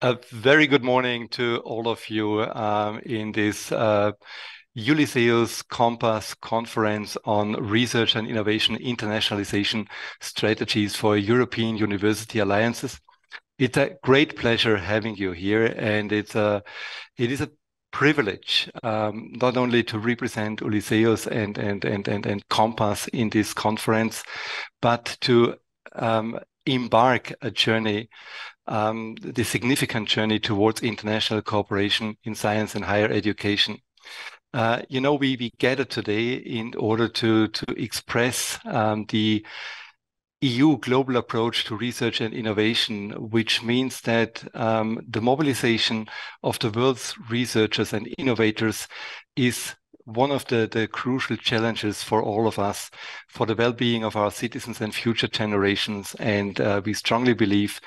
A very good morning to all of you um, in this uh, Ulysseus Compass conference on research and innovation internationalization strategies for European University Alliances. It's a great pleasure having you here, and it's a it is a privilege um, not only to represent Ulysseus and and and and, and Compass in this conference, but to um, embark a journey um, the significant journey towards international cooperation in science and higher education. Uh, you know, we, we gathered today in order to, to express um, the EU global approach to research and innovation, which means that um, the mobilization of the world's researchers and innovators is one of the, the crucial challenges for all of us for the well-being of our citizens and future generations. And uh, we strongly believe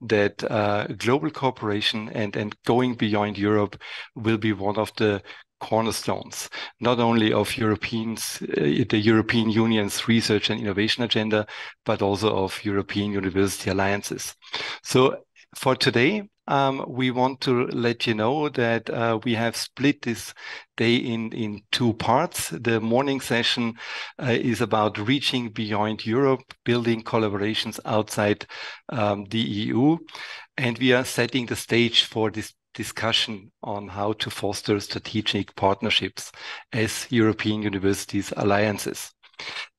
that uh, global cooperation and, and going beyond Europe will be one of the cornerstones, not only of Europeans, uh, the European Union's research and innovation agenda, but also of European university alliances. So for today, um, we want to let you know that uh, we have split this day in, in two parts. The morning session uh, is about reaching beyond Europe, building collaborations outside um, the EU. And we are setting the stage for this discussion on how to foster strategic partnerships as European universities alliances.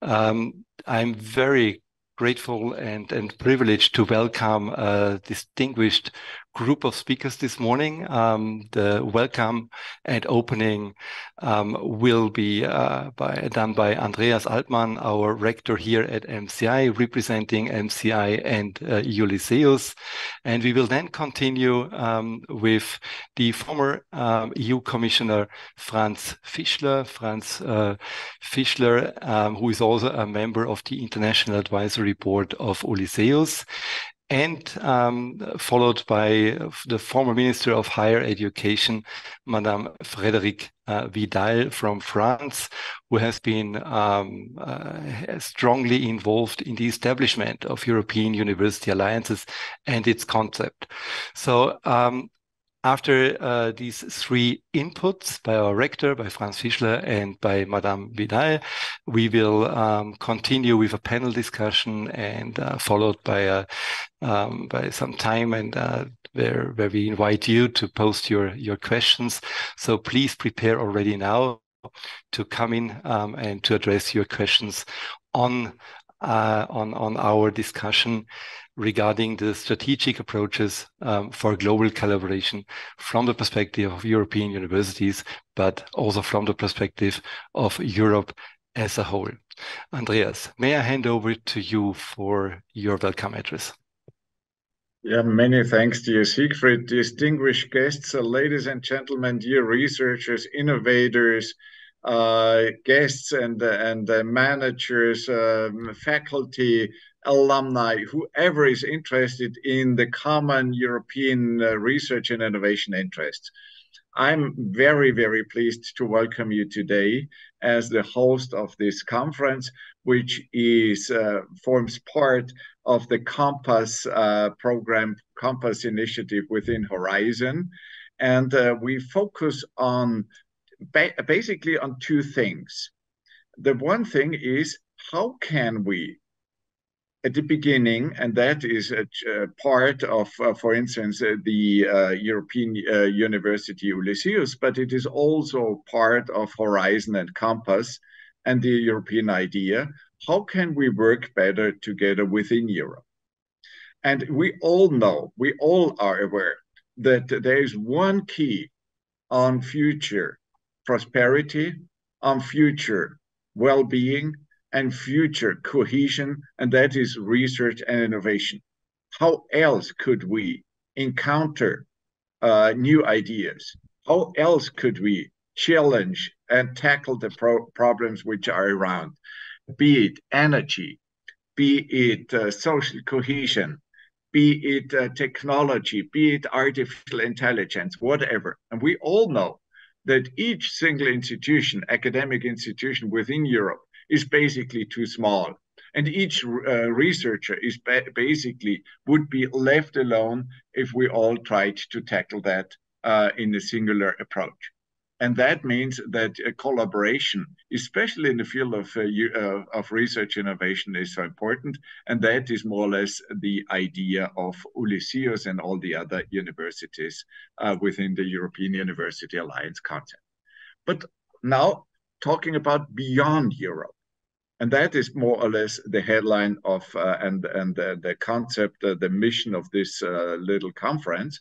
Um, I'm very grateful and, and privileged to welcome a distinguished group of speakers this morning. Um, the welcome and opening um, will be uh, by, done by Andreas Altmann, our rector here at MCI, representing MCI and uh, Ulysseus. And we will then continue um, with the former um, EU Commissioner Franz Fischler, Franz uh, Fischler, um, who is also a member of the International Advisory Board of Ulyseus and um, followed by the former Minister of Higher Education, Madame Frédérique uh, Vidal from France, who has been um, uh, strongly involved in the establishment of European University Alliances and its concept. So um, after uh, these three inputs by our rector, by Franz Fischler, and by Madame Vidal, we will um, continue with a panel discussion and uh, followed by a, um, by some time and uh, where where we invite you to post your your questions. So please prepare already now to come in um, and to address your questions on uh, on on our discussion regarding the strategic approaches um, for global collaboration from the perspective of European universities, but also from the perspective of Europe as a whole. Andreas, may I hand over to you for your welcome address? Yeah, many thanks, dear Siegfried. Distinguished guests, ladies and gentlemen, dear researchers, innovators, guests and and uh, managers, um, faculty, alumni, whoever is interested in the common European uh, research and innovation interests. I'm very, very pleased to welcome you today as the host of this conference, which is uh, forms part of the Compass uh, program, Compass initiative within Horizon, and uh, we focus on ba basically on two things. The one thing is how can we at the beginning, and that is a, a part of, uh, for instance, uh, the uh, European uh, University Ulyseus, but it is also part of Horizon and Compass and the European idea. How can we work better together within Europe? And we all know, we all are aware that there is one key on future prosperity, on future well being, and future cohesion, and that is research and innovation. How else could we encounter uh, new ideas? How else could we challenge and tackle the pro problems which are around, be it energy, be it uh, social cohesion, be it uh, technology, be it artificial intelligence, whatever. And we all know that each single institution, academic institution within Europe, is basically too small. and each uh, researcher is ba basically would be left alone if we all tried to tackle that uh, in a singular approach. And that means that collaboration, especially in the field of, uh, uh, of research innovation, is so important. And that is more or less the idea of Ulysseus and all the other universities uh, within the European University Alliance concept. But now talking about beyond Europe. And that is more or less the headline of uh, and and the, concept, uh, the mission of this little conference.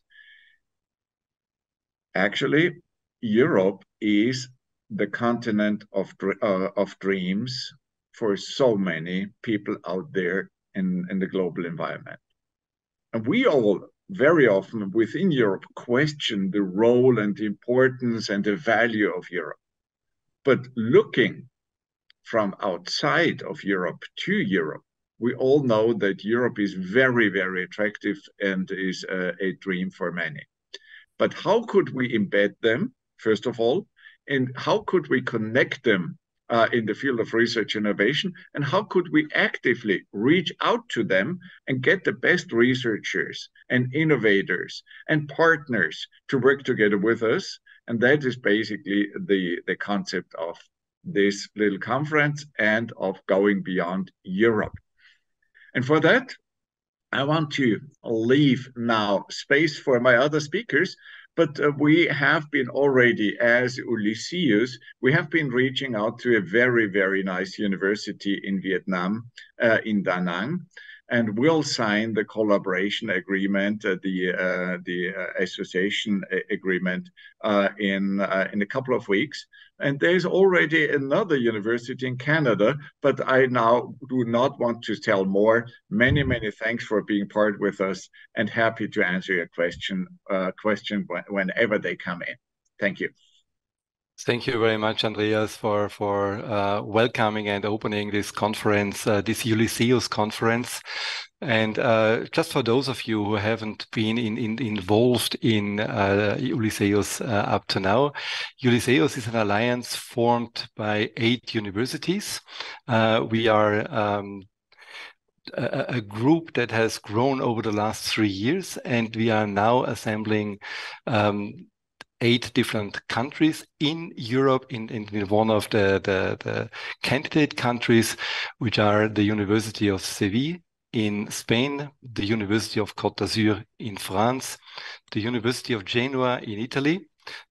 Actually, Europe is the continent of uh, of dreams for so many people out there in, in the global environment. And we all very often within Europe question the role and the importance and the value of Europe. But looking from outside of Europe to Europe, we all know that Europe is very, very attractive and is a, a dream for many. But how could we embed them first of all, and how could we connect them uh, in the field of research innovation, and how could we actively reach out to them and get the best researchers and innovators and partners to work together with us? And that is basically the, the concept of this little conference and of going beyond Europe. And for that, I want to leave now space for my other speakers but uh, we have been already, as Ulysseus, we have been reaching out to a very, very nice university in Vietnam, uh, in Da Nang, and we'll sign the collaboration agreement, uh, the uh, the uh, association agreement uh, in in a couple of weeks. And there's already another university in Canada, but I now do not want to tell more. Many, many thanks for being part with us and happy to answer your question, uh, question whenever they come in. Thank you. Thank you very much, Andreas, for for uh, welcoming and opening this conference, uh, this Ulysseus conference. And uh, just for those of you who haven't been in, in, involved in uh, Ulysseus uh, up to now, Ulysseus is an alliance formed by eight universities. Uh, we are um, a, a, group that has grown over the last three years, and we are now assembling um, eight different countries in Europe, in, in, in one of the, the, the, candidate countries, which are the University of Seville in Spain, the University of Côte d'Azur in France, the University of Genoa in Italy,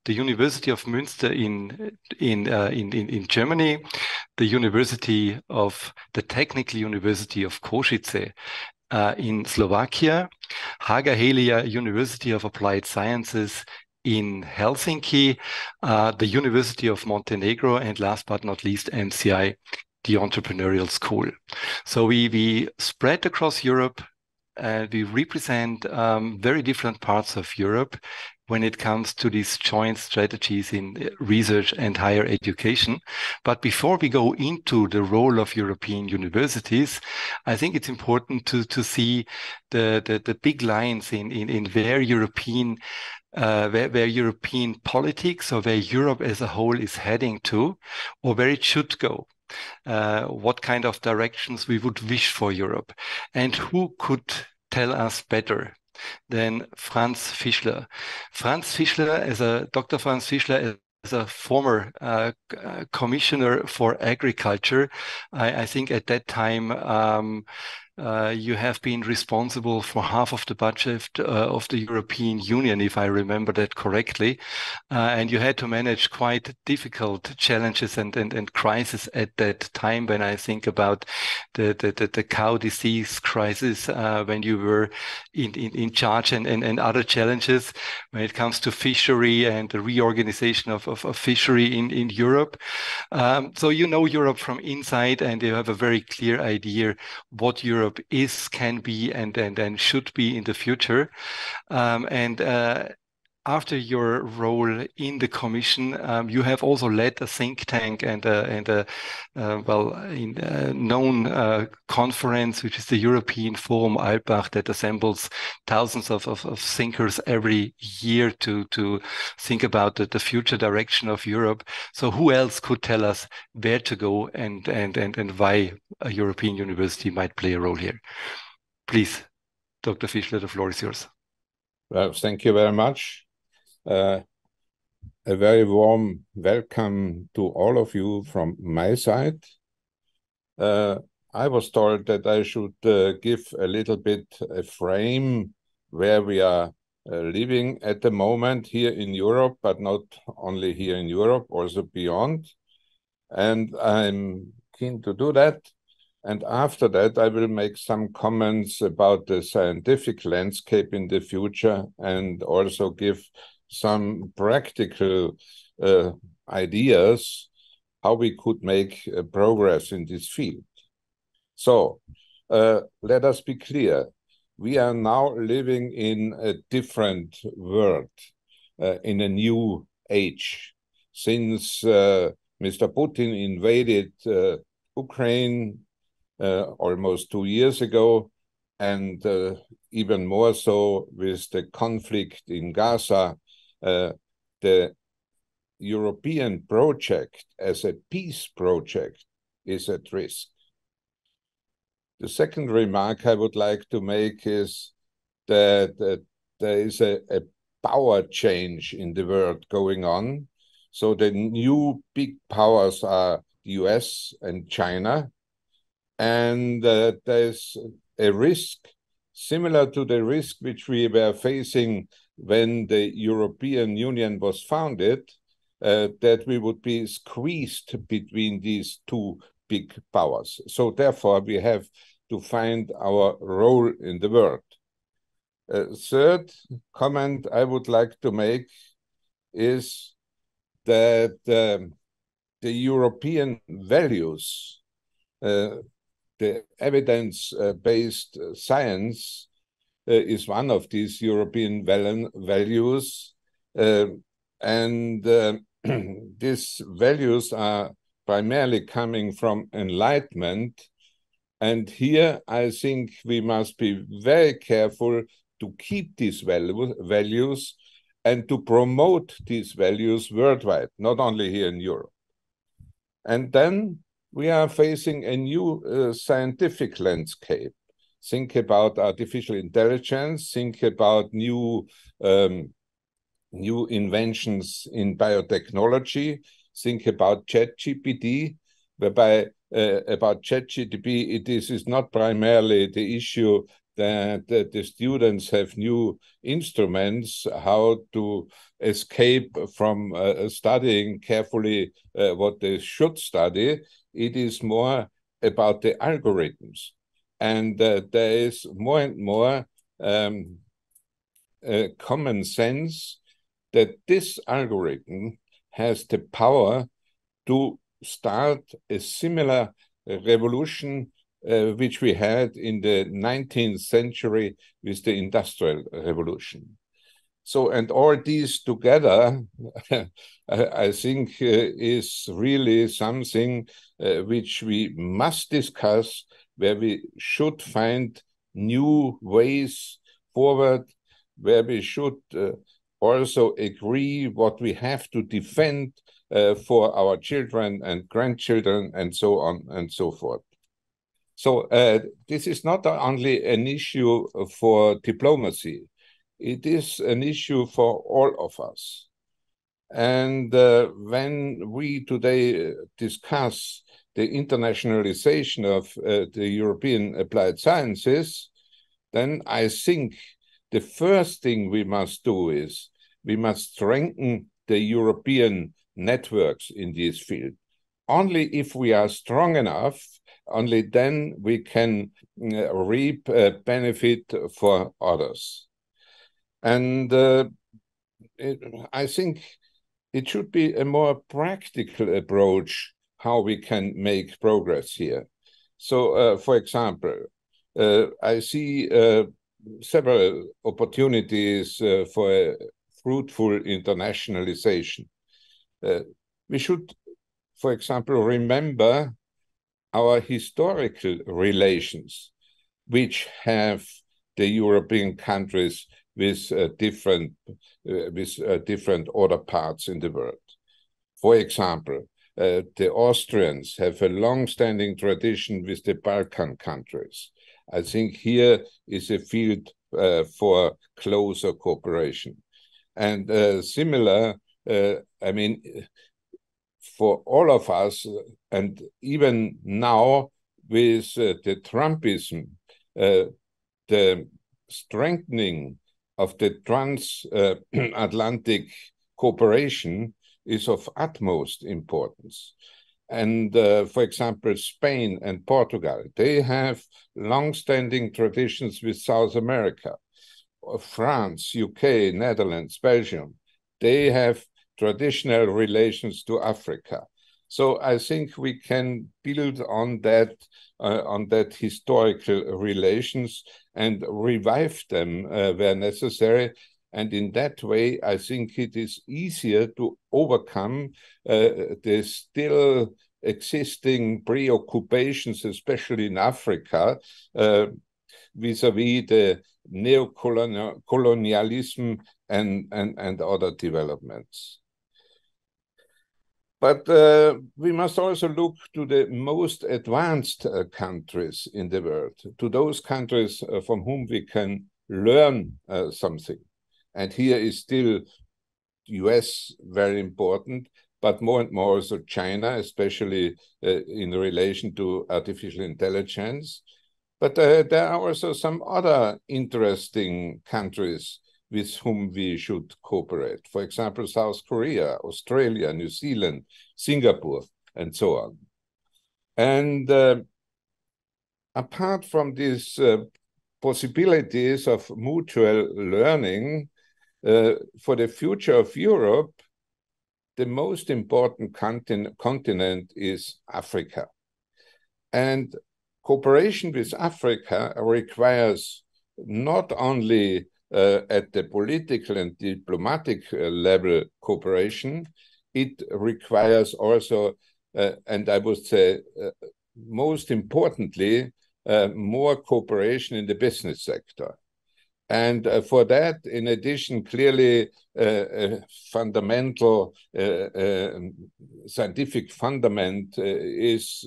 the University of Münster in in, uh, in, in in Germany, the University of the Technical University of Košice uh, in Slovakia, Haaga-Helia University of Applied Sciences in Helsinki, uh, the University of Montenegro, and last but not least, MCI, the entrepreneurial school. So we, we spread across Europe and we represent um, very different parts of Europe when it comes to these joint strategies in research and higher education. But before we go into the role of European universities, I think it's important to, to see the, the, the big lines in, in, in where European uh, where, where European politics or where Europe as a whole is heading to, or where it should go. Uh, what kind of directions we would wish for Europe, and who could tell us better than Franz Fischler. Franz Fischler, as a Dr. Franz Fischler, as a former uh, uh, commissioner for agriculture, I, I, think at that time um, uh, you have been responsible for half of the budget uh, of the European Union, if I remember that correctly. Uh, and you had to manage quite difficult challenges and, and, and crises at that time when I think about the, the, the, the cow disease crisis uh, when you were in, in, in charge and, and, and other challenges when it comes to fishery and the reorganization of, of, of fishery in, in Europe. Um, so you know Europe from inside and you have a very clear idea what Europe Europe is, can be, and and, and should be in the future. Um, and uh, after your role in the Commission, um, you have also led a think tank and a, and a uh, well in a known uh, conference, which is the European Forum Alpbach, that assembles thousands of, of, of, thinkers every year to to think about the, the future direction of Europe. So, who else could tell us where to go and and and and why a European university might play a role here? Please, Dr. Fischler, the floor is yours. Well, thank you very much. Uh, a very warm welcome to all of you from my side. Uh, I was told that I should uh, give a little bit a frame where we are uh, living at the moment here in Europe, but not only here in Europe, also beyond. And I'm keen to do that. And after that, I will make some comments about the scientific landscape in the future and also give some practical uh, ideas how we could make uh, progress in this field. So uh, let us be clear. We are now living in a different world, uh, in a new age. Since uh, Mr. Putin invaded uh, Ukraine almost two years ago, and even more so with the conflict in Gaza the European project as a peace project is at risk. The second remark I would like to make is that, that there is a, a power change in the world going on. So the new big powers are the US and China. And uh, there's a risk similar to the risk which we were facing when the European Union was founded, uh, that we would be squeezed between these two big powers. So therefore, we have to find our role in the world. Uh, third comment I would like to make is that um, the European values, uh, the science uh, is one of these European values. Uh, and uh, these values are primarily coming from enlightenment. And here I think we must be very careful to keep these values and to promote these values worldwide, not only here in Europe. And then we are facing a new uh, scientific landscape think about artificial intelligence, think about new um, new inventions in biotechnology, think about ChatGPT, whereby uh, about ChatGPT, it is, is not primarily the issue that, that the students have new instruments how to escape from uh, studying carefully uh, what they should study. It is more about the algorithms and uh, there is more and more um, uh, common sense that this algorithm has the power to start a similar revolution uh, which we had in the 19th century with the Industrial Revolution. So, and all these together, I think, uh, is really something uh, which we must discuss where we should find new ways forward, where we should uh, also agree what we have to defend uh, for our children and grandchildren and so on and so forth. So uh, this is not only an issue for diplomacy, it is an issue for all of us. And uh, when we today discuss the internationalization of uh, the European applied sciences, then I think the first thing we must do is we must strengthen the European networks in this field. Only if we are strong enough, only then we can uh, reap benefit for others. And uh, it, I think it should be a more practical approach how we can make progress here. So, uh, for example, uh, I see uh, several opportunities uh, for fruitful internationalization. Uh, we should, for example, remember our historical relations, which have the European countries with uh, different with different other parts in the world. For example, uh, the Austrians have a long-standing tradition with the Balkan countries. I think here is a field uh, for closer cooperation. And uh, similar, I mean, for all of us, and even now with the Trumpism, the strengthening of the transatlantic uh, cooperation is of utmost importance. And uh, for example, Spain and Portugal, they have long-standing traditions with South America. France, UK, Netherlands, Belgium, they have traditional relations to Africa. So I think we can build on that uh, on that historical relations and revive them uh, where necessary. And in that way, I think it is easier to overcome uh, the still existing preoccupations, especially in Africa, uh, vis-a-vis -vis the neocolonialism and, and, and other developments. But uh, we must also look to the most advanced uh, countries in the world, to those countries uh, from whom we can learn uh, something. And here is still US very important, but more and more also China, especially uh, in relation to artificial intelligence. But uh, there are also some other interesting countries with whom we should cooperate. For example, South Korea, Australia, New Zealand, Singapore, and so on. And uh, apart from these uh, possibilities of mutual learning, uh, for the future of Europe, the most important continent, continent is Africa. And cooperation with Africa requires not only uh, at the political and diplomatic uh, level cooperation, it requires also, uh, and I would say most importantly, more cooperation in the business sector. And uh, for that, in addition, clearly uh, fundamental uh, scientific fundament is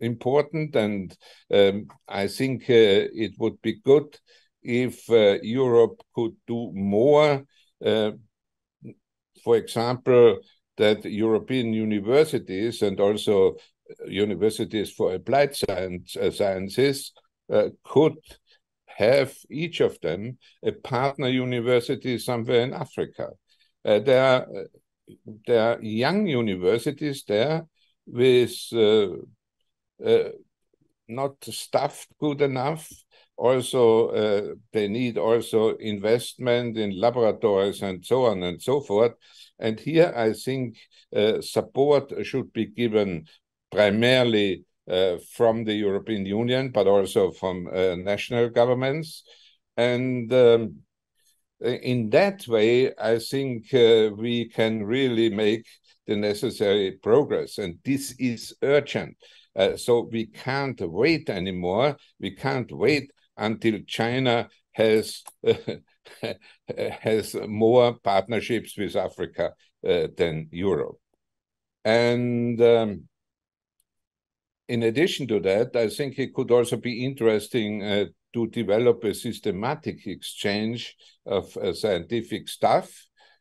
important. And um, I think it would be good if uh, Europe could do more, uh, for example, that European universities and also universities for applied science, uh, sciences uh, could have each of them a partner university somewhere in Africa. Uh, there, are, there are young universities there with uh, not staffed good enough also uh, they need also investment in laboratories and so on and so forth. And here I think uh, support should be given primarily uh, from the European Union, but also from uh, national governments. And um, in that way, I think uh, we can really make the necessary progress. And this is urgent. Uh, so we can't wait anymore. We can't wait until China has has more partnerships with Africa uh, than Europe. And um, in addition to that, I think it could also be interesting uh, to develop a systematic exchange of uh, scientific staff,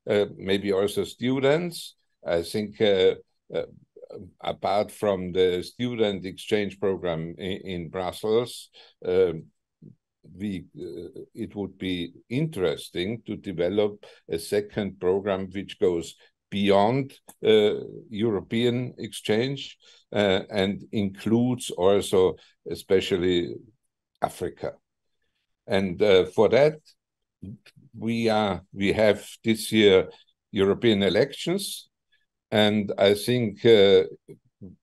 uh, maybe also students. I think uh, uh, apart from the student exchange program in, in Brussels, um, we uh, it would be interesting to develop a second program which goes beyond uh, European exchange uh, and includes also especially Africa. And uh, for that, we are we have this year European elections, and I think uh,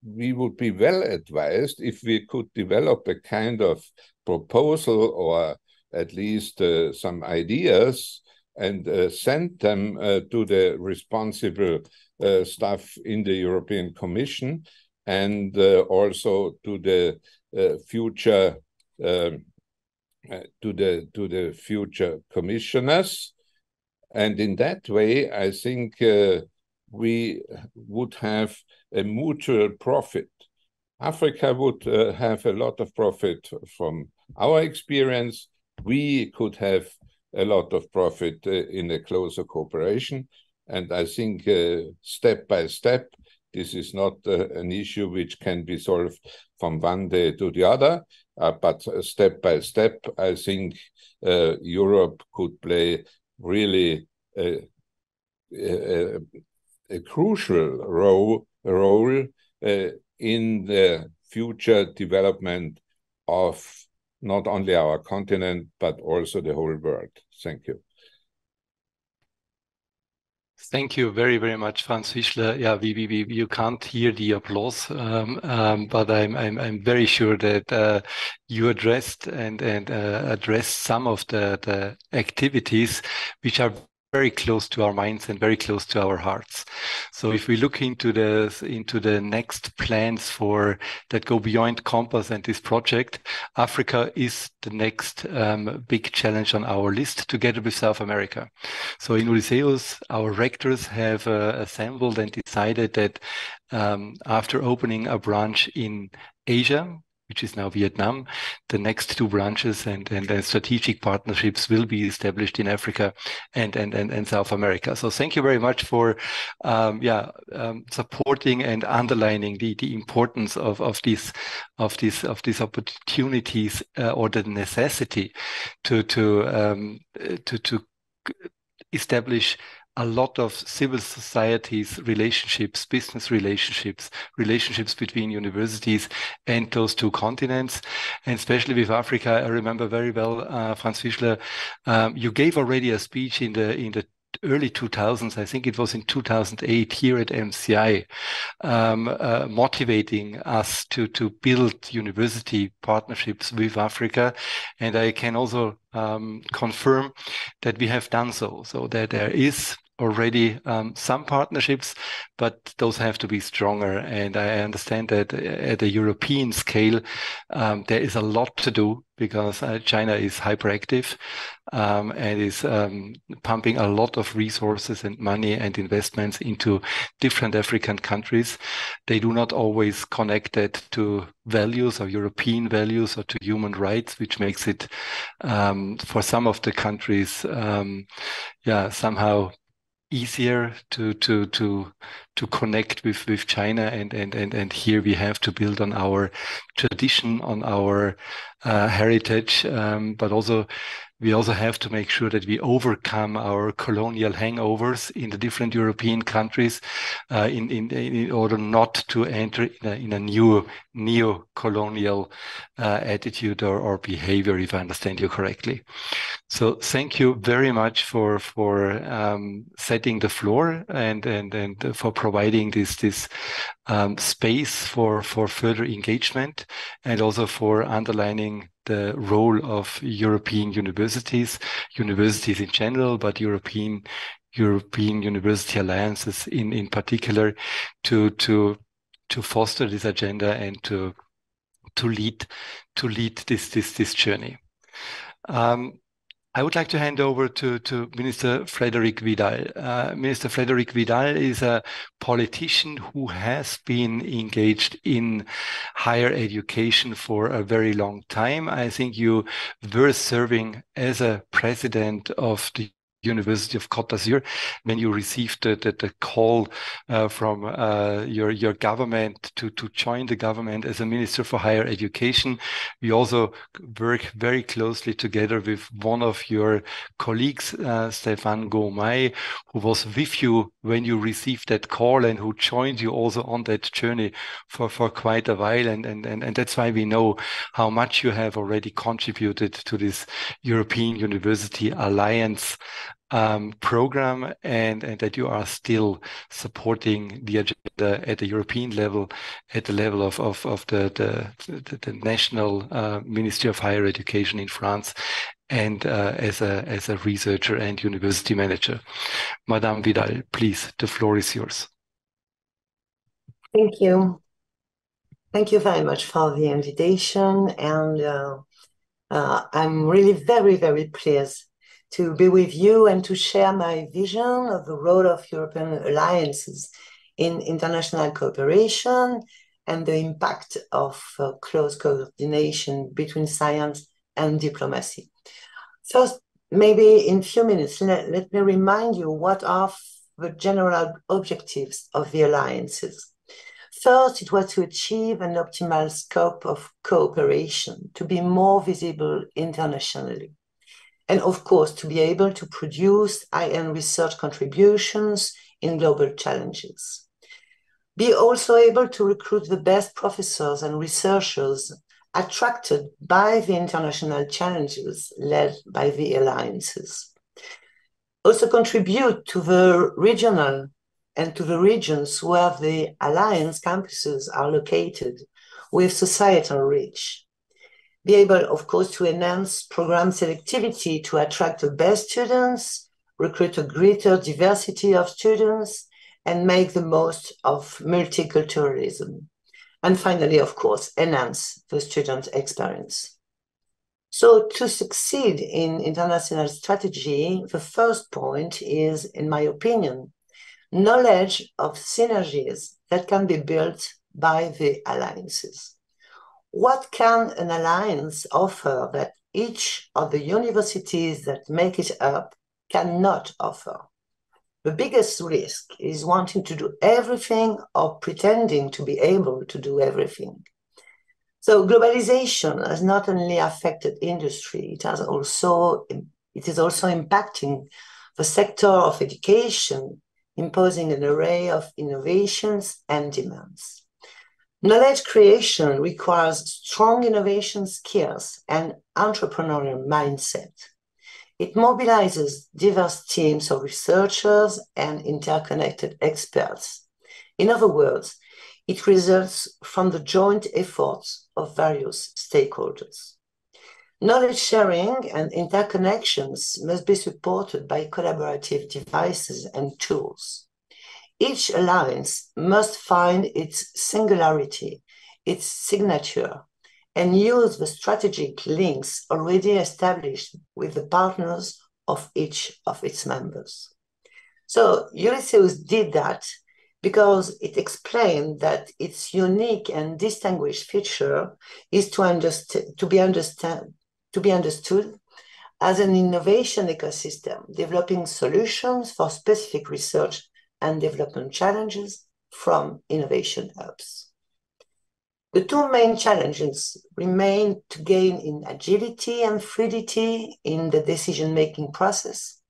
we would be well advised if we could develop a kind of proposal or at least uh, some ideas and uh, send them uh, to the responsible uh, staff in the European Commission and uh, also to the uh, future um, to the to the future commissioners. And in that way i think we would have a mutual profit. Africa would have a lot of profit from our experience. We could have a lot of profit uh, in a closer cooperation. And I think uh, step by step, this is not uh, an issue which can be solved from one day to the other, but step by step, I think Europe could play really a, a, a crucial role, role in the future development of not only our continent, but also the whole world. Thank you. Thank you very, very much, Franz Fischler. Yeah, we, we, we you can't hear the applause, um, um, but I'm, I'm, I'm very sure that uh, you addressed and and uh, addressed some of the the activities which are very close to our minds and very close to our hearts. So if we look into the into the next plans for that go beyond Compass and this project, Africa is the next um, big challenge on our list together with South America. So in Ulysseus, our rectors have uh, assembled and decided that um, after opening a branch in Asia, which is now Vietnam. The next two branches and, and, and strategic partnerships will be established in Africa and, and, and, and South America. So thank you very much for um, yeah, um, supporting and underlining the, the importance of, of these of these of these opportunities uh, or the necessity to to um, to to establish a lot of civil societies relationships, business relationships, relationships between universities and those two continents, and especially with Africa. I remember very well, uh, Franz Fischler, um, you gave already a speech in the in the early 2000s, I think it was in 2008 here at MCI, um, uh, motivating us to, to build university partnerships with Africa. And I can also um, confirm that we have done so, so that there is already um, some partnerships, but those have to be stronger. And I understand that at a European scale, um, there is a lot to do because uh, China is hyperactive um, and is um, pumping a lot of resources and money and investments into different African countries. They do not always connect that to values or European values or to human rights, which makes it um, for some of the countries, um, yeah, somehow easier to to to to connect with with China and and and and here we have to build on our tradition on our uh, heritage um, but also we also have to make sure that we overcome our colonial hangovers in the different European countries uh, in, in, in order not to enter in a, in a new neo-colonial uh, attitude or, or behavior, if I understand you correctly. So thank you very much for for um, setting the floor and and and for providing this this um, space for for further engagement and also for underlining the role of European universities, universities in general, but European European university alliances in in particular, to to to foster this agenda and to to lead to lead this this this journey. Um, I would like to hand over to, to Minister Frédérique Vidal. Uh, Minister Frédérique Vidal is a politician who has been engaged in higher education for a very long time. I think you were serving as a president of the University of Côte d'Azur, when you received the, the, the call uh, from uh, your, your government to, to join the government as a Minister for Higher Education. We also work very closely together with one of your colleagues, uh, Stefan Gomay, who was with you when you received that call and who joined you also on that journey for, for quite a while. And, and, and, and that's why we know how much you have already contributed to this European University Alliance um, program and, and that you are still supporting the agenda at the European level, at the level of, of, of the, the, the, the National uh, Ministry of Higher Education in France, and uh, as a as a researcher and university manager. Madame Vidal, please, the floor is yours. Thank you. Thank you very much for the invitation, and uh, uh, I'm really very very pleased to be with you and to share my vision of the role of European alliances in international cooperation and the impact of uh, close coordination between science and diplomacy. First, maybe in a few minutes, let, let me remind you what are the general objectives of the alliances. First, it was to achieve an optimal scope of cooperation, to be more visible internationally. And of course, to be able to produce high-end research contributions in global challenges be also able to recruit the best professors and researchers attracted by the international challenges led by the alliances. Also contribute to the regional and to the regions where the alliance campuses are located with societal reach. Be able, of course, to enhance program selectivity to attract the best students, recruit a greater diversity of students, and make the most of multiculturalism. And finally, of course, enhance the student experience. So to succeed in international strategy, the first point is, in my opinion, knowledge of synergies that can be built by the alliances. What can an alliance offer that each of the universities that make it up cannot offer? The biggest risk is wanting to do everything or pretending to be able to do everything. So globalization has not only affected industry, it has also it is also impacting the sector of education, imposing an array of innovations and demands. Knowledge creation requires strong innovation skills and entrepreneurial mindset. It mobilizes diverse teams of researchers and interconnected experts. In other words, it results from the joint efforts of various stakeholders. Knowledge sharing and interconnections must be supported by collaborative devices and tools. Each alliance must find its singularity, its signature, and use the strategic links already established with the partners of each of its members. So Ulysseus did that because it explained that its unique and distinguished feature is to, understand, to, be, understand, to be understood as an innovation ecosystem, developing solutions for specific research and development challenges from innovation hubs. The two main challenges remain to gain in agility and fluidity in the decision-making process,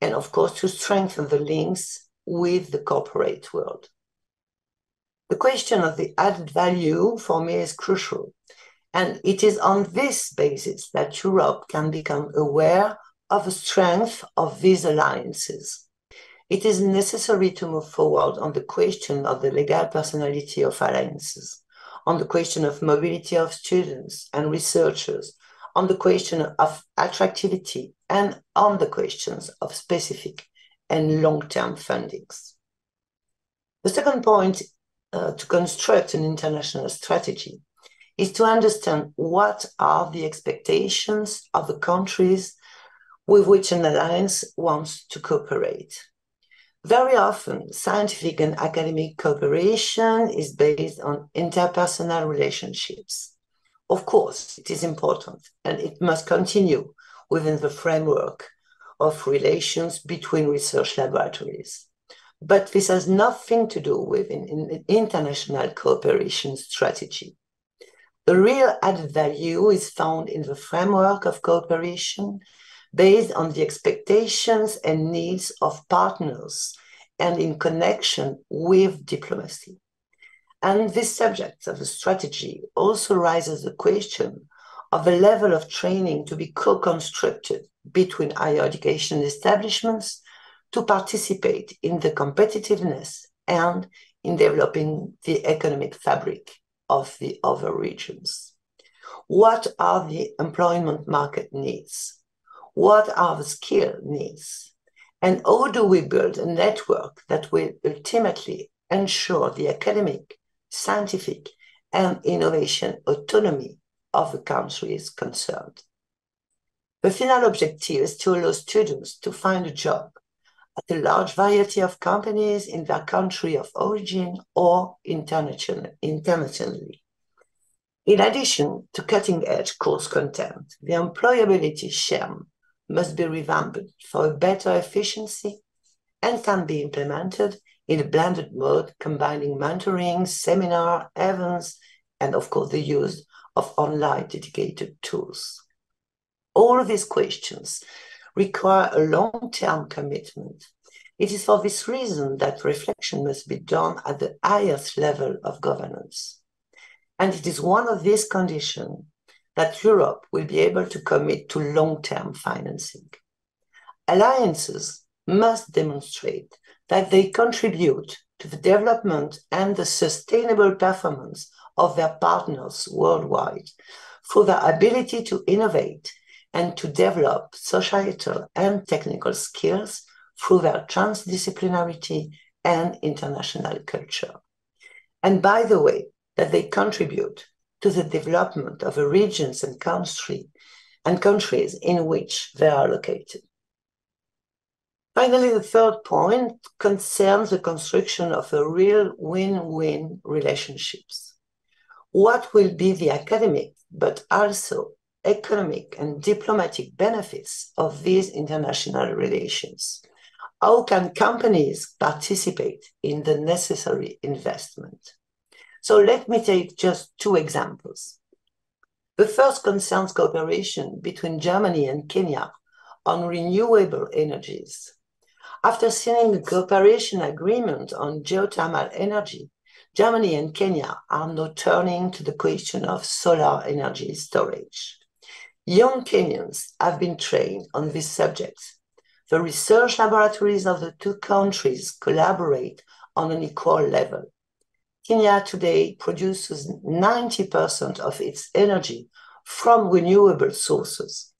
and of course, to strengthen the links with the corporate world. The question of the added value for me is crucial, and it is on this basis that Europe can become aware of the strength of these alliances. It is necessary to move forward on the question of the legal personality of alliances on the question of mobility of students and researchers, on the question of attractivity, and on the questions of specific and long-term fundings. The second point uh, to construct an international strategy is to understand what are the expectations of the countries with which an alliance wants to cooperate. Very often, scientific and academic cooperation is based on interpersonal relationships. Of course, it is important and it must continue within the framework of relations between research laboratories. But this has nothing to do with an international cooperation strategy. The real added value is found in the framework of cooperation based on the expectations and needs of partners and in connection with diplomacy. And this subject of the strategy also raises the question of the level of training to be co-constructed between higher education establishments to participate in the competitiveness and in developing the economic fabric of the other regions. What are the employment market needs? What the skill needs? And how do we build a network that will ultimately ensure the academic, scientific, and innovation autonomy of the countries concerned? The final objective is to allow students to find a job at a large variety of companies in their country of origin or internationally. In addition to cutting-edge course content, the employability sham must be revamped for better efficiency and can be implemented in a blended mode, combining mentoring, seminar, events, and of course, the use of online dedicated tools. All these questions require a long-term commitment. It is for this reason that reflection must be done at the highest level of governance. And it is one of these conditions that Europe will be able to commit to long-term financing. Alliances must demonstrate that they contribute to the development and the sustainable performance of their partners worldwide through their ability to innovate and to develop societal and technical skills through their transdisciplinarity and international culture. And by the way, that they contribute to the development of the regions and country and countries in which they are located. Finally, the third point concerns the construction of a real win-win relationships. What will be the academic, but also economic and diplomatic benefits of these international relations? How can companies participate in the necessary investment? So let me take just two examples. The first concerns cooperation between Germany and Kenya on renewable energies. After signing a cooperation agreement on geothermal energy, Germany and Kenya are now turning to the question of solar energy storage. Young Kenyans have been trained on this subject. The research laboratories of the two countries collaborate on an equal level. Kenya today produces 90% of its energy from renewable sources,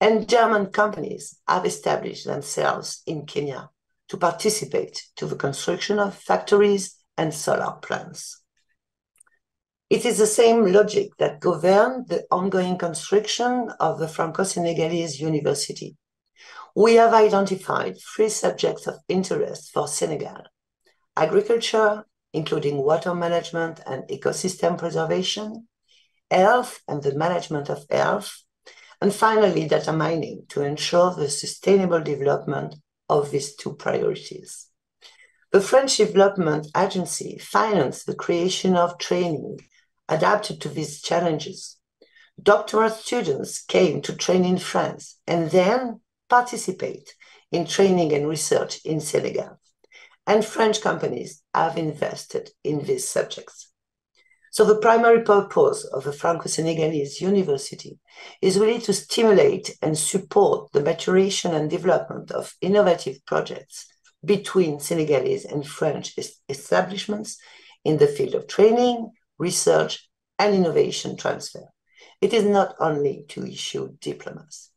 and German companies have established themselves in Kenya to participate to the construction of factories and solar plants. It is the same logic that governed the ongoing construction of the Franco-Senegalese University. We have identified three subjects of interest for Senegal: agriculture, including water management and ecosystem preservation, health and the management of health, and finally, data mining to ensure the sustainable development of these two priorities. The French Development Agency financed the creation of training adapted to these challenges. Doctoral students came to train in France and then participate in training and research in Senegal. And French companies have invested in these subjects. So the primary purpose of the Franco-Senegalese University is really to stimulate and support the maturation and development of innovative projects between Senegalese and French establishments in the field of training, research, and innovation transfer. It is not only to issue diplomas.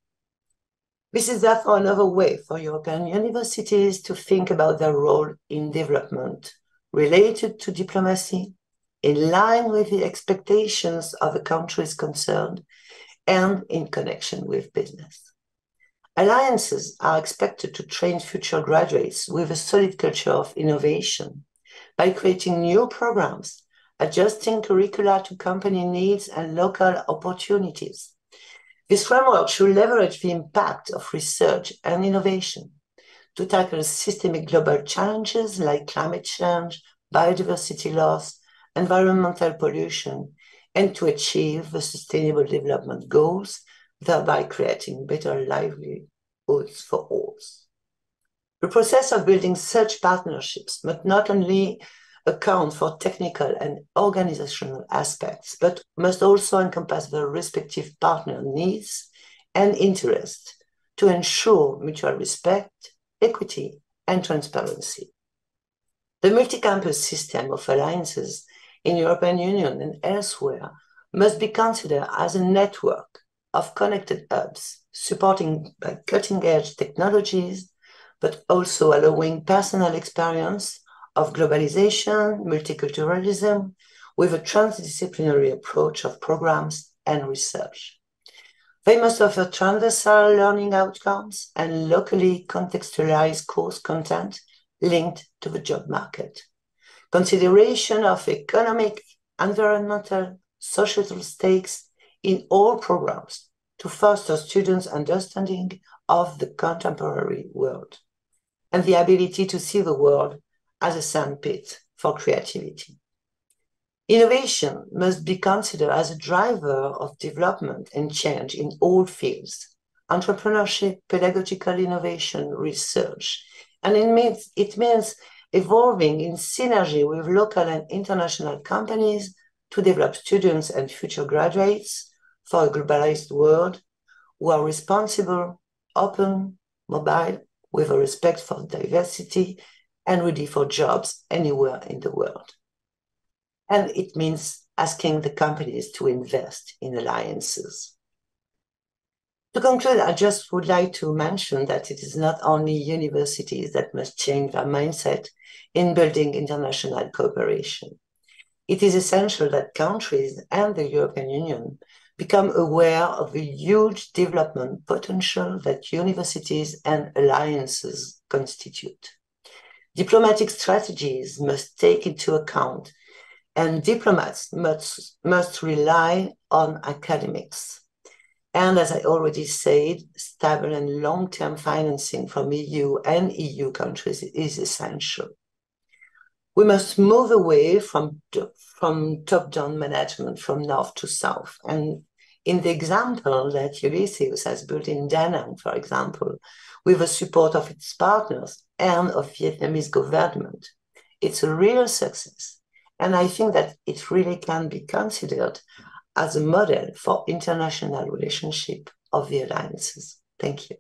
This is therefore another way for European universities to think about their role in development related to diplomacy, in line with the expectations of the countries concerned, and in connection with business. Alliances are expected to train future graduates with a solid culture of innovation by creating new programs adjusting curricula to company needs and local opportunities. This framework should leverage the impact of research and innovation to tackle systemic global challenges like climate change, biodiversity loss, environmental pollution, and to achieve the sustainable development goals, thereby creating better livelihoods for all. The process of building such partnerships must not only account for technical and organizational aspects, but must also encompass the respective partner needs and interests to ensure mutual respect, equity, and transparency. The multi-campus system of alliances in European Union and elsewhere must be considered as a network of connected hubs supporting uh, cutting edge technologies, but also allowing personal experience of globalization, multiculturalism, with a transdisciplinary approach of programs and research. They must offer transversal learning outcomes and locally contextualized course content linked to the job market. Consideration of economic, environmental, societal stakes in all programs to foster students' understanding of the contemporary world and the ability to see the world as a sandpit for creativity. Innovation must be considered as a driver of development and change in all fields entrepreneurship, pedagogical innovation, research. And it means, it means evolving in synergy with local and international companies to develop students and future graduates for a globalized world who are responsible, open, mobile, with a respect for diversity, and ready for jobs anywhere in the world. And it means asking the companies to invest in alliances. To conclude, I just would like to mention that it is not only universities that must change their mindset in building international cooperation. It is essential that countries and the European Union become aware of the huge development potential that universities and alliances constitute. Diplomatic strategies must take into account and diplomats must, must rely on academics. And as I already said, stable and long-term financing from EU and EU countries is essential. We must move away from, from top-down management from north to south. And in the example that Ulysseus has built in Nang, for example, with the support of its partners and of Vietnamese government, it's a real success and I think that it really can be considered as a model for international relationship of the alliances. Thank you.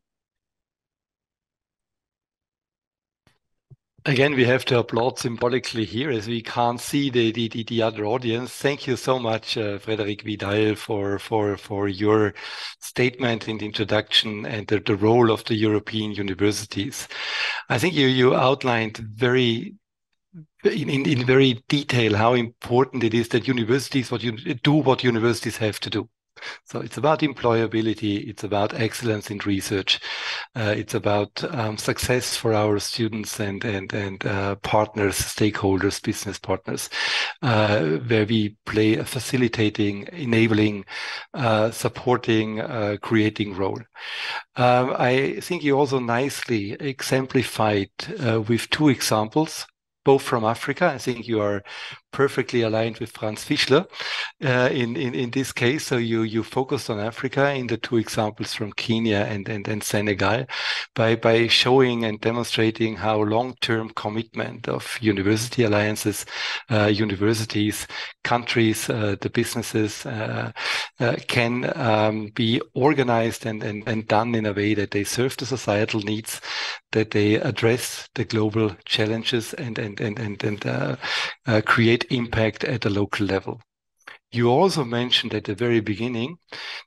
Again, we have to applaud symbolically here as we can't see the, the, the, the other audience. Thank you so much, uh, Frédérique Vidal, for, for, for your statement in the introduction and the, the role of the European universities. I think you, you outlined very in, in, in very detail how important it is that universities what you do what universities have to do. So it's about employability, it's about excellence in research, uh, it's about um, success for our students and and and uh, partners, stakeholders, business partners, uh, where we play a facilitating, enabling, uh, supporting, uh, creating role. Um, I think you also nicely exemplified uh, with two examples both from Africa. I think you are perfectly aligned with Franz Fischler uh, in, in, in this case. So you, you focused on Africa in the two examples from Kenya and, and, and Senegal by, by showing and demonstrating how long-term commitment of university alliances, uh, universities, countries, uh, the businesses uh, uh, can um, be organized and, and, and done in a way that they serve the societal needs, that they address the global challenges and, and, and, and, and uh, create impact at a local level. You also mentioned at the very beginning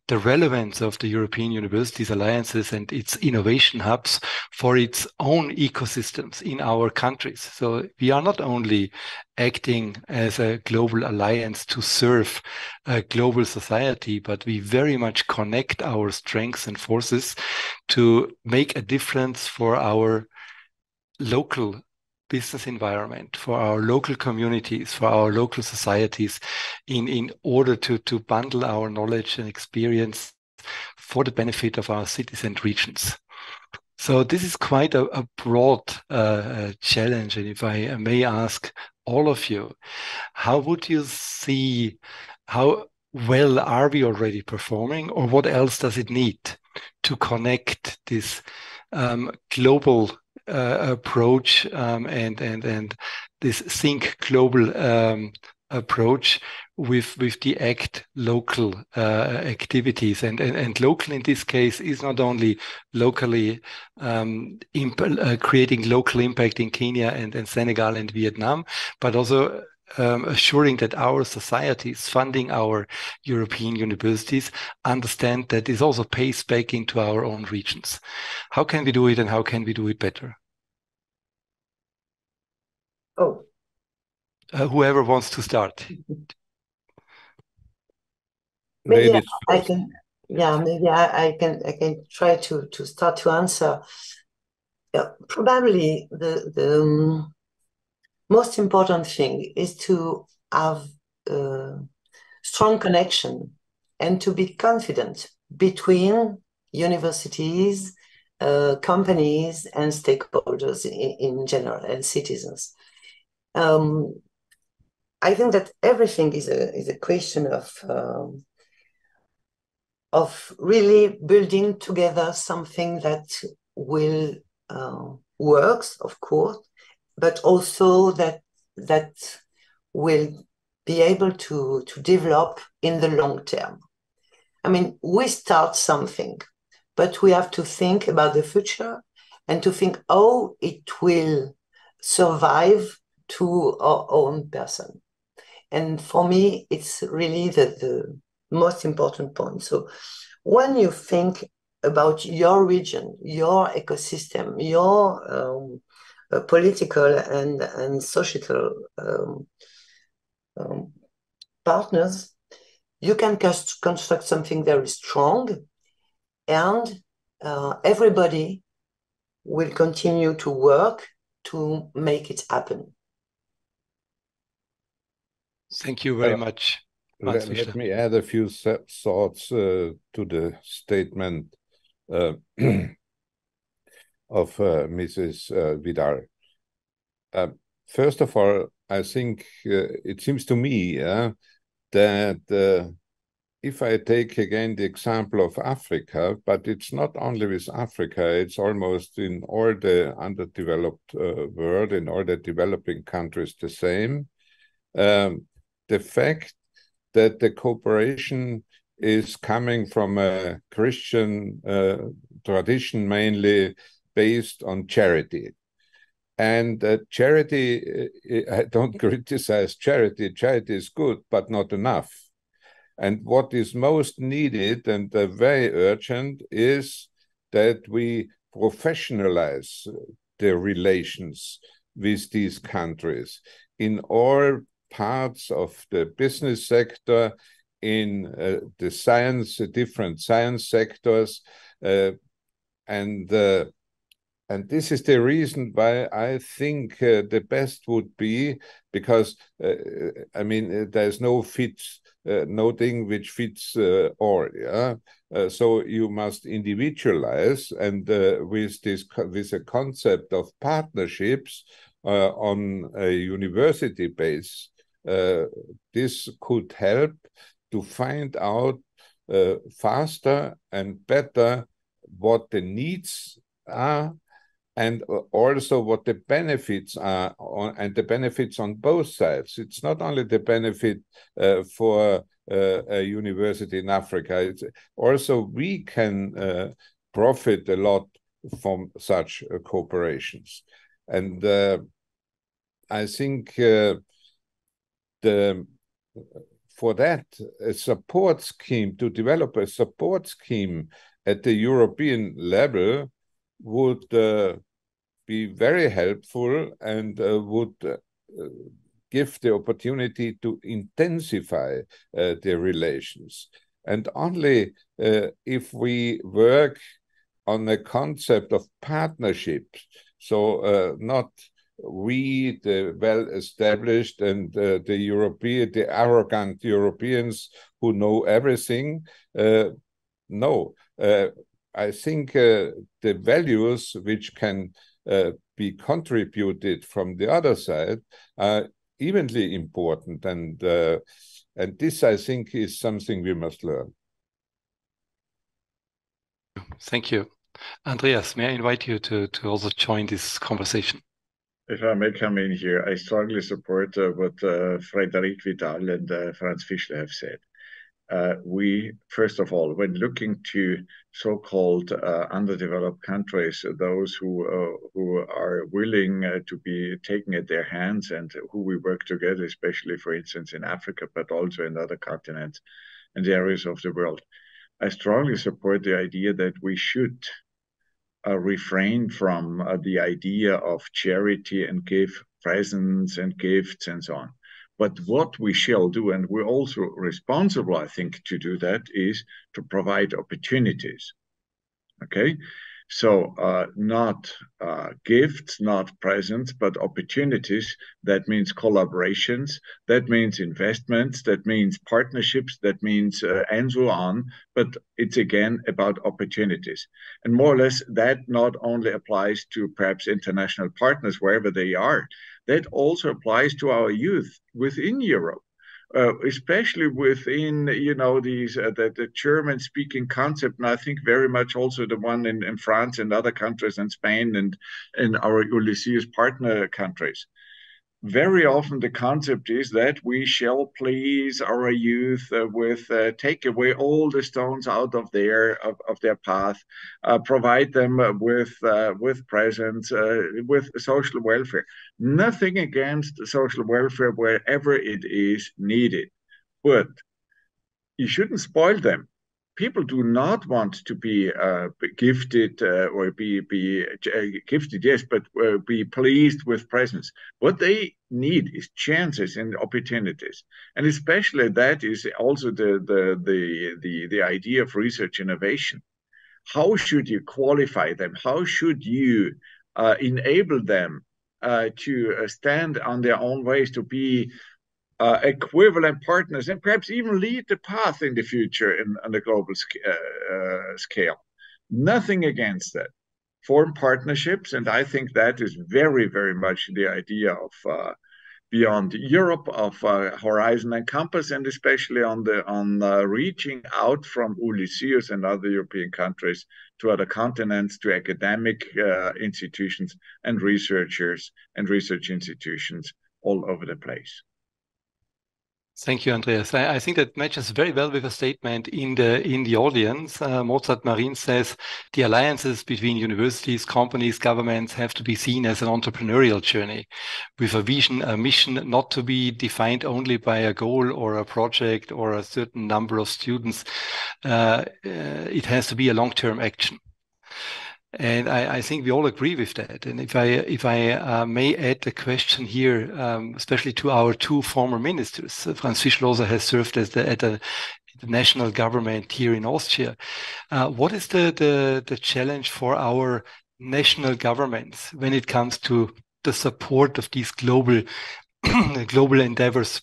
the relevance of the European Universities Alliances and its innovation hubs for its own ecosystems in our countries. So we are not only acting as a global alliance to serve a global society, but we very much connect our strengths and forces to make a difference for our local business environment, for our local communities, for our local societies, in, in order to, to bundle our knowledge and experience for the benefit of our cities and regions. So this is quite a, a broad uh, uh challenge. And if I may ask all of you, how would you see how well are we already performing or what else does it need to connect this um, global approach um, and and and this think global um, approach with with the act local uh, activities. And, and and local in this case is not only locally um, imp- uh, creating local impact in Kenya and, and Senegal and Vietnam, but also um, assuring that our societies funding our European universities understand that this also pays back into our own regions. How can we do it and how can we do it better? Oh. Uh, whoever wants to start. Maybe I, I can yeah maybe I, I can I can try to to start to answer. Yeah, probably the the um, most important thing is to have a strong connection and to be confident between universities, uh, companies, and stakeholders in, in, general and citizens. Um, I think that everything is a is a question of um, of really building together something that will uh, works, of course, but also that that will be able to to develop in the long term. I mean, we start something, but we have to think about the future and to think how it will survive to our own person. And for me, it's really the, the most important point. So when you think about your region, your ecosystem, your um, uh, political and, and social um, um, partners, you can construct something very strong and uh, everybody will continue to work to make it happen. Thank you very uh, much. Let, let, me add a few thoughts uh, to the statement uh, of uh, Mrs. Uh, Vidal. Uh, first of all, I think it seems to me that if I take again the example of Africa, but it's not only with Africa, it's almost in all the underdeveloped uh, world, in all the developing countries, the same. Um, the fact that the cooperation is coming from a Christian uh, tradition mainly based on charity. And uh, charity, uh, I don't criticize charity, charity is good, but not enough. And what is most needed and uh, very urgent is that we professionalize the relations with these countries in all parts of the business sector, in uh, the science, different science sectors, uh, and uh, and this is the reason why I think uh, the best would be because uh, I mean uh, there's no fit, uh, no thing which fits uh, all. Yeah, uh, so you must individualize, and with this with a concept of partnerships on a university base, this could help to find out faster and better what the needs are and also what the benefits are on, and the benefits on both sides. It's not only the benefit uh, for uh, a university in africa it's also we can uh, profit a lot from such uh, cooperations and uh, i think uh, the for that a support scheme to develop a support scheme at the european level would uh, be very helpful and uh, would uh, give the opportunity to intensify uh, the relations. And only uh, if we work on a concept of partnership, so uh, not we, the well established and the European, the arrogant Europeans who know everything, no, I think uh, the values which can uh, be contributed from the other side are evenly important, and uh, and this I think is something we must learn. Thank you, Andreas. May I invite you to to also join this conversation? If I may come in here, I strongly support uh, what uh, Frédérique Vidal and uh, Franz Fischler have said. Uh, we, first of all, when looking to so-called uh, underdeveloped countries, those who uh, who are willing uh, to be taken at their hands and who we work together, especially, for instance, in Africa, but also in other continents and areas of the world, I strongly support the idea that we should uh, refrain from uh, the idea of charity and give presents and gifts and so on but what we shall do, and we're also responsible, I think, to do that, is to provide opportunities. Okay? So, uh, not uh, gifts, not presents, but opportunities. That means collaborations, that means investments, that means partnerships, that means, uh, and so on. But it's again about opportunities. And more or less, that not only applies to perhaps international partners, wherever they are, that also applies to our youth within Europe. Uh, especially within you know these uh, the, the German speaking concept, and I think very much also the one in, in France and other countries and Spain and in our Ulysseus partner countries very often the concept is that we shall please our youth uh, with uh, take away all the stones out of their of, of their path uh, provide them with uh, with presents with social welfare nothing against social welfare wherever it is needed but you shouldn't spoil them people do not want to be uh, gifted uh, or be be uh, gifted, yes, but uh, be pleased with presents. What they need is chances and opportunities, and especially that is also the the the the, the idea of research innovation. How should you qualify them? How should you uh, enable them to stand on their own ways to be uh, equivalent partners and perhaps even lead the path in the future in, on the global sc uh, uh, scale. Nothing against that. Form partnerships, and I think that is very, very much the idea of uh, beyond Europe, of uh, Horizon and Compass, and especially on the on uh, reaching out from Ulysseus and other European countries to other continents, to academic uh, institutions and researchers and research institutions all over the place. Thank you, Andreas. I, I, think that matches very well with a statement in the in the audience. Uh, Mozart Marin says the alliances between universities, companies, governments have to be seen as an entrepreneurial journey, with a vision, a mission, not to be defined only by a goal or a project or a certain number of students. Uh, uh, it has to be a long-term action. And I, I, think we all agree with that. And if I if I uh, may add a question here, um, especially to our two former ministers, uh, Franz Fischler has served as the, at the, the national government here in Austria. Uh, what is the, the the challenge for our national governments when it comes to the support of these global global endeavors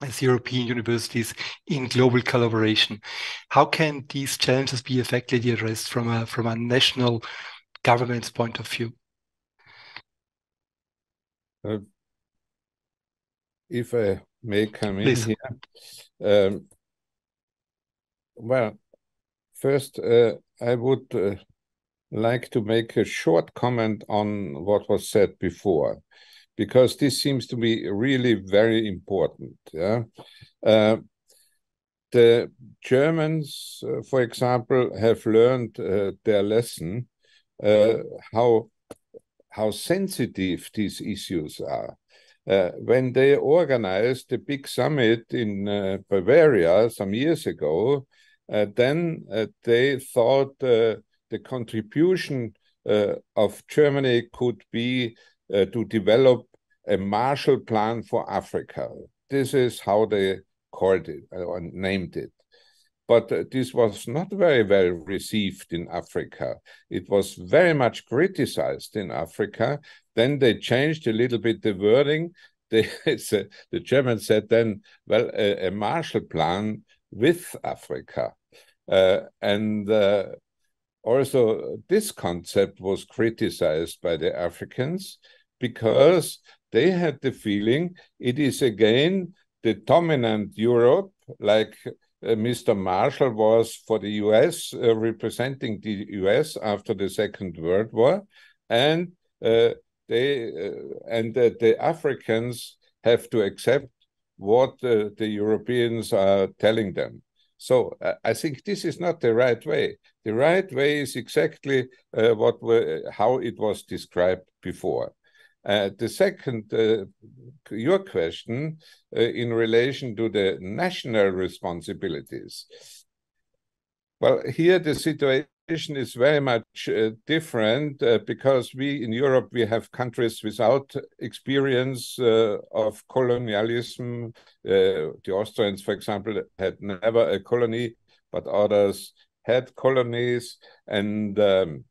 as European universities in global collaboration. How can these challenges be effectively addressed from a from a national government's point of view? Uh, if I may come Please. in here, um, well, first uh, I would uh, like to make a short comment on what was said before because this seems to be really very important. Yeah? Uh, the Germans, uh, for example, have learned uh, their lesson uh, how how sensitive these issues are. Uh, when they organized the big summit in uh, Bavaria some years ago, then they thought the contribution of Germany could be to develop a Marshall Plan for Africa. This is how they called it or named it. But uh, this was not very well received in Africa. It was very much criticized in Africa. Then they changed a little bit the wording. They, the Germans said then, well, a, a Marshall Plan with Africa. Uh, and uh, also, this concept was criticized by the Africans because they had the feeling it is again the dominant Europe, like uh, Mr. Marshall was for the US, uh, representing the US after the Second World War, and uh, they uh, and the Africans have to accept what uh, the Europeans are telling them. So uh, I think this is not the right way. The right way is exactly what how it was described before. Uh, the second, uh, your question uh, in relation to the national responsibilities. Well, here the situation is very much uh, different uh, because we in Europe we have countries without experience of colonialism. The Austrians, for example, had never a colony, but others had colonies, and um,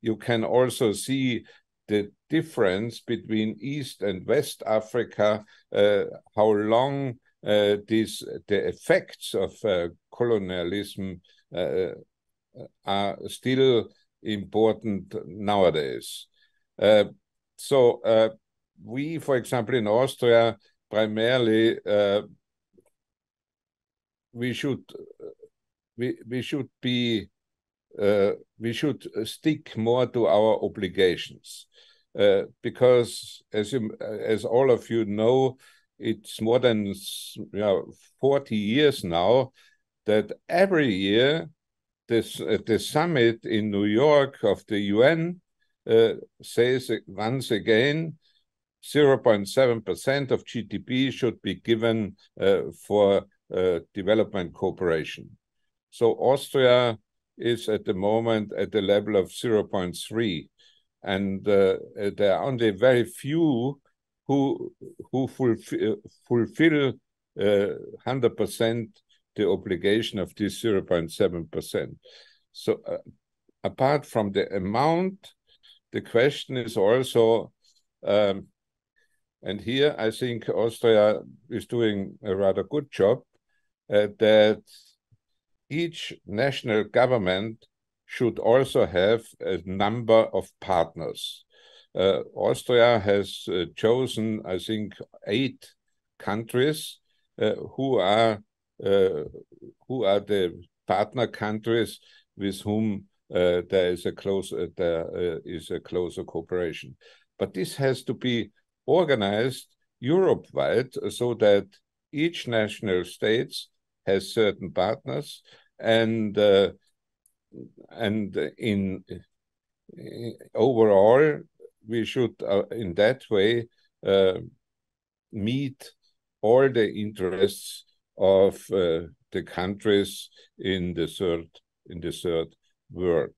you can also see the difference between East and West Africa, uh, how long uh, these the effects of colonialism are still important nowadays. Uh, so uh, we, for example, in Austria, primarily uh, we should we we should be uh, we should stick more to our obligations uh, because as you, as all of you know it's more than you know, 40 years now that every year this uh, the summit in New York of the UN uh, says once again 0.7% of GDP should be given uh, for uh, development cooperation. So Austria is at the moment at the level of 0.3 and uh, there are only very few who who fulfill, fulfill 100% the obligation of this 0.7%. So uh, apart from the amount, the question is also, um, and here I think Austria is doing a rather good job, uh, that each national government should also have a number of partners. Uh, Austria has uh, chosen, I think, eight countries uh, who are uh, who are the partner countries with whom uh, there is a close uh, there is a closer cooperation. But this has to be organized Europe-wide so that each national states has certain partners and uh, and in, in, overall we should uh, in that way uh, meet all the interests of uh, the countries in the third in the third world.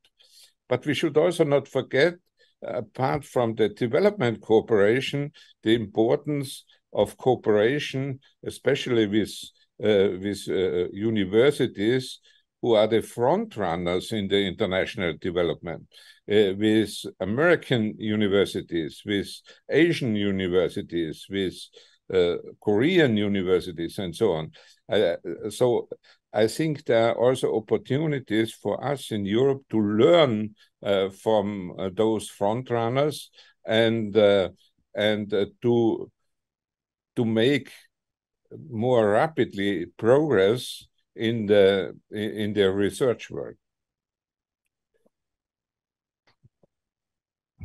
But we should also not forget, apart from the development cooperation, the importance of cooperation, especially with uh, with uh, universities who are the front runners in the international development, uh, with American universities, with Asian universities, with uh, Korean universities and so on. Uh, so I think there are also opportunities for us in Europe to learn uh, from uh, those frontrunners and uh, and uh, to to make more rapidly progress in the in the research work.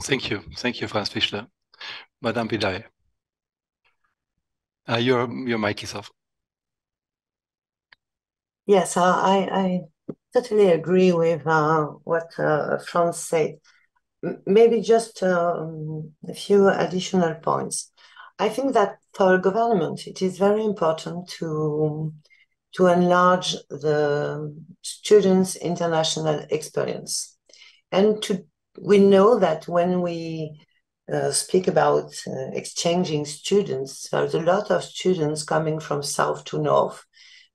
Thank you, thank you, Franz Fischler, Madame Vidal. Uh, your your mic is off. Yes, uh, I I totally agree with uh, what uh, Franz said. M maybe just um, a few additional points. I think that for government, it is very important to to enlarge the students' international experience, and to we know that when we uh, speak about uh, exchanging students. There's a lot of students coming from south to north,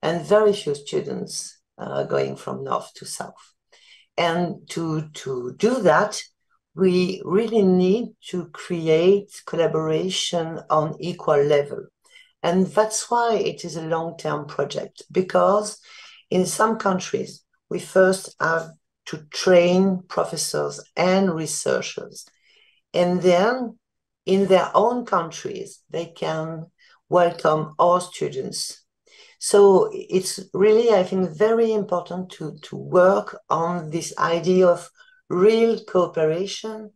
and very few students uh, going from north to south. And to, to do that, we really need to create collaboration on equal level. And that's why it is a long term project, because in some countries, we first have to train professors and researchers and then in their own countries, they can welcome our students. So it's really, I think, very important to, to work on this idea of real cooperation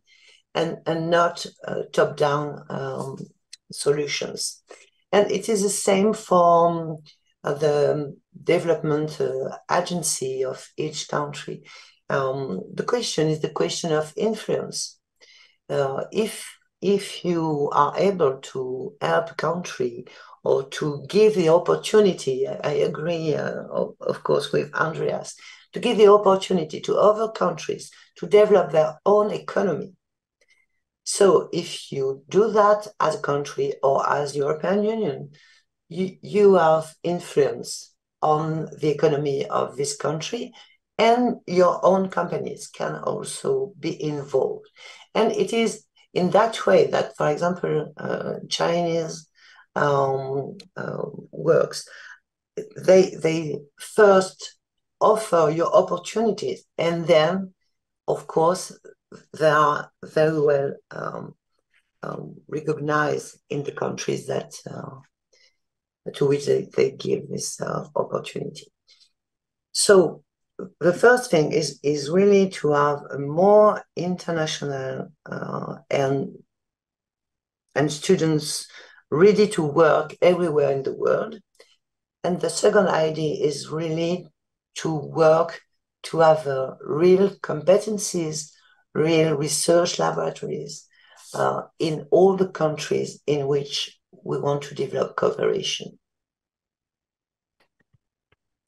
and, and not uh, top down um, solutions. And it is the same for the development uh, agency of each country. Um, the question is the question of influence. Uh, if if you are able to help a country or to give the opportunity, I, agree, uh, of, of course, with Andreas, to give the opportunity to other countries to develop their own economy. So if you do that as a country or as European Union, you, you have influence on the economy of this country and your own companies can also be involved. And it is in that way that, for example, uh, Chinese um, uh, works, they, they first offer you opportunities and then, of course, they are very well um, um, recognized in the countries that uh, to which they, they give this uh, opportunity. So the first thing is is really to have a more international uh, and and students ready to work everywhere in the world. And the second idea is really to work to have uh, real competencies, real research laboratories uh, in all the countries in which we want to develop cooperation.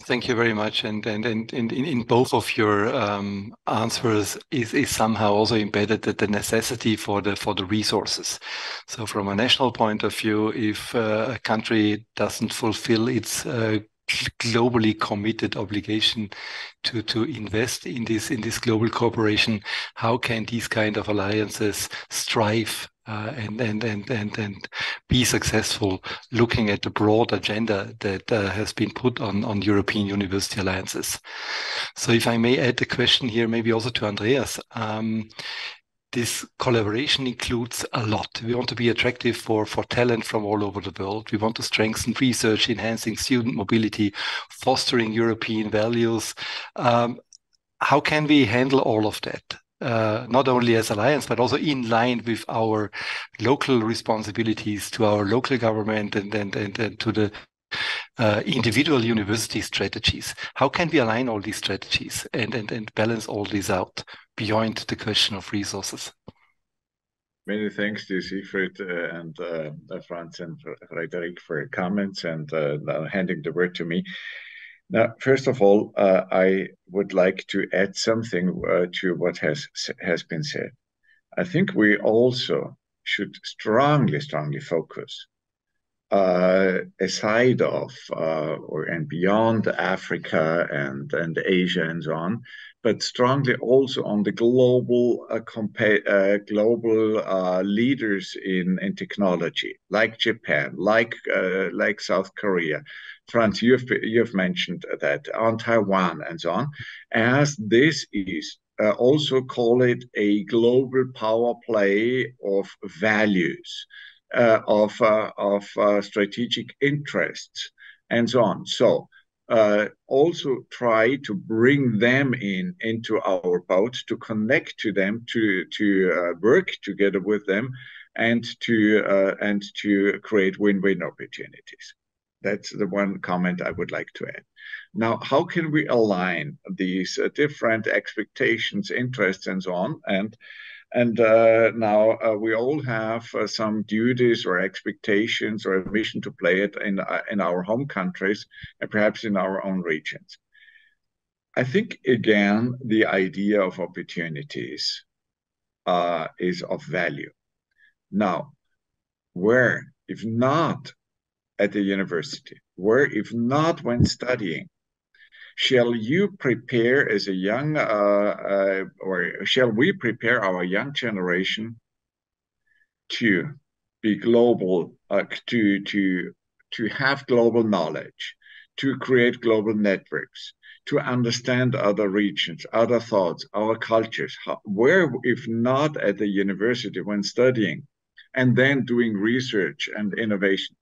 Thank you very much. And and and, in, in both of your um, answers is, is somehow also embedded that the necessity for the for the resources. So from a national point of view, if uh, a country doesn't fulfill its uh, globally committed obligation to to invest in this in this global cooperation, how can these kind of alliances strive uh, and, and, and, and, and be successful looking at the broad agenda that uh, has been put on, on European university alliances. So if I may add a question here, maybe also to Andreas, um, this collaboration includes a lot. We want to be attractive for, for talent from all over the world. We want to strengthen research, enhancing student mobility, fostering European values. Um, how can we handle all of that? uh, not only as alliance, but also in line with our local responsibilities to our local government and, and, and, and to the uh, individual university strategies. How can we align all these strategies and, and, and balance all these out beyond the question of resources? Many thanks to Siegfried uh, and uh, Franz and Frédérique for your comments and uh, handing the word to me. Now, first of all, uh, I would like to add something uh, to what has has been said. I think we also should strongly, strongly focus uh, aside of uh, or and beyond Africa and and Asia and so on, but strongly also on the global uh, uh global uh, leaders in in technology, like Japan, like uh, like South Korea. France, you've you've mentioned that on Taiwan and so on, as this is also call it a global power play of values uh, of, uh, of uh, strategic interests and so on. So uh, also try to bring them in into our boat to connect to them to to uh, work together with them and to uh, and to create win-win opportunities. That's the one comment i would like to add. Now how can we align these different expectations interests and so on and and uh, now uh, we all have uh, some duties or expectations or a mission to play it in, uh, in our home countries and perhaps in our own regions. I think, again, the idea of opportunities uh, is of value. Now, where, if not at the university, where, if not when studying, shall you prepare as a young, uh, uh, or shall we prepare our young generation to be global, uh, to to to have global knowledge, to create global networks, to understand other regions, other thoughts, our cultures. How, where, if not at the university when studying, and then doing research and innovation,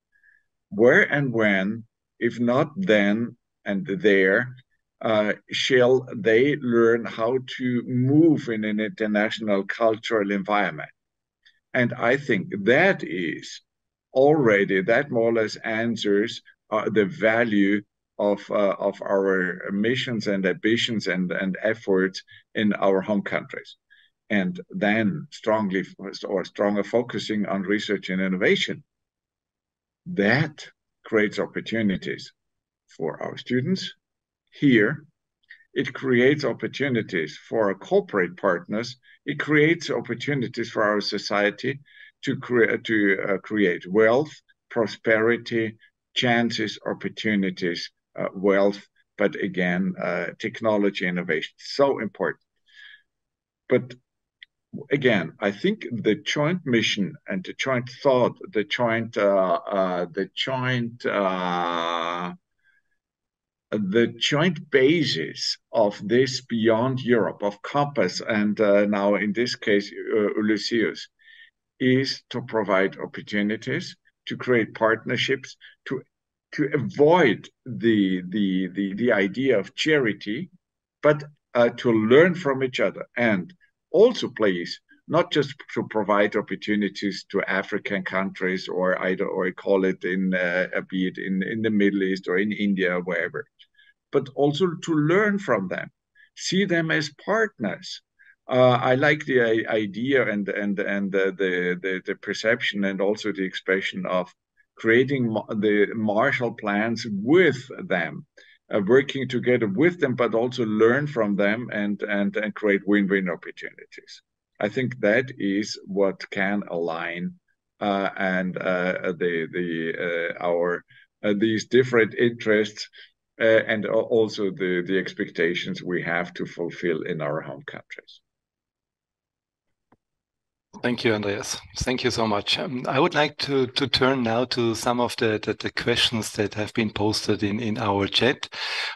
where and when, if not then and there, uh, shall they learn how to move in an international cultural environment. And I think that is already, that more or less answers uh, the value of uh, of our missions and ambitions and and efforts in our home countries and then strongly or stronger focusing on research and innovation that creates opportunities for our students here it creates opportunities for our corporate partners it creates opportunities for our society to create to uh, create wealth prosperity chances opportunities uh, wealth, but again, uh, technology innovation. So important. But again, I think the joint mission and the joint thought, the joint, uh, uh, the joint, uh, the joint basis of this beyond Europe, of Compass, and uh, now in this case, Ulysseus, is to provide opportunities, to create partnerships, to to avoid the the the, the idea of charity, but uh, to learn from each other and also please not just to provide opportunities to African countries or either or call it in uh, be it in in the Middle East or in India or wherever, but also to learn from them, see them as partners. Uh, I like the idea and and and the, the the perception and also the expression of creating the Marshall plans with them, uh, working together with them, but also learn from them and and and create win-win opportunities. I think that is what can align uh, and uh, the the uh, our uh, these different interests and also the expectations we have to fulfill in our home countries. Thank you, Andreas. Thank you so much. Um, I would like to, turn now to some of the, questions that have been posted in, our chat.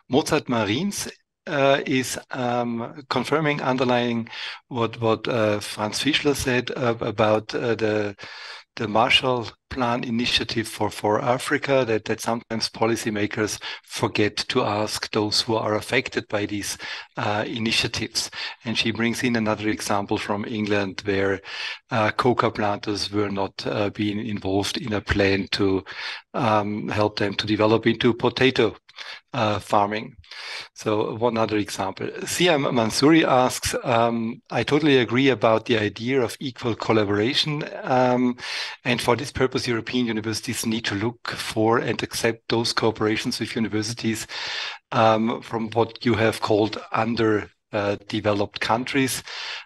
Mozart Marines uh, is um, confirming, underlying what, what uh, Franz Fischler said uh, about uh, the the Marshall Plan initiative for, for Africa that, that sometimes policymakers forget to ask those who are affected by these uh, initiatives. And she brings in another example from England where uh, coca planters were not uh, being involved in a plan to um, help them to develop into potato uh, farming. So one other example, Siam Mansouri asks, um, I totally agree about the idea of equal collaboration. Um, and for this purpose, European universities need to look for and accept those cooperations with universities um, from what you have called under uh, developed countries.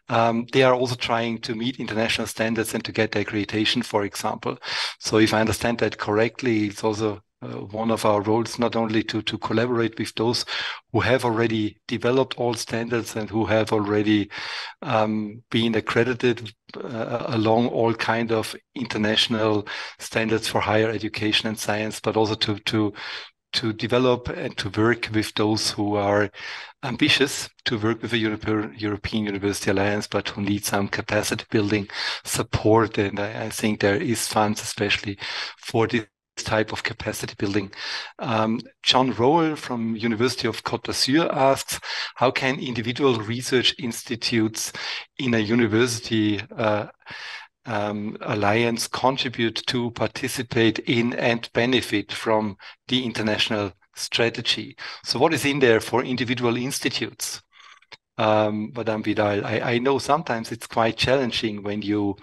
Um, they are also trying to meet international standards and to get accreditation, for example. So if I understand that correctly, it's also uh, one of our roles not only to to collaborate with those who have already developed all standards and who have already um, been accredited uh, along all kind of international standards for higher education and science, but also to to to develop and to work with those who are ambitious to work with the European University Alliance, but who need some capacity building support. And I, I think there is funds, especially for this type of capacity building. Um, John Rowell from University of Côte d'Azur asks, how can individual research institutes in a university uh, um, alliance contribute to participate in and benefit from the international strategy? So what is in there for individual institutes? Um, Madame Vidal, I, I know sometimes it's quite challenging when you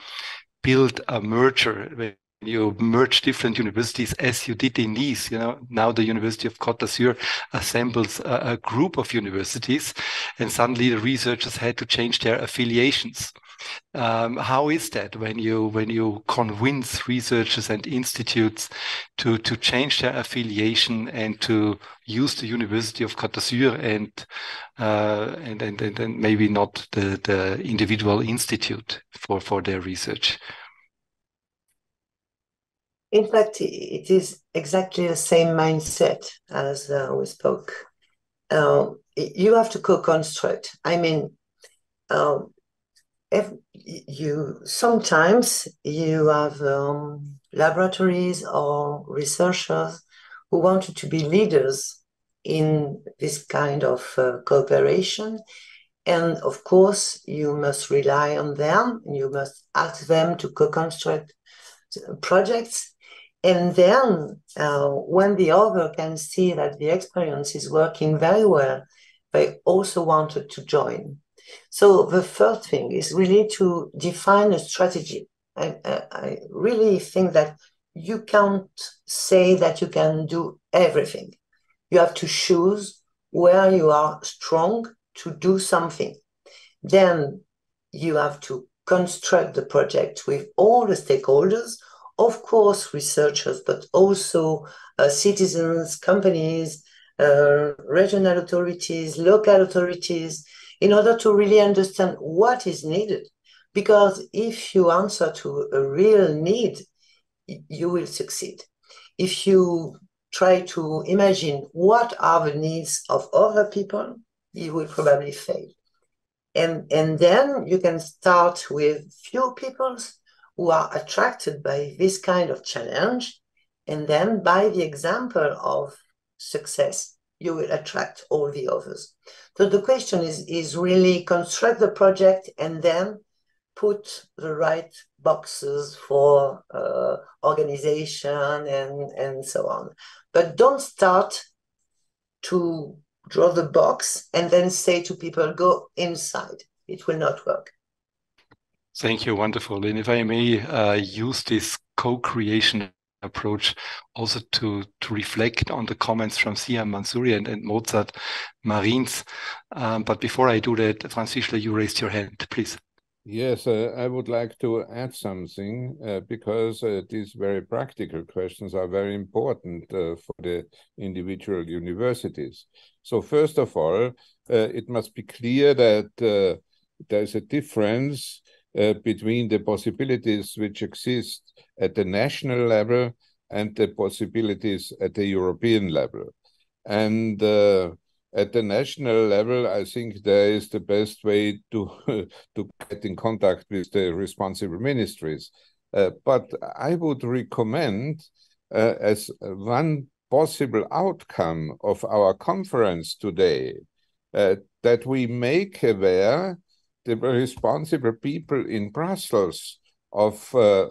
build a merger you merge different universities as you did in Nice. You know, now the University of Côte d'Azur assembles a, a, group of universities, and suddenly the researchers had to change their affiliations. Um, how is that when you when you convince researchers and institutes to to change their affiliation and to use the University of Côte d'Azur and, uh, and and and maybe not the the individual institute for for their research? In fact, it is exactly the same mindset as uh, we spoke. Uh, you have to co-construct. I mean, um, if you sometimes you have um, laboratories or researchers who wanted to be leaders in this kind of uh, cooperation, and of course you must rely on them. You must ask them to co-construct projects and then uh, when the other can see that the experience is working very well, they also wanted to join. So the first thing is really to define a strategy. I, I really think that you can't say that you can do everything. You have to choose where you are strong to do something. Then you have to construct the project with all the stakeholders, of course, researchers, but also uh, citizens, companies, uh, regional authorities, local authorities, in order to really understand what is needed. Because if you answer to a real need, you will succeed. If you try to imagine what are the needs of other people, you will probably fail. And, and then you can start with few people who are attracted by this kind of challenge. And then by the example of success, you will attract all the others. So the question is, is really construct the project and then put the right boxes for uh, organization and, and so on. But don't start to draw the box and then say to people, go inside. It will not work. Thank you. Wonderful. And if I may uh, use this co-creation approach also to, to reflect on the comments from Siam Mansouri and, and Mozart Marines. Um, but before I do that, Franz Fischler, you raised your hand, please. Yes, uh, I would like to add something uh, because uh, these very practical questions are very important uh, for the individual universities. So, first of all, uh, it must be clear that uh, there's a difference between the possibilities which exist at the national level and the possibilities at the European level. And at the national level, I think there is the best way to to get in contact with the responsible ministries. Uh, but I would recommend uh, as one possible outcome of our conference today uh, that we make aware the responsible people in Brussels of uh,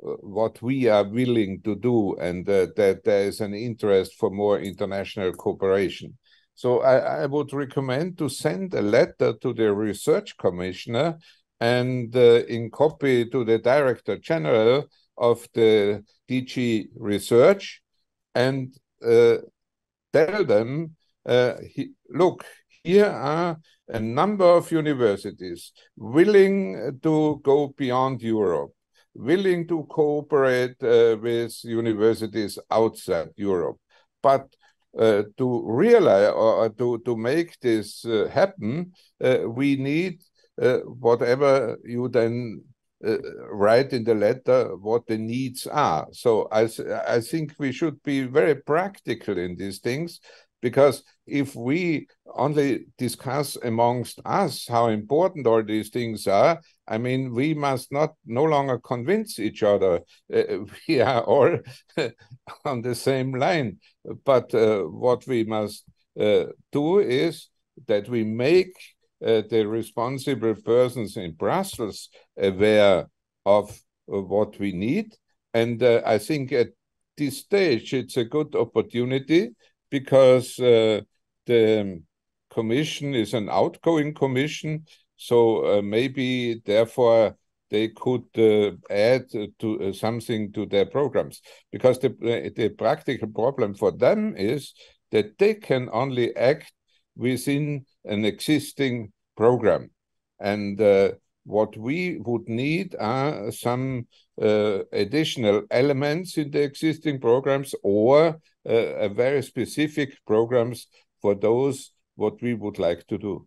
what we are willing to do and uh, that there is an interest for more international cooperation. So I, I, would recommend to send a letter to the research commissioner and uh, in copy to the director general of the DG research and uh, tell them, uh, he, look, here are a number of universities willing to go beyond Europe, willing to cooperate uh, with universities outside Europe. But uh, to realize or to, to make this uh, happen, uh, we need uh, whatever you then uh, write in the letter what the needs are. So I, I think we should be very practical in these things because if we only discuss amongst us how important all these things are, I mean, we must not no longer convince each other. Uh, we are all on the same line. But uh, what we must uh, do is that we make uh, the responsible persons in Brussels aware of uh, what we need. And uh, I think at this stage, it's a good opportunity because uh, the commission is an outgoing commission. So uh, maybe, therefore, they could uh, add to uh, something to their programs because the uh, the practical problem for them is that they can only act within an existing program and what we would need are some uh, additional elements in the existing programs or uh, a very specific programs for those what we would like to do.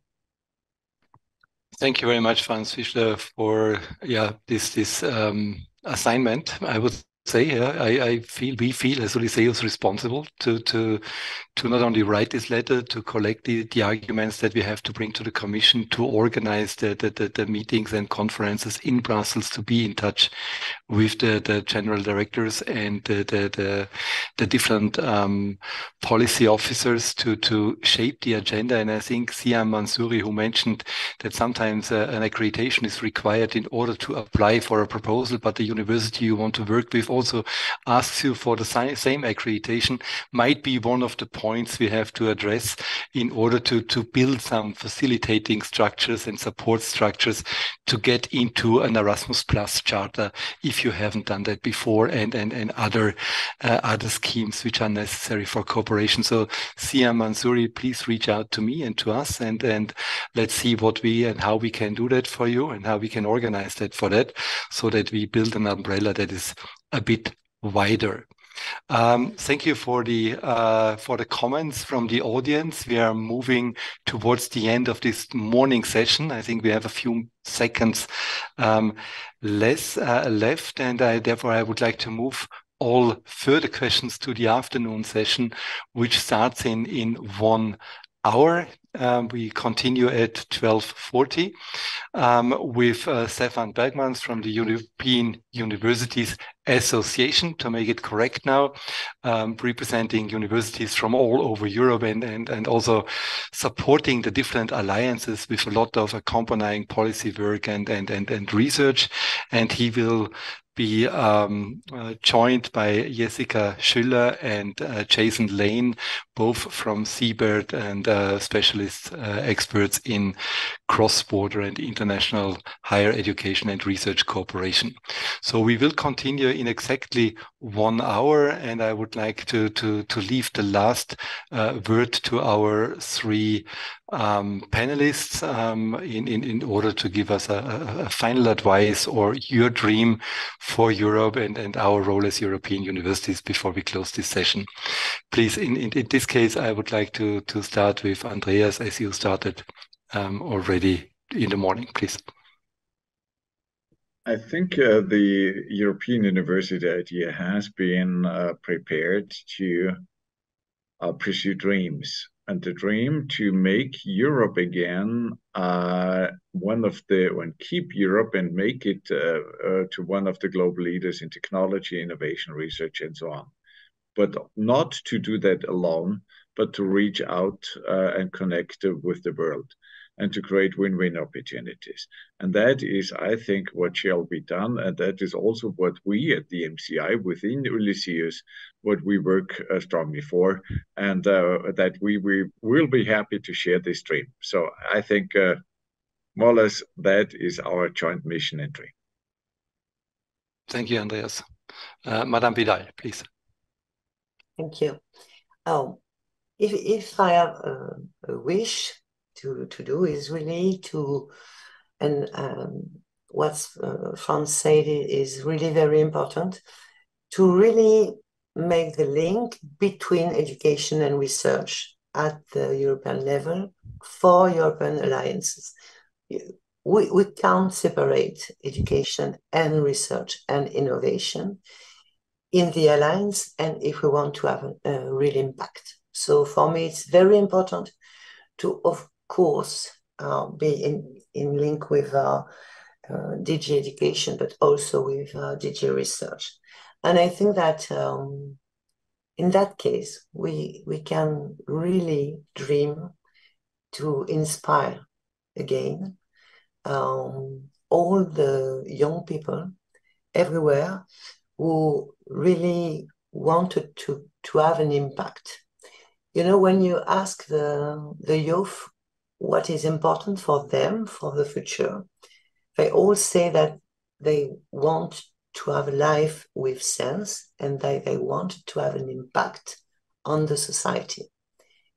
Thank you very much, Franz Fischler, for yeah this this um, assignment. I would say yeah, I, I feel we feel as Ulysseus responsible to to to not only write this letter, to collect the, the arguments that we have to bring to the Commission, to organize the, the, the, the meetings and conferences in Brussels, to be in touch with the, the general directors and the, the, the, the different um, policy officers to, to shape the agenda. And I think Siam Mansouri, who mentioned that sometimes uh, an accreditation is required in order to apply for a proposal, but the university you want to work with also asks you for the same accreditation might be one of the points we have to address in order to, to build some facilitating structures and support structures to get into an Erasmus Plus charter if you haven't done that before and, and, and other, uh, other schemes which are necessary for cooperation. So Sia Mansouri, please reach out to me and to us and, and let's see what we and how we can do that for you and how we can organize that for that so that we build an umbrella that is a bit wider. Um, thank you for the uh, for the comments from the audience. We are moving towards the end of this morning session. I think we have a few seconds um, less uh, left, and I, therefore I would like to move all further questions to the afternoon session, which starts in in one hour. Um, we continue at 12.40 um, with uh, Stefan Berghmans from the European Universities Association, to make it correct now, um, representing universities from all over Europe and, and, and also supporting the different alliances with a lot of accompanying policy work and, and, and, and research. And he will be um, uh, joined by Jessica Schüller and uh, Jason Lane, both from C-BERT and uh, specialist uh, experts in cross-border and international higher education and research cooperation. So we will continue in exactly one hour, and I would like to to to leave the last uh, word to our three um, panelists um, in, in, in order to give us a, a, final advice or your dream for Europe and, and our role as European universities before we close this session. Please, in, in, in this case, I would like to, to start with Andreas as you started um, already in the morning, please. I think uh, the European university idea has been uh, prepared to uh, pursue dreams and the dream to make Europe again uh, one of the and keep Europe and make it uh, uh, to one of the global leaders in technology, innovation, research, and so on. But not to do that alone, but to reach out uh, and connect with the world and to create win-win opportunities. And that is, I think, what shall be done. And that is also what we at the MCI within Ulysseus, what we work uh, strongly for, and uh, that we, we will be happy to share this dream. So I think uh, more or less that is our joint mission and dream. Thank you, Andreas. Uh, Madame Vidal, please. Thank you. Oh, if, if I have a, a wish to, to do is really to, and um, what uh, Franz said is really very important, to really make the link between education and research at the European level for European alliances. We, we can't separate education and research and innovation in the alliance and if we want to have a, a real impact. So for me, it's very important to, of course, uh, be in, in link with uh, uh, DG education, but also with uh, DG research. And I think that um, in that case, we, we can really dream to inspire again um, all the young people everywhere who really wanted to, to have an impact. You know, when you ask the, the youth what is important for them for the future. They all say that they want to have a life with sense and that they want to have an impact on the society.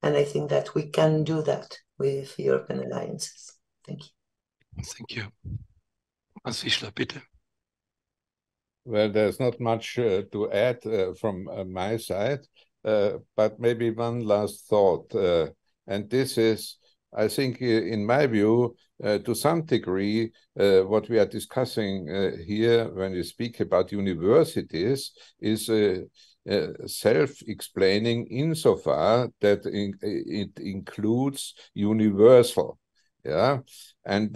And I think that we can do that with European alliances. Thank you. Thank you. Franz Fischler, bitte. Well, there's not much uh, to add uh, from uh, my side, uh, but maybe one last thought. Uh, and this is I think, uh, in my view, to some degree, what we are discussing here when we speak about universities is uh, self-explaining insofar that in, it includes universal. Yeah, and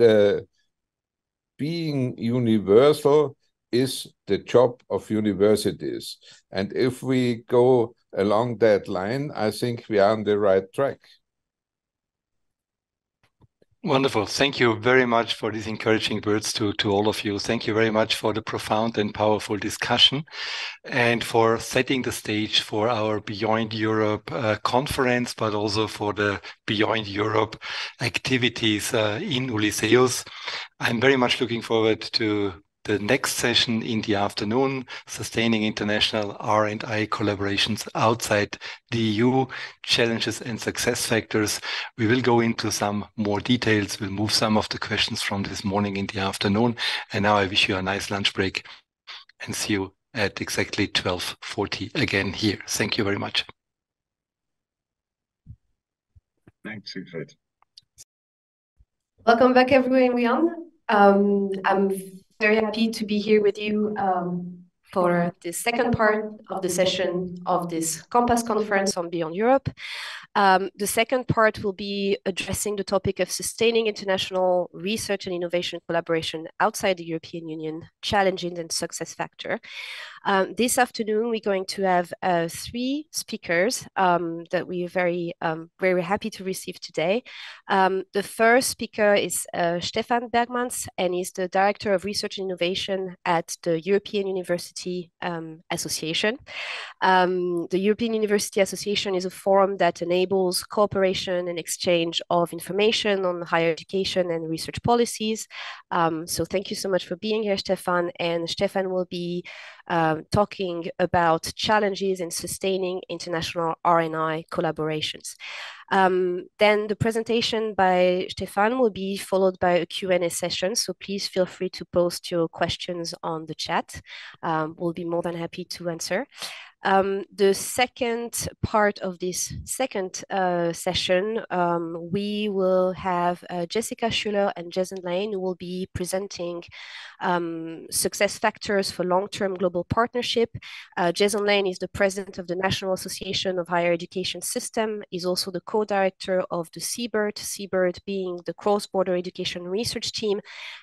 being universal is the job of universities. And if we go along that line, I think we are on the right track. Wonderful. Thank you very much for these encouraging words to, to all of you. Thank you very much for the profound and powerful discussion and for setting the stage for our Beyond Europe uh, conference, but also for the Beyond Europe activities uh, in Ulysseus. I'm very much looking forward to the next session in the afternoon, sustaining international R&I collaborations outside the EU, challenges and success factors. We will go into some more details. We'll move some of the questions from this morning in the afternoon. And now I wish you a nice lunch break and see you at exactly 12:40 again here. Thank you very much. Thanks, Siegfried. Welcome back, everyone. Um, I'm very happy to be here with you um, for the second part of the session of this Compass conference on Beyond Europe. Um, the second part will be addressing the topic of sustaining international research and innovation collaboration outside the European Union, challenges and success factor. Um, this afternoon, we're going to have uh, three speakers um, that we are very, um, very happy to receive today. Um, the first speaker is uh, Stefan Berghmans, and he's the Director of Research and Innovation at the European University um, Association. Um, the European University Association is a forum that enables cooperation and exchange of information on higher education and research policies. so thank you so much for being here, Stefan. And Stefan will be um, talking about challenges in sustaining international R&I collaborations. Um, then the presentation by Stefan will be followed by a Q&A session. So please feel free to post your questions on the chat. Um, we'll be more than happy to answer. Um, the second part of this second uh, session, um, we will have uh, Jessica Schüller and Jason Lane who will be presenting um, success factors for long-term global partnership. Uh, Jason Lane is the president of the National Association of Higher Education System. He's also the co-director of the CBERT, CBERT being the cross-border education research team,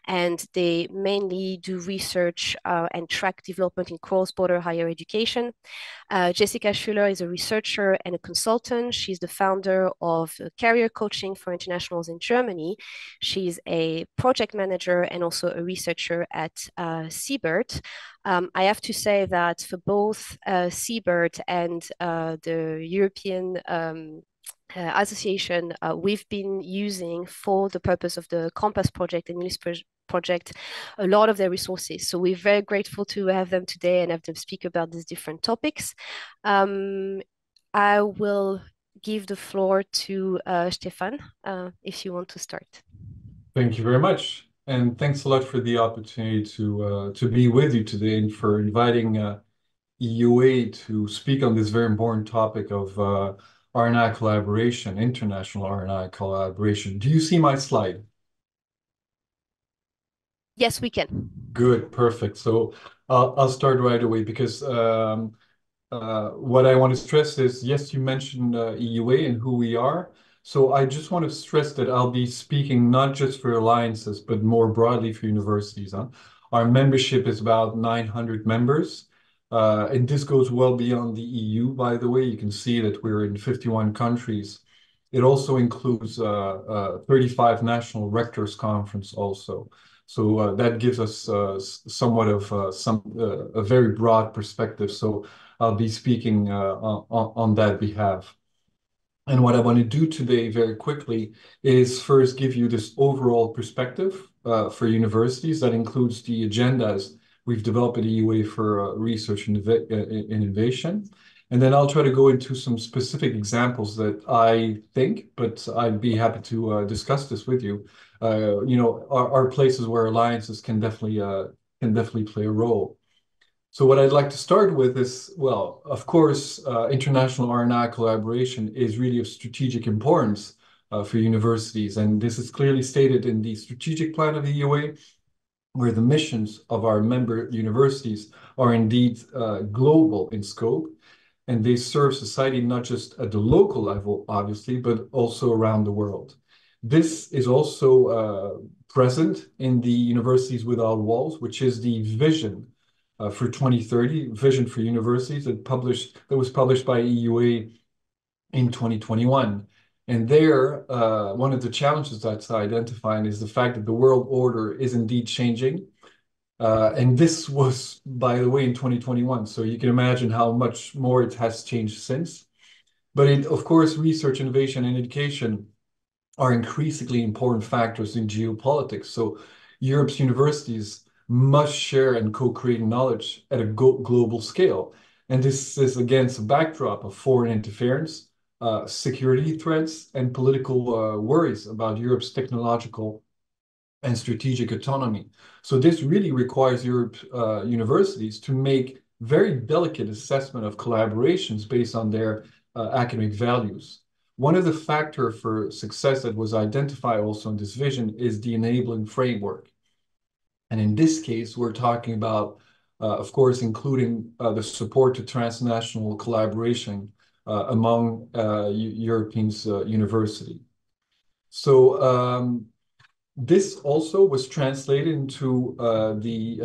and they mainly do research uh, and track development in cross-border higher education. Uh, Jessica Schüller is a researcher and a consultant. She's the founder of Career Coaching for Internationals in Germany. She's a project manager and also a researcher at uh, CBERT. Um, I have to say that for both uh, CBERT and uh, the European um, uh, association uh, we've been using for the purpose of the Compass project and project a lot of their resources. So we're very grateful to have them today and have them speak about these different topics. Um, I will give the floor to uh, Stefan uh, if you want to start. Thank you very much. And thanks a lot for the opportunity to uh, to be with you today and for inviting uh, EUA to speak on this very important topic of uh, R&I collaboration, international R&I collaboration. Do you see my slide? Yes, we can. Good, perfect. So uh, I'll start right away because um, uh, what I want to stress is, yes, you mentioned uh, EUA and who we are. So I just want to stress that I'll be speaking not just for alliances, but more broadly for universities. Huh? Our membership is about 900 members. Uh, and this goes well beyond the EU, by the way. You can see that we're in 51 countries. It also includes uh, uh, 35 national rectors conference also. So uh, that gives us uh, somewhat of uh, some a very broad perspective. So I'll be speaking on, on that behalf. And what I want to do today very quickly is first give you this overall perspective for universities. That includes the agendas We've developed an EUA for uh, research and innovation. And then I'll try to go into some specific examples that I think, but I'd be happy to uh, discuss this with you. Uh, you know, are, are, places where alliances can definitely uh, can definitely play a role. So what I'd like to start with is, well, of course, uh, international R&I collaboration is really of strategic importance uh, for universities, and this is clearly stated in the strategic plan of the EUA where the missions of our member universities are indeed uh, global in scope, and they serve society not just at the local level, obviously, but also around the world. This is also uh, present in the Universities Without Walls, which is the vision uh, for 2030, vision for universities that published that was published by EUA in 2021. And there, uh, one of the challenges that's identifying is the fact that the world order is indeed changing. Uh, and this was, by the way, in 2021. So you can imagine how much more it has changed since. But it, of course, research, innovation, and education are increasingly important factors in geopolitics. So Europe's universities must share and co-create knowledge at a global scale. And this is against a backdrop of foreign interference, uh, security threats, and political uh, worries about Europe's technological and strategic autonomy. So this really requires Europe uh, universities to make very delicate assessment of collaborations based on their uh, academic values. One of the factor for success that was identified also in this vision is the enabling framework. And in this case, we're talking about, uh, of course, including uh, the support to transnational collaboration uh, among uh, Europeans uh, university. So um, this also was translated into uh, the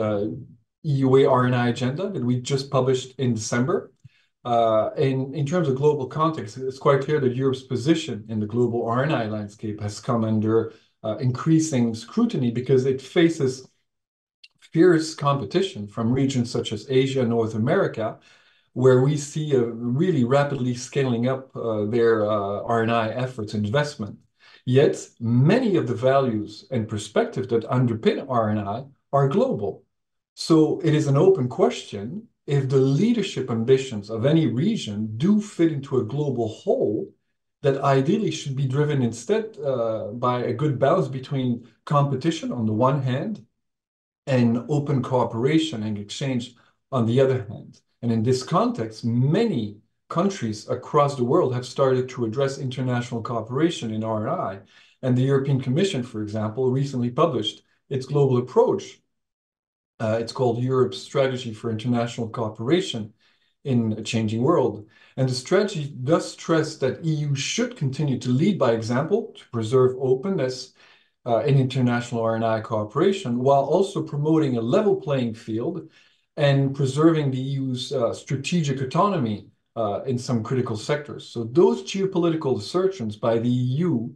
EUA R&I agenda that we just published in December. Uh, in, in terms of global context, it's quite clear that Europe's position in the global R&I landscape has come under uh, increasing scrutiny because it faces fierce competition from regions such as Asia and North America, where we see a really rapidly scaling up uh, their uh, R&I efforts and investment. Yet, many of the values and perspectives that underpin R&I are global. So it is an open question if the leadership ambitions of any region do fit into a global whole, that ideally should be driven instead uh, by a good balance between competition on the one hand and open cooperation and exchange on the other hand. And in this context, many countries across the world have started to address international cooperation in R&I. And the European Commission, for example, recently published its global approach uh, it's called Europe's Strategy for International Cooperation in a Changing World. And the strategy does stress that EU should continue to lead by example to preserve openness uh, in international R&I cooperation, while also promoting a level playing field and preserving the EU's uh, strategic autonomy uh, in some critical sectors. So those geopolitical assertions by the EU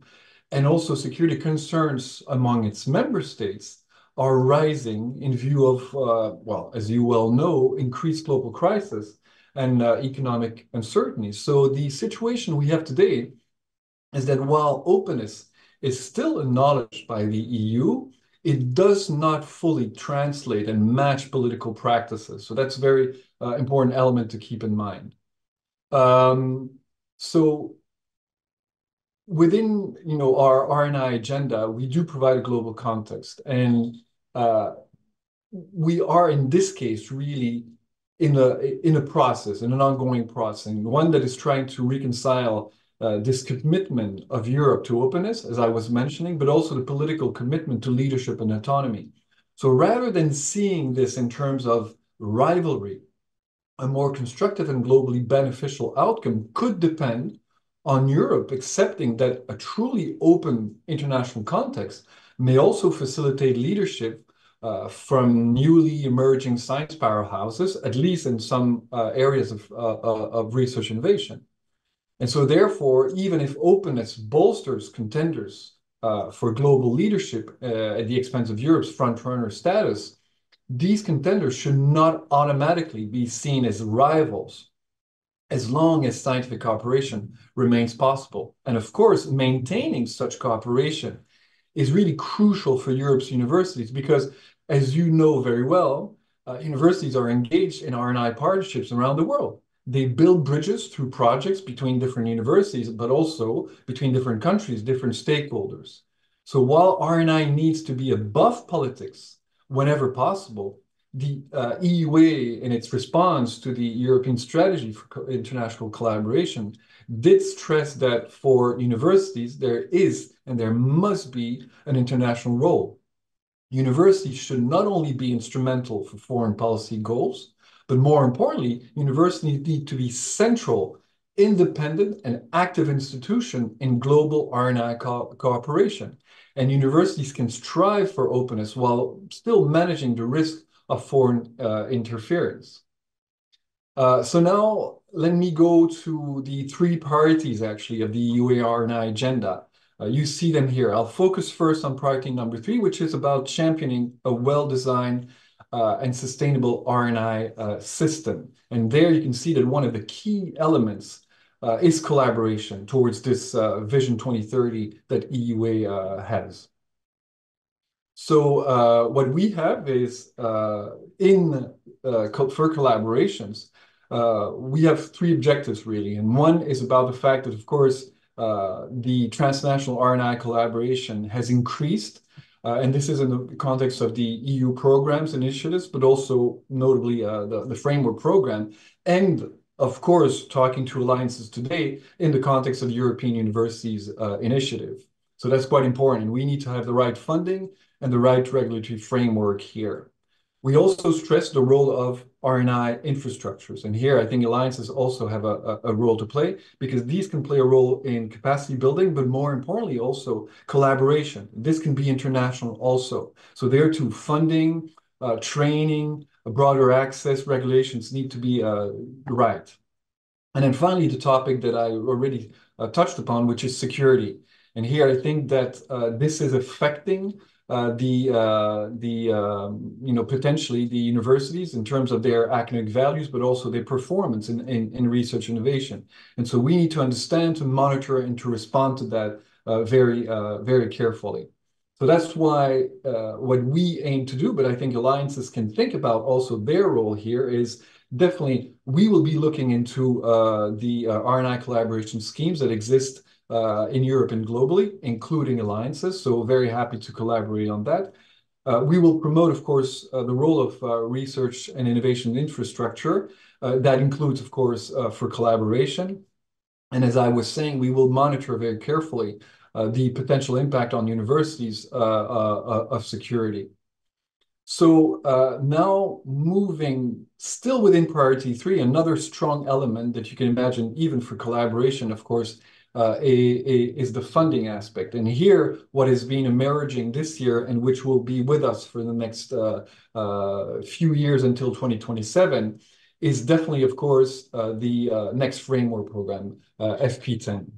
and also security concerns among its member states are rising in view of, uh, well, as you well know, increased global crisis and uh, economic uncertainty. So the situation we have today is that while openness is still acknowledged by the EU, it does not fully translate and match political practices. So that's a very uh, important element to keep in mind. Um, so within you know our R&I agenda, we do provide a global context, and uh, we are in this case really in a in a process, in an ongoing process, and one that is trying to reconcile uh, this commitment of Europe to openness, as I was mentioning, but also the political commitment to leadership and autonomy. So rather than seeing this in terms of rivalry, a more constructive and globally beneficial outcome could depend on Europe accepting that a truly open international context may also facilitate leadership uh, from newly emerging science powerhouses, at least in some uh, areas of, uh, uh of research innovation. And so therefore, even if openness bolsters contenders uh, for global leadership uh, at the expense of Europe's front-runner status, these contenders should not automatically be seen as rivals as long as scientific cooperation remains possible. And of course, maintaining such cooperation is really crucial for Europe's universities because, as you know very well, uh, universities are engaged in R&I partnerships around the world. They build bridges through projects between different universities, but also between different countries, different stakeholders. So while R&I needs to be above politics whenever possible, the uh, EUA, in its response to the European Strategy for International Collaboration, did stress that for universities, there is and there must be an international role. Universities should not only be instrumental for foreign policy goals, but more importantly, universities need to be central, independent, and active institution in global R&I co cooperation. And universities can strive for openness while still managing the risk of foreign uh, interference. Uh, so now let me go to the three priorities actually of the EUA R&I agenda. Uh, you see them here. I'll focus first on priority number three, which is about championing a well-designed uh, and sustainable R&I uh, system. And there you can see that one of the key elements uh, is collaboration towards this uh, Vision 2030 that EUA uh, has. So what we have is in for collaborations, we have three objectives really. And one is about the fact that, of course, uh, the transnational R&I collaboration has increased, uh, and this is in the context of the EU programs initiatives, but also notably uh, the, the framework program, and of course, talking to alliances today in the context of the European Universities uh, Initiative. So that's quite important. And we need to have the right funding and the right regulatory framework here. We also stress the role of R&I infrastructures. And here, I think alliances also have a, role to play because these can play a role in capacity building, but more importantly, also collaboration. This can be international also. So there too, funding, uh, training, broader access regulations need to be uh, right. And then finally, the topic that I already uh, touched upon, which is security. And here I think that this is affecting the uh, the um, you know potentially the universities in terms of their academic values, but also their performance in, in, in research innovation. And so we need to understand, to monitor, and to respond to that uh, very very carefully. So that's why uh, what we aim to do, but I think alliances can think about also their role here is definitely we will be looking into uh, the uh, R&I collaboration schemes that exist uh, Uh, in Europe and globally, including alliances. So very happy to collaborate on that. Uh, we will promote, of course, uh, the role of uh, research and innovation infrastructure. Uh, that includes, of course, for collaboration. And as I was saying, we will monitor very carefully the potential impact on universities of security. So now moving still within priority three, another strong element that you can imagine even for collaboration, of course, uh, is the funding aspect. And here, what has been emerging this year and which will be with us for the next uh, uh, few years until 2027 is definitely, of course, the next framework program, uh, FP10.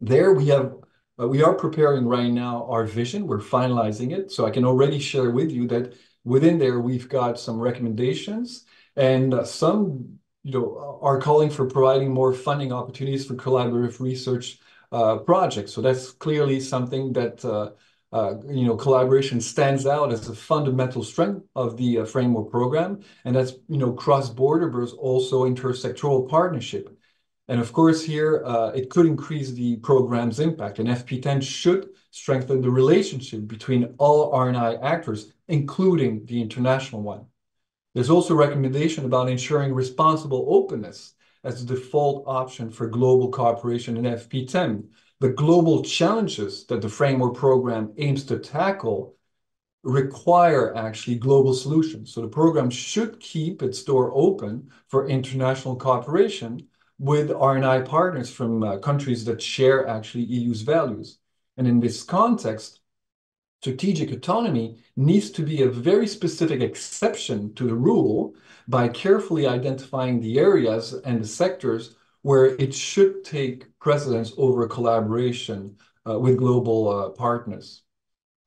There we have we are preparing right now our vision. We're finalizing it. So I can already share with you that within there, we've got some recommendations and some you know, are calling for providing more funding opportunities for collaborative research uh, projects. So that's clearly something that uh, uh, you know collaboration stands out as a fundamental strength of the uh, framework program, and that's you know cross-border, but also intersectoral partnership. And of course, here uh, it could increase the program's impact, and FP10 should strengthen the relationship between all R&I actors, including the international one. There's also recommendation about ensuring responsible openness as the default option for global cooperation in FP10. The global challenges that the framework program aims to tackle require actually global solutions. So the program should keep its door open for international cooperation with R&I partners from uh, countries that share actually EU's values. And in this context, strategic autonomy needs to be a very specific exception to the rule by carefully identifying the areas and the sectors where it should take precedence over collaboration uh, with global uh, partners.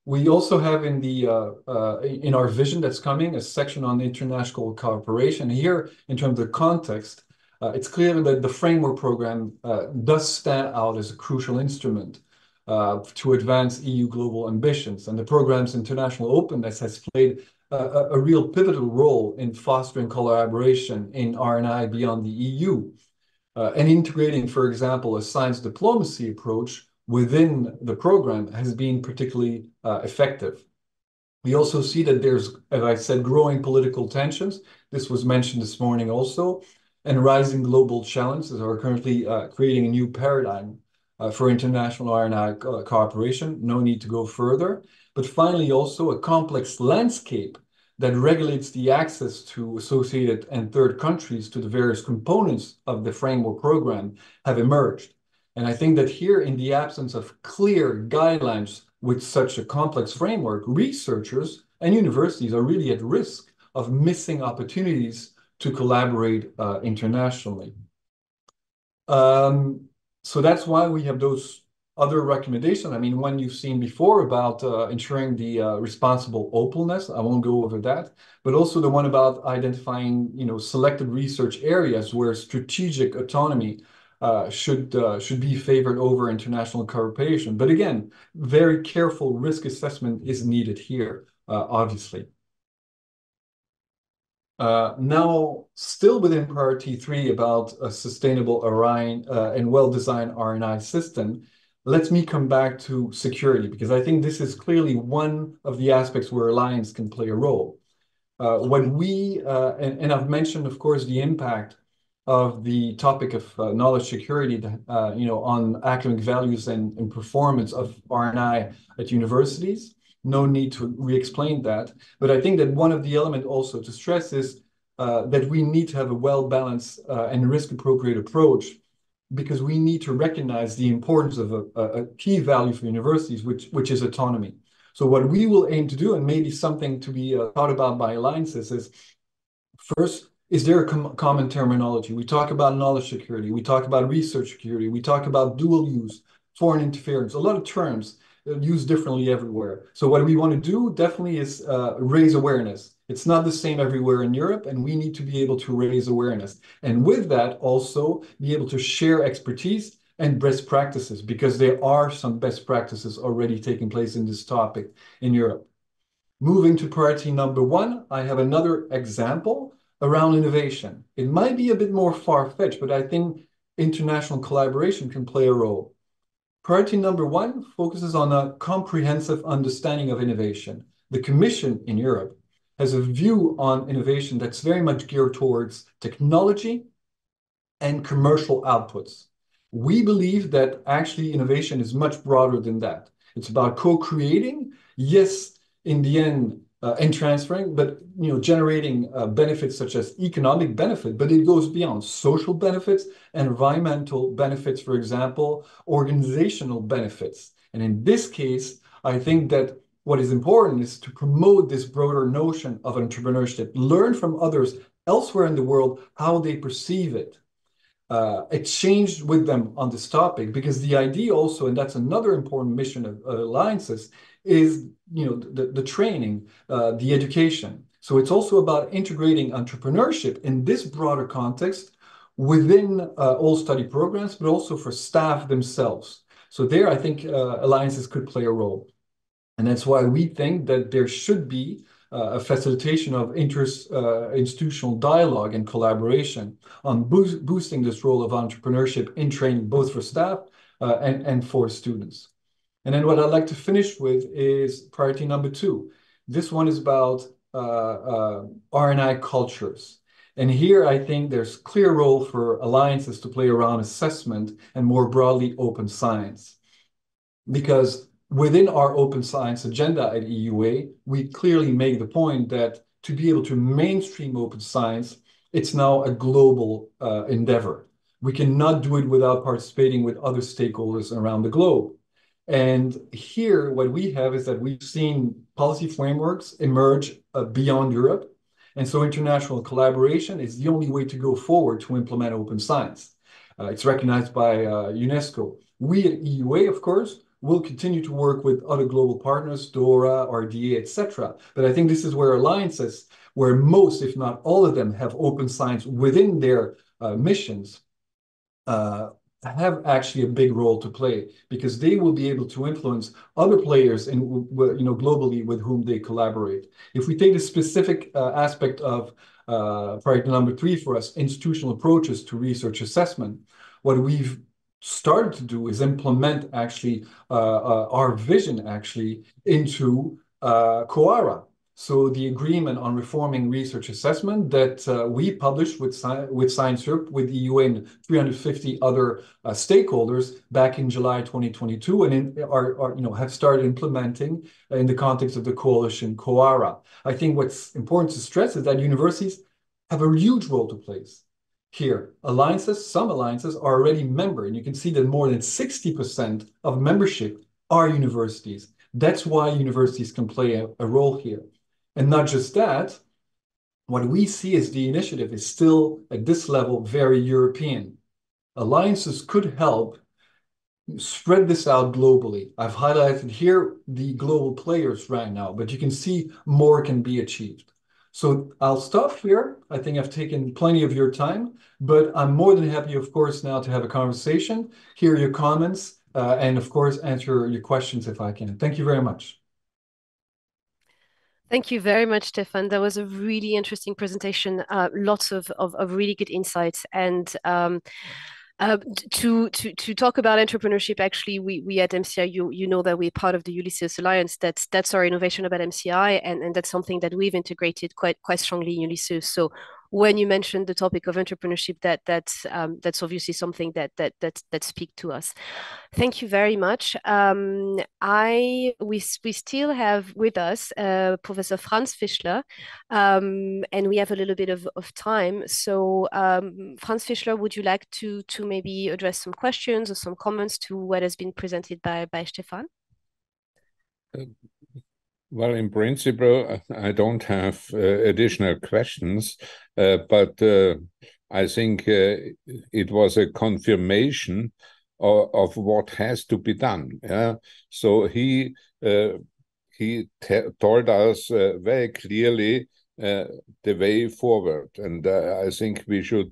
We also have in the uh, uh, in our vision that's coming a section on international cooperation. Here, in terms of context, uh, it's clear that the framework program uh, does stand out as a crucial instrument to advance EU global ambitions. And the program's international openness has played a, a real pivotal role in fostering collaboration in R&I beyond the EU. Uh, and integrating, for example, a science diplomacy approach within the program has been particularly uh, effective. We also see that there's, as I said, growing political tensions. This was mentioned this morning also, and rising global challenges are currently uh, creating a new paradigm uh, for international uh, cooperation. No need to go further. But finally, also a complex landscape that regulates the access to associated and third countries to the various components of the framework program have emerged. And I think that here, in the absence of clear guidelines with such a complex framework, researchers and universities are really at risk of missing opportunities to collaborate uh, internationally. Um, so that's why we have those other recommendations. I mean, one you've seen before about uh, ensuring the uh, responsible openness. I won't go over that, but also the one about identifying, you know, selected research areas where strategic autonomy uh, should uh, should be favored over international cooperation. But again, very careful risk assessment is needed here, uh, obviously. Uh, now, still within priority three about a sustainable uh, and well-designed R&I system, let me come back to security, because I think this is clearly one of the aspects where Alliance can play a role. Uh, when we, and, I've mentioned, of course, the impact of the topic of knowledge security, you know, on academic values and, performance of R&I at universities no need to re-explain that. But I think that one of the elements also to stress is uh, that we need to have a well-balanced uh, and risk-appropriate approach because we need to recognize the importance of a, key value for universities, which, which is autonomy. So what we will aim to do, and maybe something to be uh, thought about by alliances, is first, is there a com common terminology? We talk about knowledge security, we talk about research security, we talk about dual use, foreign interference, a lot of terms used differently everywhere. So what we want to do definitely is uh, raise awareness. It's not the same everywhere in Europe, and we need to be able to raise awareness. And with that, also be able to share expertise and best practices, because there are some best practices already taking place in this topic in Europe. Moving to priority number one, I have another example around innovation. It might be a bit more far-fetched, but I think international collaboration can play a role. Priority number one focuses on a comprehensive understanding of innovation. The Commission in Europe has a view on innovation that's very much geared towards technology and commercial outputs. We believe that actually innovation is much broader than that. It's about co-creating, yes, in the end, uh, and transferring, but you know, generating uh, benefits such as economic benefit, but it goes beyond social benefits, environmental benefits, for example, organizational benefits. And in this case, I think that what is important is to promote this broader notion of entrepreneurship, learn from others elsewhere in the world how they perceive it. Uh, exchange with them on this topic because the idea also, and that's another important mission of uh, alliances, is you know the, the training, uh, the education. So it's also about integrating entrepreneurship in this broader context within uh, all study programs, but also for staff themselves. So there, I think uh, alliances could play a role. And that's why we think that there should be uh, a facilitation of inter-institutional uh, dialogue and collaboration on boost, boosting this role of entrepreneurship in training, both for staff uh, and, and for students. And then what I'd like to finish with is priority number two. This one is about uh, uh, R&I cultures. And here I think there's clear role for alliances to play around assessment and more broadly open science. Because within our open science agenda at EUA, we clearly make the point that to be able to mainstream open science, it's now a global uh, endeavor. We cannot do it without participating with other stakeholders around the globe. And here, what we have is that we've seen policy frameworks emerge uh, beyond Europe. And so international collaboration is the only way to go forward to implement open science. Uh, it's recognized by uh, UNESCO. We at EUA, of course, will continue to work with other global partners, DORA, RDA, etc. But I think this is where alliances, where most, if not all of them, have open science within their uh, missions, uh, have actually a big role to play because they will be able to influence other players in you know globally with whom they collaborate. If we take the specific uh, aspect of uh, priority number three for us, institutional approaches to research assessment, what we've started to do is implement actually uh, uh our vision actually into uh, COARA. So the agreement on reforming research assessment that uh, we published with, with Science Europe, with EU and 350 other uh, stakeholders back in July 2022, and in, are, are, you know have started implementing in the context of the coalition COARA. I think what's important to stress is that universities have a huge role to play here. Alliances, some alliances are already member, and you can see that more than 60% of membership are universities. That's why universities can play a, a role here. And not just that, what we see is the initiative is still at this level very European. Alliances could help spread this out globally. I've highlighted here the global players right now, but you can see more can be achieved. So I'll stop here. I think I've taken plenty of your time, but I'm more than happy, of course, now to have a conversation, hear your comments, uh, and of course, answer your questions if I can. Thank you very much. Thank you very much, Stephane. That was a really interesting presentation. Uh, lots of, of, of, really good insights. And um, uh, to to to talk about entrepreneurship, actually, we we at MCI, you you know that we're part of the Ulysseus Alliance. That's that's our innovation about MCI, and and that's something that we've integrated quite quite strongly in Ulysseus. So when you mentioned the topic of entrepreneurship, that that's um, that's obviously something that that that that speak to us. Thank you very much. Um, I we we still have with us uh, Professor Franz Fischler, um, and we have a little bit of, of time. So um, Franz Fischler, would you like to to maybe address some questions or some comments to what has been presented by by Stephane? Well, in principle, I don't have uh, additional questions, uh, but uh, I think uh, it was a confirmation of, of, what has to be done. Yeah? So he uh, he told us uh, very clearly the way forward, and I think we should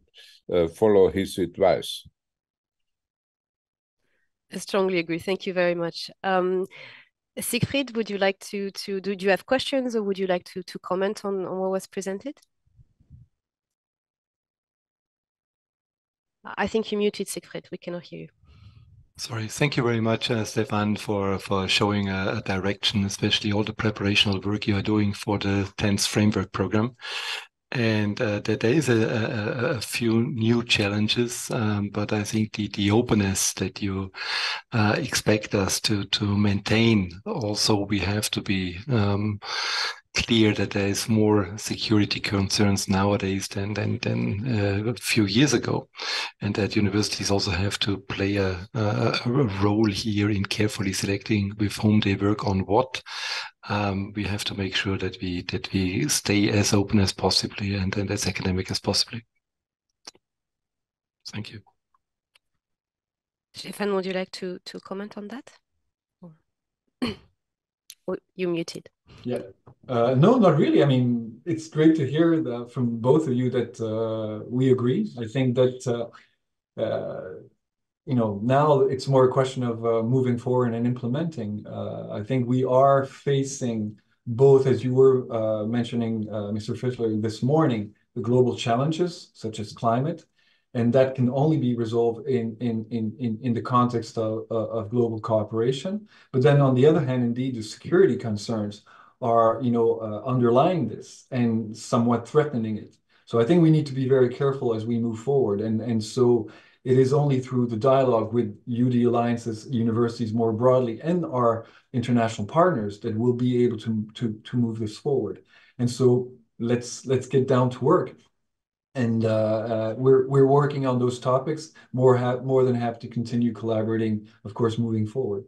follow his advice. I strongly agree. Thank you very much. Um, Siegfried, would you like to to do, do you have questions or would you like to to comment on, on what was presented? I think you muted Siegfried. We cannot hear you. Sorry. Thank you very much, uh, Stephane, for for showing a, a, direction, especially all the preparational work you are doing for the TENS framework program and uh, that there is a, a, a, few new challenges, um, but I think the, the openness that you uh, expect us to to maintain. Also, we have to be um, clear that there is more security concerns nowadays than than, than uh, a few years ago, and that universities also have to play a, a, a, role here in carefully selecting with whom they work on what. Um, we have to make sure that we that we stay as open as possibly and, and as academic as possibly. Thank you. Stephane, would you like to to comment on that? Oh, you muted. Yeah. Uh, no, not really. I mean, it's great to hear from both of you that uh, we agree. I think that uh, uh you know now it's more a question of uh, moving forward and implementing. Uh, I think we are facing both, as you were mentioning, Mr. Fischler, this morning, the global challenges such as climate, and that can only be resolved in in in in the context of of global cooperation. But then on the other hand, indeed, the security concerns are you know uh, underlying this and somewhat threatening it. So I think we need to be very careful as we move forward, and and so it is only through the dialogue with UD alliances, universities more broadly, and our international partners that we'll be able to to to move this forward. And so let's let's get down to work and uh, uh, we're we're working on those topics. More have more than happy to continue collaborating, of course, moving forward.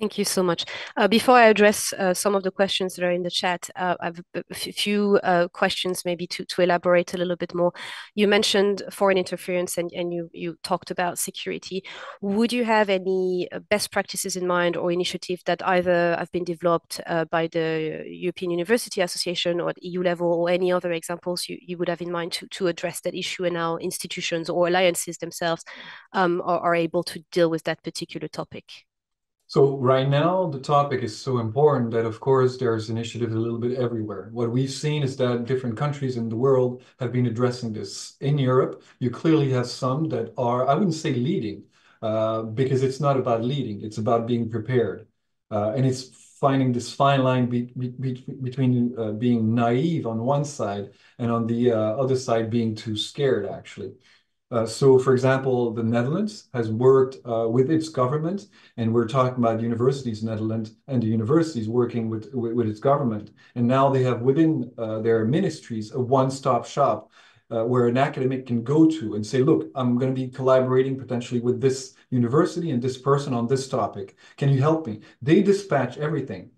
Thank you so much. Uh, before I address uh, some of the questions that are in the chat, uh, I have a few uh, questions maybe to, to elaborate a little bit more. You mentioned foreign interference and, and you, you talked about security. Would you have any uh, best practices in mind or initiative that either have been developed uh, by the European University Association or at EU level or any other examples you, you would have in mind to, to address that issue and how institutions or alliances themselves um, are, are able to deal with that particular topic? So right now, the topic is so important that, of course, there's initiatives a little bit everywhere. What we've seen is that different countries in the world have been addressing this. In Europe, you clearly have some that are, I wouldn't say leading, uh, because it's not about leading, it's about being prepared. Uh, and it's finding this fine line be, be, between uh, being naive on one side and on the uh, other side being too scared, actually. Uh, so, for example, the Netherlands has worked uh, with its government, and we're talking about universities, in Netherlands, and the universities working with, with, with its government. And now they have within uh, their ministries a one-stop shop uh, where an academic can go to and say, look, I'm going to be collaborating potentially with this university and this person on this topic. Can you help me? They dispatch everything.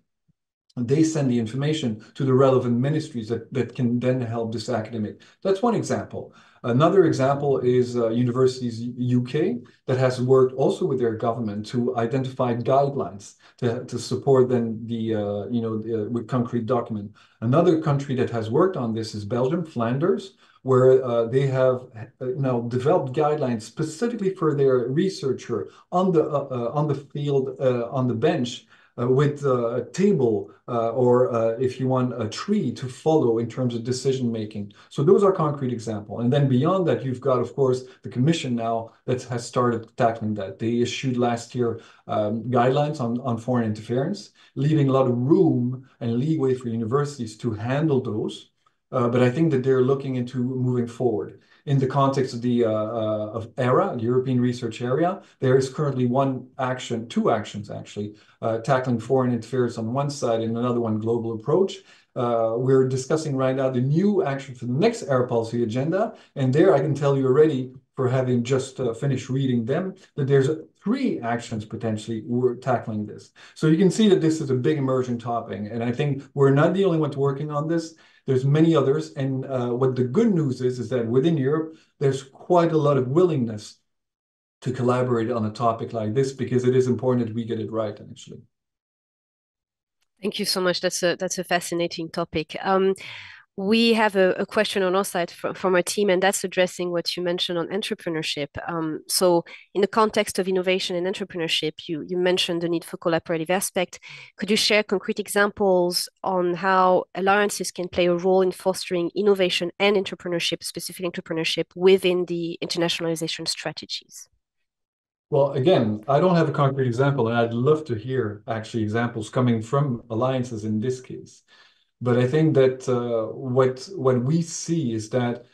they send the information to the relevant ministries that, that can then help this academic. That's one example. Another example is uh, Universities UK that has worked also with their government to identify guidelines to, to support then the, uh, you know, the, with concrete document. Another country that has worked on this is Belgium, Flanders, where uh, they have uh, now developed guidelines specifically for their researcher on the uh, uh on the field uh, on the bench uh, with a table uh, or uh, if you want a tree to follow in terms of decision making. So those are concrete example. And then beyond that, you've got, of course, the commission now that has started tackling that. They issued last year um, guidelines on, on foreign interference, leaving a lot of room and leeway for universities to handle those. Uh, but I think that they're looking into moving forward in the context of the uh, uh, of ERA, European Research Area, there is currently one action, two actions actually, uh, tackling foreign interference on one side and another one global approach. Uh, we're discussing right now the new action for the next ERA policy agenda. And there I can tell you already, for having just uh, finished reading them, that there's three actions potentially we're tackling this. So you can see that this is a big emerging topic. And I think we're not the only ones working on this. There's many others. And uh, what the good news is, is that within Europe, there's quite a lot of willingness to collaborate on a topic like this because it is important that we get it right, actually. Thank you so much. That's a that's a fascinating topic. Um, we have a, a, question on our side from, from our team, and that's addressing what you mentioned on entrepreneurship. Um, so, in the context of innovation and entrepreneurship, you, you mentioned the need for collaborative aspect. Could you share concrete examples on how alliances can play a role in fostering innovation and entrepreneurship, specific entrepreneurship, within the internationalization strategies? Well, again, I don't have a concrete example, and I'd love to hear actually examples coming from alliances in this case. But I think that uh, what what we see is that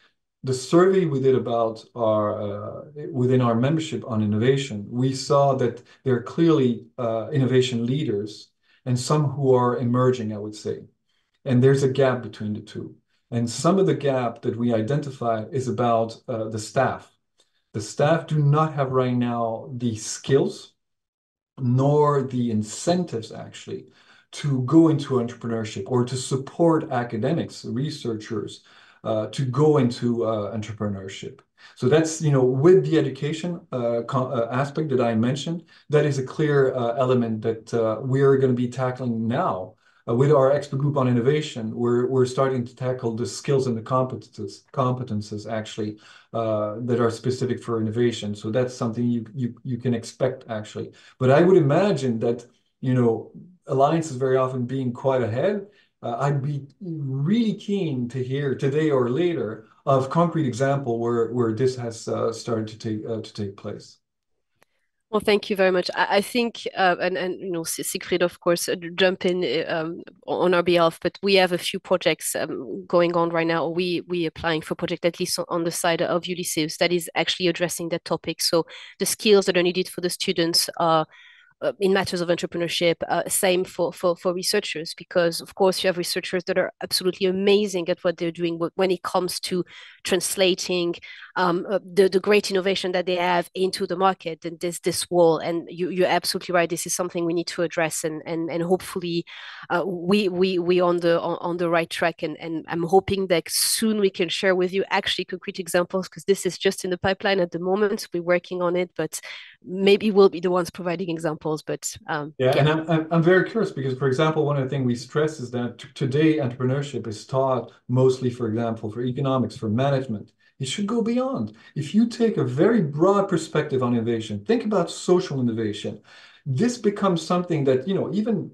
the survey we did about our uh, within our membership on innovation, we saw that there are clearly uh, innovation leaders and some who are emerging, I would say, and there's a gap between the two. And some of the gap that we identify is about the staff. The staff do not have right now the skills nor the incentives actually to go into entrepreneurship or to support academics, researchers, uh, to go into uh, entrepreneurship. So that's, you know, with the education uh, uh aspect that I mentioned, that is a clear uh, element that uh, we're going to be tackling now. with our expert group on innovation, we're, we're starting to tackle the skills and the competences, competences actually that are specific for innovation. So that's something you, you, you can expect actually. But I would imagine that, you know, alliances very often being quite ahead, uh, I'd be really keen to hear today or later of concrete example where where this has uh, started to take uh, to take place. Well, thank you very much. I, I think, uh, and and you know, Siegfried, of course, uh, jump in uh, um, on our behalf. But we have a few projects um, going on right now. We we applying for project at least on the side of Ulysseus that is actually addressing that topic. So the skills that are needed for the students are uh, in matters of entrepreneurship. Uh, same for, for for researchers, because of course you have researchers that are absolutely amazing at what they're doing when it comes to translating um, uh, the the great innovation that they have into the market. And there's this wall, and you you're absolutely right. This is something we need to address, and and and hopefully uh, we we we on the on, on the right track. And and I'm hoping that soon we can share with you actually concrete examples because this is just in the pipeline at the moment. We're working on it, but maybe we'll be the ones providing examples but um, yeah, yeah, and I'm, I'm very curious because for example one of the things we stress is that today entrepreneurship is taught mostly for example for economics for management it should go beyond if you take a very broad perspective on innovation think about social innovation this becomes something that you know even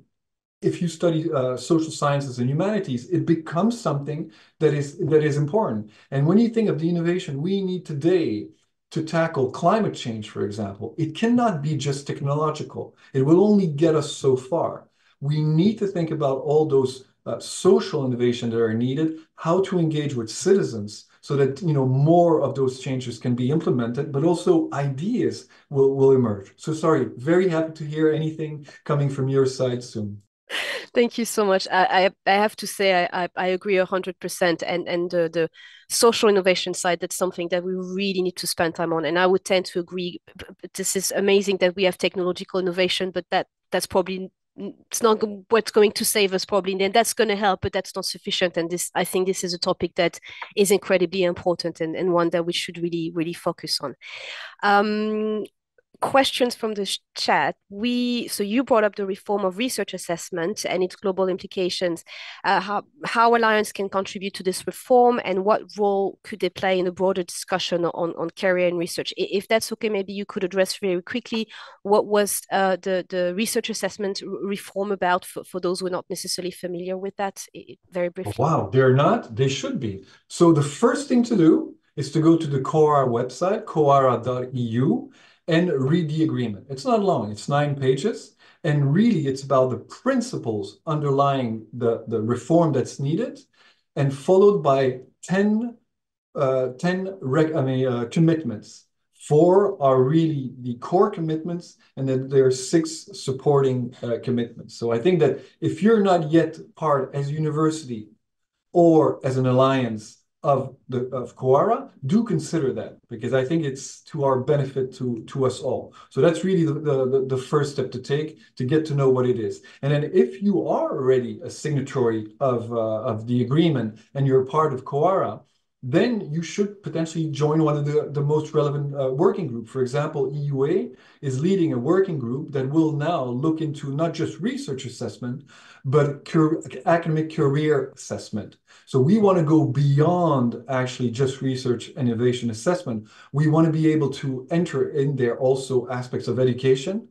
if you study uh, social sciences and humanities, it becomes something that is that is important. And when you think of the innovation we need today to tackle climate change, for example, it cannot be just technological. It will only get us so far. We need to think about all those uh, social innovation that are needed, how to engage with citizens so that you know more of those changes can be implemented, but also ideas will, will emerge. So sorry, very happy to hear anything coming from your side soon. Thank you so much. I, I, have to say I, I, I agree hundred percent. And and the, the social innovation side, that's something that we really need to spend time on. And I would tend to agree. This is amazing that we have technological innovation, but that that's probably it's not what's going to save us probably then that's going to help but that's not sufficient. And this i think this is a topic that is incredibly important and, and one that we should really really focus on. Um, questions from the chat. We so you brought up the reform of research assessment and its global implications. Uh, how how Alliance can contribute to this reform and what role could they play in a broader discussion on on career and research? If that's okay, maybe you could address very quickly what was uh, the the research assessment reform about for, for those who are not necessarily familiar with that. Very briefly. Wow, they're not. They should be. So the first thing to do is to go to the COARA website, coara.eu, and read the agreement. It's not long, it's nine pages. And really, it's about the principles underlying the, the reform that's needed, and followed by 10, uh, 10 I mean, uh, commitments. Four are really the core commitments, and then there are six supporting uh, commitments. So I think that if you're not yet part as university or as an alliance of the of COARA, do consider that because I think it's to our benefit to to us all. So that's really the, the, the first step to take to get to know what it is. And then if you are already a signatory of uh, of the agreement and you're part of COARA, then you should potentially join one of the, the most relevant uh, working group. For example, EUA is leading a working group that will now look into not just research assessment, but academic career assessment. So we want to go beyond actually just research and innovation assessment. We want to be able to enter in there also aspects of education,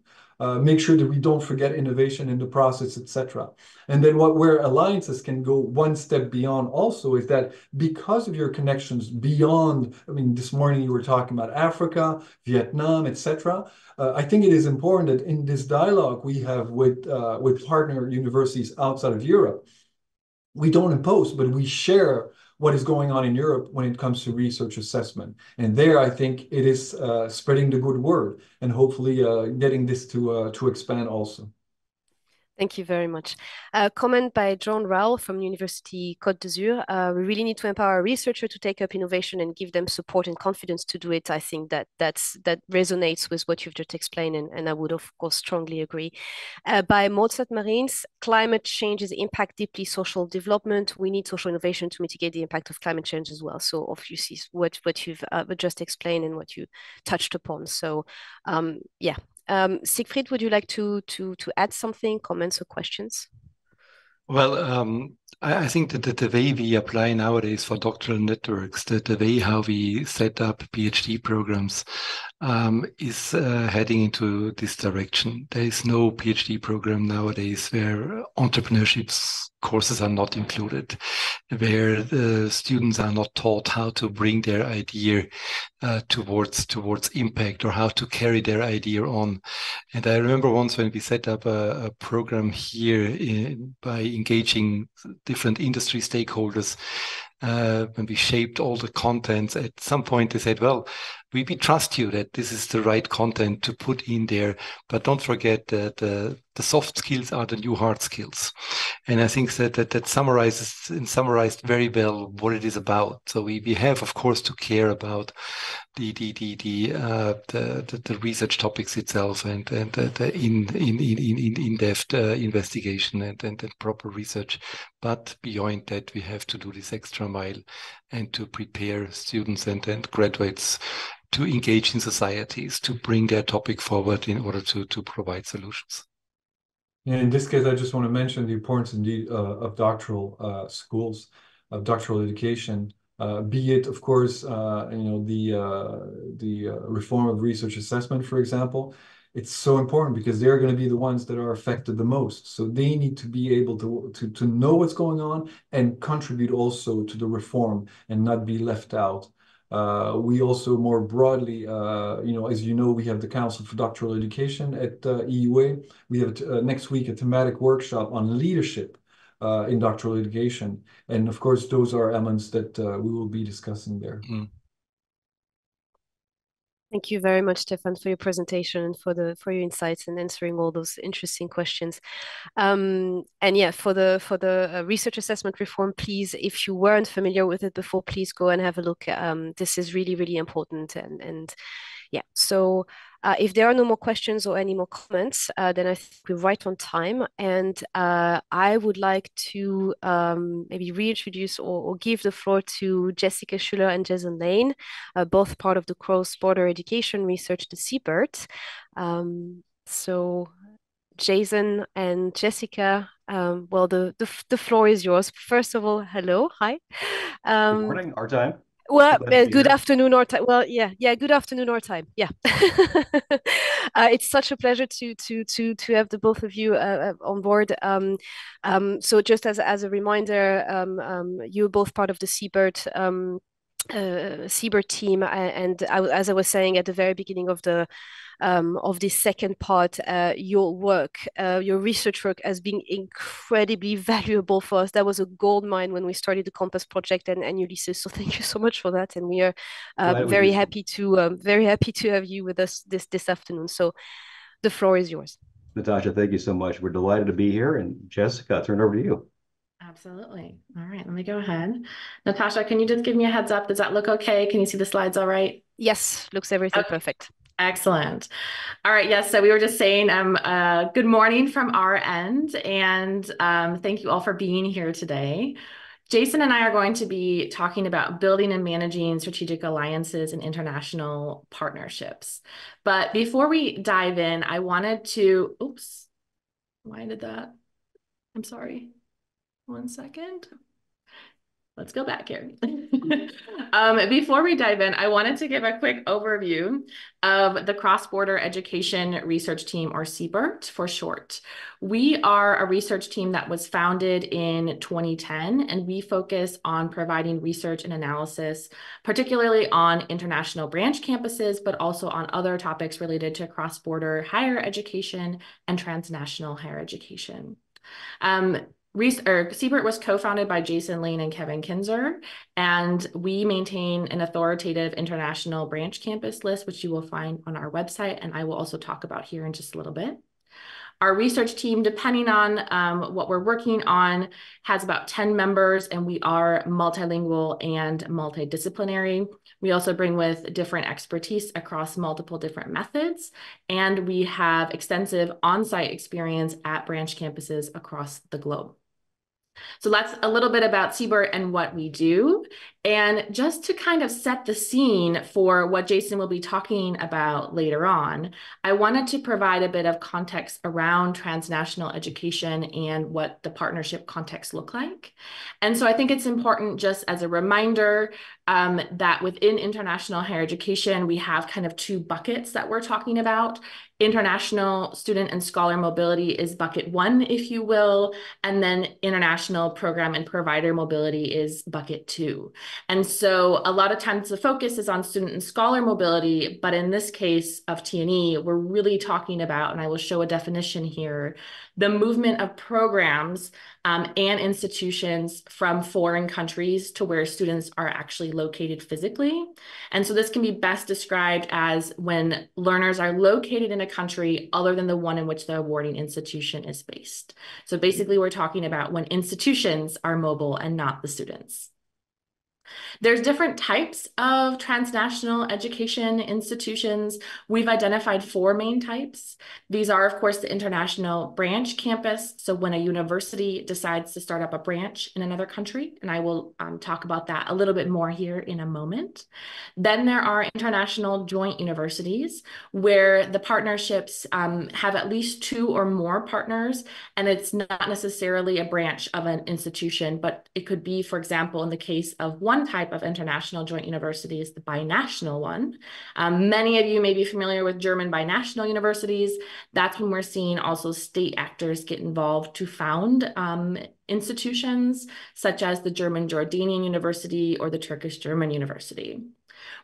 make sure that we don't forget innovation in the process, etc. And then what where alliances can go one step beyond also is that because of your connections beyond, I mean, this morning you were talking about Africa, Vietnam, etc. Uh, I think it is important that in this dialogue we have with uh, with partner universities outside of Europe, we don't impose, but we share what is going on in Europe when it comes to research assessment. And there, I think it is uh, spreading the good word and hopefully uh, getting this to uh, to expand also. Thank you very much. A comment by John Rowell from University Côte d'Azur. Uh, we really need to empower researchers to take up innovation and give them support and confidence to do it. I think that that's that resonates with what you've just explained, and, and I would of course strongly agree. Uh, by Mozart Marines, climate changes impact deeply social development. We need social innovation to mitigate the impact of climate change as well. So obviously, what what you've uh, just explained and what you touched upon. So um, yeah, um, Siegfried, would you like to to to add something, comments or questions? Well, um, I, think that the, the, way we apply nowadays for doctoral networks, the, the way how we set up PhD programs, um, is uh, heading into this direction. There is no PhD program nowadays where entrepreneurship courses are not included, where the students are not taught how to bring their idea uh, towards towards impact or how to carry their idea on. And I remember once when we set up a, a program here in, by engaging different industry stakeholders. Uh, when we shaped all the contents, at some point they said, "Well, we, we trust you that this is the right content to put in there. But don't forget that the, the soft skills are the new hard skills. And I think that, that that summarizes and summarized very well what it is about. So we, we have, of course, to care about the the the the uh, the, the, the, research topics itself and and the, the in in in in in depth uh, investigation and, and and proper research. But beyond that, we have to do this extra mile and to prepare students and and graduates to engage in societies to bring their topic forward in order to to provide solutions. In this case, I just want to mention the importance indeed uh, of doctoral uh, schools, of doctoral education. Uh, be it, of course, uh, you know the uh, the uh, reform of research assessment, for example. It's so important because they're going to be the ones that are affected the most. So they need to be able to to to know what's going on and contribute also to the reform and not be left out. Uh, we also more broadly, uh, you know, as you know, we have the Council for Doctoral Education at uh, EUA. We have next week a thematic workshop on leadership in doctoral education. And of course, those are elements that we will be discussing there. Mm. Thank you very much, Stephane, for your presentation and for the for your insights and answering all those interesting questions. Um, and yeah, for the for the uh, research assessment reform, please, if you weren't familiar with it before, please go and have a look. Um, this is really really important, and and Yeah, so uh, if there are no more questions or any more comments, uh, then I think we're right on time. And uh, I would like to um, maybe reintroduce or, or, give the floor to Jessica Schüller and Jason Lane, uh, both part of the cross-border education research, the C-BERT. Um, so Jason and Jessica, um, well, the, the, the floor is yours. First of all, hello, hi. Um, good morning, our time. Well, uh, good afternoon or time. Well, yeah, yeah, good afternoon or time. Yeah, uh, it's such a pleasure to to to to have the both of you uh, uh, on board. Um, um, so just as as a reminder, um, um, you're both part of the C-BERT Um, uh, C-BERT team, and I, as I was saying at the very beginning of the um, of this second part, uh, your work, uh, your research work has been incredibly valuable for us. That was a gold mine when we started the Compass project and, and Ulysseus. So thank you so much for that. And we are uh, very happy to um, very happy to have you with us this this afternoon. So the floor is yours. Natasha, thank you so much. We're delighted to be here. And Jessica, I'll turn it over to you. Absolutely. All right, let me go ahead. Natasha, can you just give me a heads up? Does that look okay? Can you see the slides all right? Yes, looks everything okay. perfect. Excellent. All right. Yes. So we were just saying, um, uh, good morning from our end, and um, thank you all for being here today. Jason and I are going to be talking about building and managing strategic alliances and international partnerships. But before we dive in, I wanted to, oops, why did that? I'm sorry. One second. Let's go back here. um, before we dive in, I wanted to give a quick overview of the Cross-Border Education Research Team, or C-BERT for short. We are a research team that was founded in 2010, and we focus on providing research and analysis, particularly on international branch campuses, but also on other topics related to cross-border higher education and transnational higher education. Um, C-BERT was co-founded by Jason Lane and Kevin Kinser, and we maintain an authoritative international branch campus list, which you will find on our website, and I will also talk about here in just a little bit. Our research team, depending on um, what we're working on, has about 10 members, and we are multilingual and multidisciplinary. We also bring with different expertise across multiple different methods, and we have extensive on-site experience at branch campuses across the globe. So that's a little bit about C-BERT and what we do. And just to kind of set the scene for what Jason will be talking about later on, I wanted to provide a bit of context around transnational education and what the partnership context look like. And so I think it's important just as a reminder um, that within international higher education, we have kind of two buckets that we're talking about. International student and scholar mobility is bucket one, if you will, and then international program and provider mobility is bucket two. And so a lot of times the focus is on student and scholar mobility, but in this case of TNE, we're really talking about, and I will show a definition here, the movement of programs um, and institutions from foreign countries to where students are actually located physically. And so this can be best described as when learners are located in a country other than the one in which the awarding institution is based. So mm-hmm. basically we're talking about when institutions are mobile and not the students. There's different types of transnational education institutions. We've identified four main types. These are, of course, the international branch campus. So when a university decides to start up a branch in another country, and I will um, talk about that a little bit more here in a moment. Then there are international joint universities where the partnerships um, have at least two or more partners, and it's not necessarily a branch of an institution, but it could be, for example, in the case of one type of international joint university is the binational one. Um, many of you may be familiar with German binational universities. That's when we're seeing also state actors get involved to found um, institutions such as the German Jordanian University or the Turkish German University.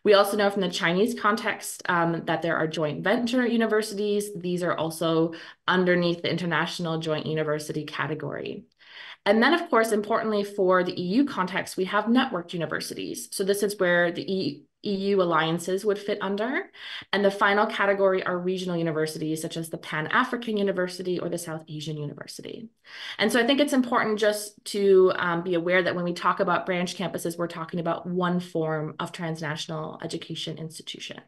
We also know from the Chinese context um, that there are joint venture universities. These are also underneath the international joint university category. And then, of course, importantly for the EU context, we have networked universities. So this is where the EU alliances would fit under. And the final category are regional universities, such as the Pan-African University or the South Asian University. And so I think it's important just to um, be aware that when we talk about branch campuses, we're talking about one form of transnational education institution.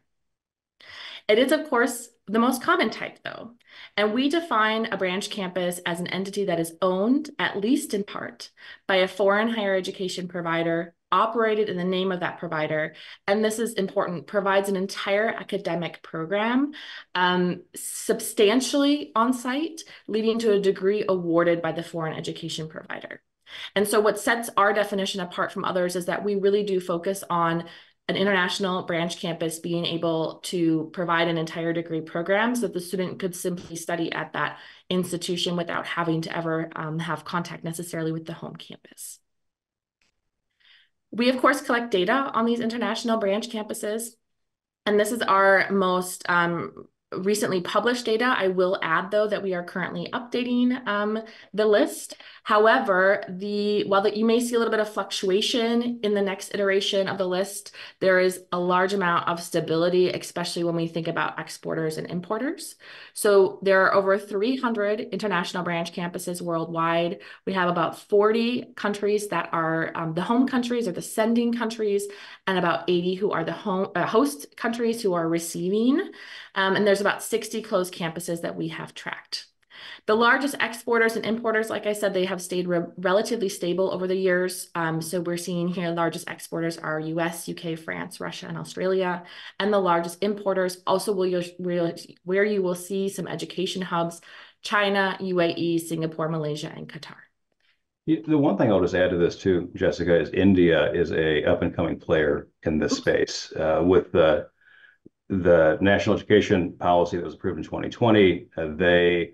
It is, of course, the most common type, though. And we define a branch campus as an entity that is owned, at least in part, by a foreign higher education provider operated in the name of that provider. And this is important, provides an entire academic program um, substantially on site, leading to a degree awarded by the foreign education provider. And so what sets our definition apart from others is that we really do focus on an international branch campus being able to provide an entire degree program so that the student could simply study at that institution without having to ever um, have contact necessarily with the home campus. We, of course, collect data on these international branch campuses. And this is our most um, recently published data. I will add, though, that we are currently updating um, the list. However, the while that you may see a little bit of fluctuation in the next iteration of the list, there is a large amount of stability, especially when we think about exporters and importers. So there are over 300 international branch campuses worldwide. We have about 40 countries that are um, the home countries or the sending countries, and about 80 who are the home uh, host countries who are receiving. Um, and there's about 60 closed campuses that we have tracked. The largest exporters and importers, like I said, they have stayed re relatively stable over the years. Um, so we're seeing here largest exporters are US, UK, France, Russia, and Australia. And the largest importers also will where you will see some education hubs, China, UAE, Singapore, Malaysia, and Qatar. The one thing I'll just add to this too, Jessica, is India is a up and coming player in this space uh, with the the national education policy that was approved in 2020. Uh, they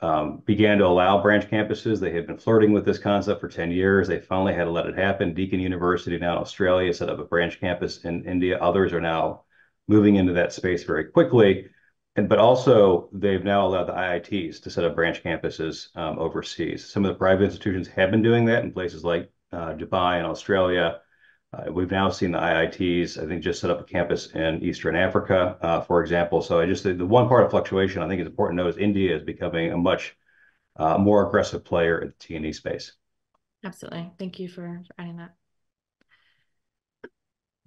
um, began to allow branch campuses. They had been flirting with this concept for 10 years. They finally had to let it happen. Deakin University now in Australia set up a branch campus in India. Others are now moving into that space very quickly. And, but also, they've now allowed the IITs to set up branch campuses um, overseas. Some of the private institutions have been doing that in places like uh, Dubai and Australia. Uh, we've now seen the IITs, I think, just set up a campus in Eastern Africa, uh, for example. So I just the, the one part of fluctuation I think is important to know is India is becoming a much uh, more aggressive player in the TNE space. Absolutely. Thank you for adding that.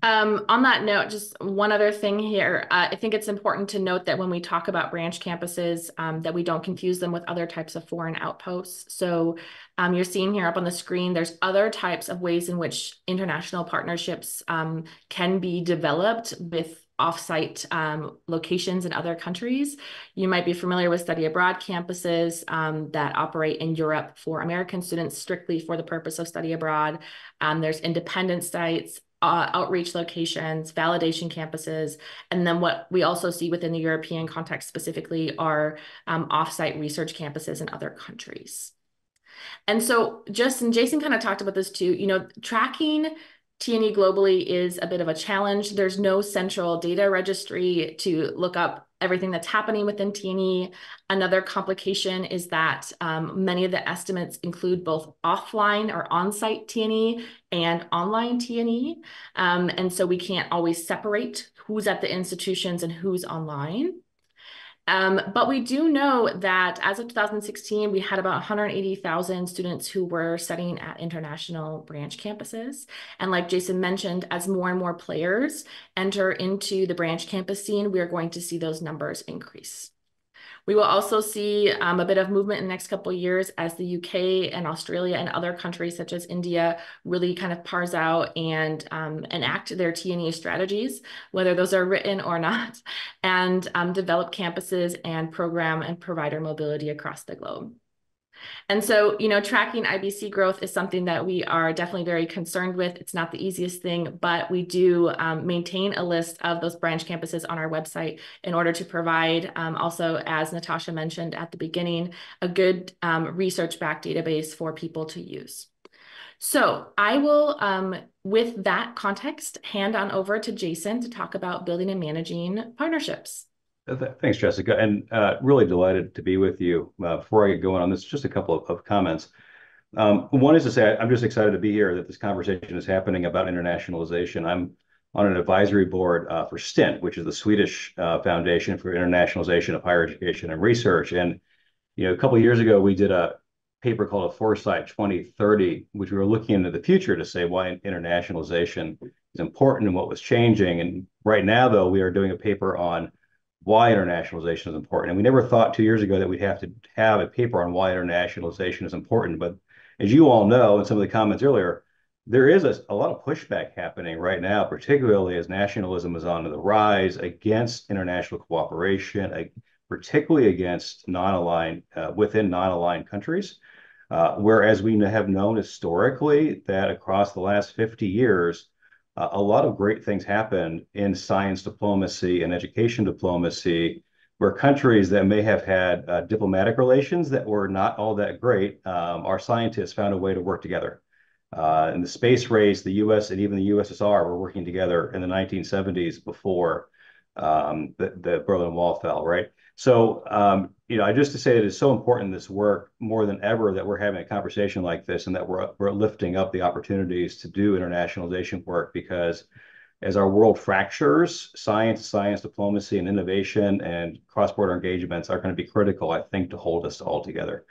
Um, on that note, just one other thing here. Uh, I think it's important to note that when we talk about branch campuses, um, that we don't confuse them with other types of foreign outposts. So um, you're seeing here up on the screen, there's other types of ways in which international partnerships um, can be developed with offsite um, locations in other countries. You might be familiar with study abroad campuses um, that operate in Europe for American students strictly for the purpose of study abroad. Um, there's independent sites, uh, outreach locations, validation campuses, and then what we also see within the European context specifically are um, offsite research campuses in other countries. And so Justin, Jason kind of talked about this too, you know, tracking TNE globally is a bit of a challenge. There's no central data registry to look up everything that's happening within TNE. Another complication is that um, many of the estimates include both offline or on-site TNE online TNE. Um, and so we can't always separate who's at the institutions and who's online. Um, but we do know that as of 2016, we had about 180,000 students who were studying at international branch campuses. And like Jason mentioned, as more and more players enter into the branch campus scene, we are going to see those numbers increase. We will also see um, a bit of movement in the next couple of years as the UK and Australia and other countries such as India really kind of parse out and um, enact their TNE strategies, whether those are written or not, and um, develop campuses and program and provider mobility across the globe. And so, you know, tracking IBC growth is something that we are definitely very concerned with. It's not the easiest thing, but we do um, maintain a list of those branch campuses on our website in order to provide um, also, as Natasha mentioned at the beginning, a good um, research-backed database for people to use. So I will, um, with that context, hand on over to Jason to talk about building and managing partnerships. Thanks, Jessica, and uh, really delighted to be with you. Uh, before I get going on this, just a couple of, comments. Um, one is to say I'm just excited to be here, that this conversation is happening about internationalization. I'm on an advisory board uh, for STINT, which is the Swedish uh, Foundation for Internationalization of Higher Education and Research. And you know, a couple of years ago, we did a paper called a Foresight 2030, which we were looking into the future to say why internationalization is important and what was changing. And right now, though, we are doing a paper on why internationalization is important. And we never thought two years ago that we'd have to have a paper on why internationalization is important. But as you all know, in some of the comments earlier, there is a, a lot of pushback happening right now, particularly as nationalism is on the rise against international cooperation, particularly against non-aligned uh, within non-aligned countries. Uh, whereas we have known historically that across the last 50 years, a lot of great things happened in science diplomacy and education diplomacy, where countries that may have had uh, diplomatic relations that were not all that great, um, our scientists found a way to work together. Uh, in the space race, the US and even the USSR were working together in the 1970s before um, the, the Berlin Wall fell, right? So, um, you know, I just to say it's so important this work more than ever that we're having a conversation like this and that we're we're lifting up the opportunities to do internationalization work because as our world fractures, science, science diplomacy, and innovation and cross-border engagements are going to be critical, I think, to hold us all together.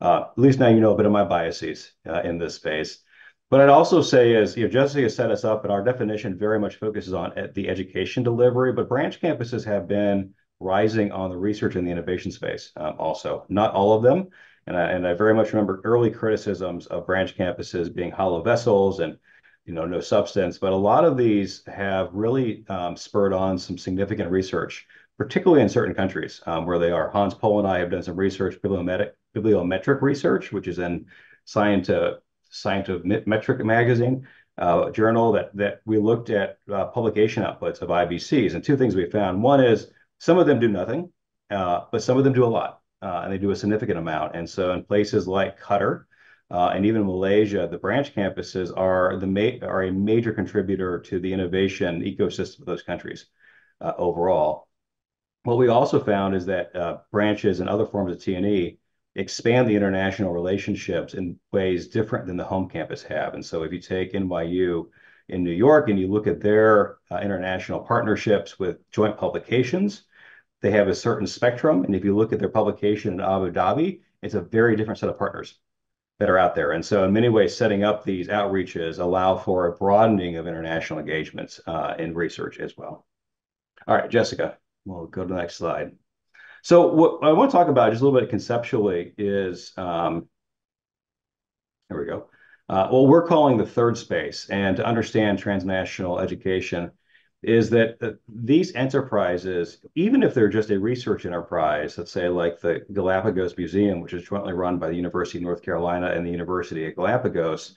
Uh, at least now you know a bit of my biases uh, in this space. But I'd also say is, you know, Jessica set us up, and our definition very much focuses on the education delivery, but branch campuses have been rising on the research and the innovation space um, also. Not all of them. And I, and I very much remember early criticisms of branch campuses being hollow vessels and you know no substance. But a lot of these have really um, spurred on some significant research, particularly in certain countries um, where they are. Hans Pohl and I have done some research, bibliometric, bibliometric research, which is in Scientific, Scientific magazine. Uh, journal that that we looked at uh, publication outputs of IBCs, and two things we found. One is some of them do nothing, uh, but some of them do a lot, uh, and they do a significant amount. And so in places like Qatar uh, and even Malaysia, the branch campuses are the ma- are a major contributor to the innovation ecosystem of those countries overall. What we also found is that branches and other forms of TNE expand the international relationships in ways different than the home campus have. And so if you take NYU in New York and you look at their international partnerships with joint publications, they have a certain spectrum. And if you look at their publication in Abu Dhabi, it's a very different set of partners that are out there. And so in many ways, setting up these outreaches allow for a broadening of international engagements uh, in research as well. All right, Jessica, we'll go to the next slide. So what I want to talk about just a little bit conceptually is, um, here we go. Uh, what we're calling the third space. And to understand transnational education, is that uh, these enterprises, even if they're just a research enterprise, let's say like the Galapagos Museum, which is jointly run by the University of North Carolina and the University of Galapagos,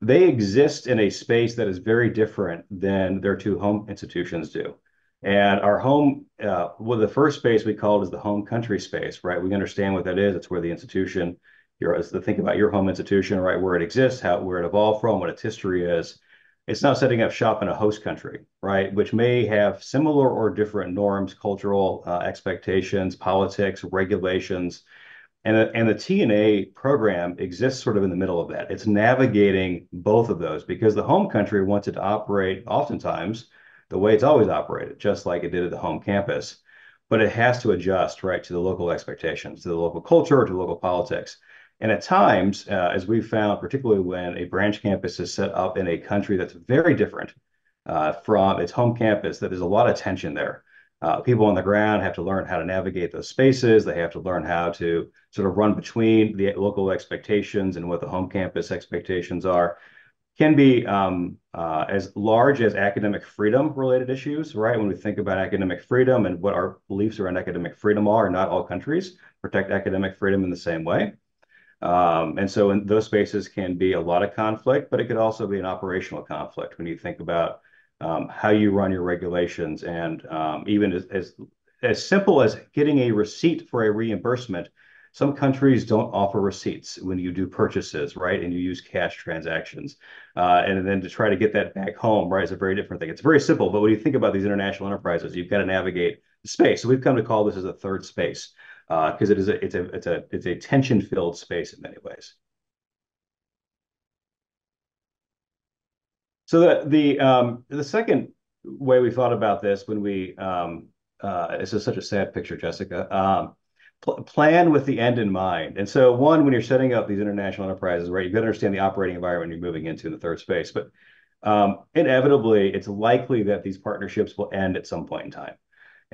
they exist in a space that is very different than their two home institutions do. And our home, uh, well, the first space we called is the home country space, right? We understand what that is. It's where the institution, you're, your, to think about your home institution, right? Where it exists, how, where it evolved from, what its history is it's now setting up shop in a host country, right? Which may have similar or different norms, cultural uh, expectations, politics, regulations. And, and the TNE program exists sort of in the middle of that. It's navigating both of those because the home country wants it to operate oftentimes the way it's always operated, just like it did at the home campus. But it has to adjust, right, to the local expectations, to the local culture, to local politics. And at times, uh, as we've found, particularly when a branch campus is set up in a country that's very different uh, from its home campus, that there's a lot of tension there. Uh, people on the ground have to learn how to navigate those spaces. They have to learn how to sort of run between the local expectations and what the home campus expectations are. Can be um, uh, as large as academic freedom related issues, right? When we think about academic freedom and what our beliefs around academic freedom are, not all countries protect academic freedom in the same way. Um, and so in those spaces can be a lot of conflict, but it could also be an operational conflict when you think about um, how you run your regulations and um, even as, as, as simple as getting a receipt for a reimbursement. Some countries don't offer receipts when you do purchases, right? And you use cash transactions. Uh, and then to try to get that back home, right, is a very different thing. It's very simple, but when you think about these international enterprises, you've got to navigate space. So we've come to call this as a third space because uh, it is a it's a it's a it's a tension filled space in many ways. So the the um, the second way we thought about this when we um, uh, this is such a sad picture, Jessica. Um, pl plan with the end in mind. And so, one, when you're setting up these international enterprises, right, you've got to understand the operating environment you're moving into in the third space. But um, inevitably, it's likely that these partnerships will end at some point in time.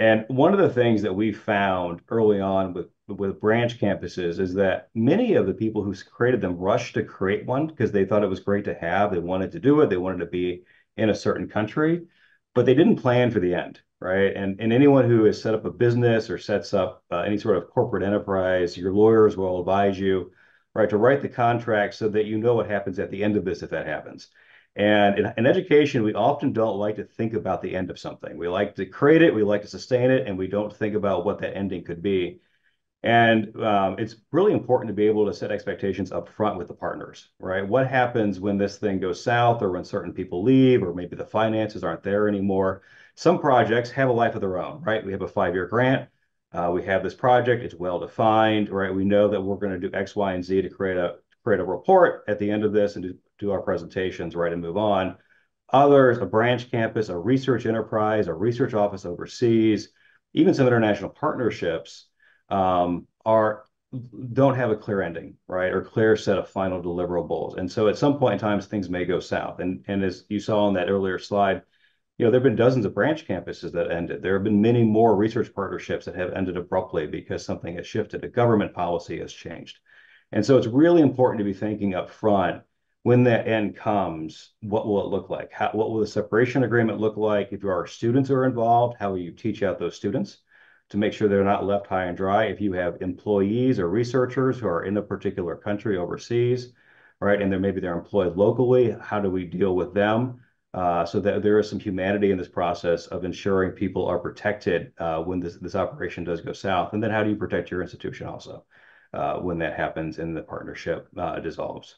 And one of the things that we found early on with with branch campuses is that many of the people who created them rushed to create one because they thought it was great to have. They wanted to do it. They wanted to be in a certain country, but they didn't plan for the end, right? And and anyone who has set up a business or sets up uh, any sort of corporate enterprise, your lawyers will advise you, right, to write the contract so that you know what happens at the end of this if that happens. And in, in, education, we often don't like to think about the end of something. We like to create it, we like to sustain it, and we don't think about what that ending could be. And um, it's really important to be able to set expectations up front with the partners, right? What happens when this thing goes south or when certain people leave or maybe the finances aren't there anymore? Some projects have a life of their own, right? We have a five-year grant. Uh, we have this project. It's well defined, right? We know that we're going to do X, Y, and Z to create a create a report at the end of this and do, do our presentations, right, and move on. Others, a branch campus, a research enterprise, a research office overseas, even some international partnerships um, are don't have a clear ending, right, or clear set of final deliverables. And so at some point in time, things may go south. And and as you saw on that earlier slide, you know, there have been dozens of branch campuses that ended. There have been many more research partnerships that have ended abruptly because something has shifted. A government policy has changed. And so it's really important to be thinking up front when that end comes, what will it look like? How, what will the separation agreement look like? If our students are involved, how will you teach out those students? to make sure they're not left high and dry. If you have employees or researchers who are in a particular country overseas, right, and they're maybe they're employed locally, how do we deal with them? Uh, so that there is some humanity in this process of ensuring people are protected uh, when this, this operation does go south. And then how do you protect your institution also uh, when that happens and the partnership uh, dissolves?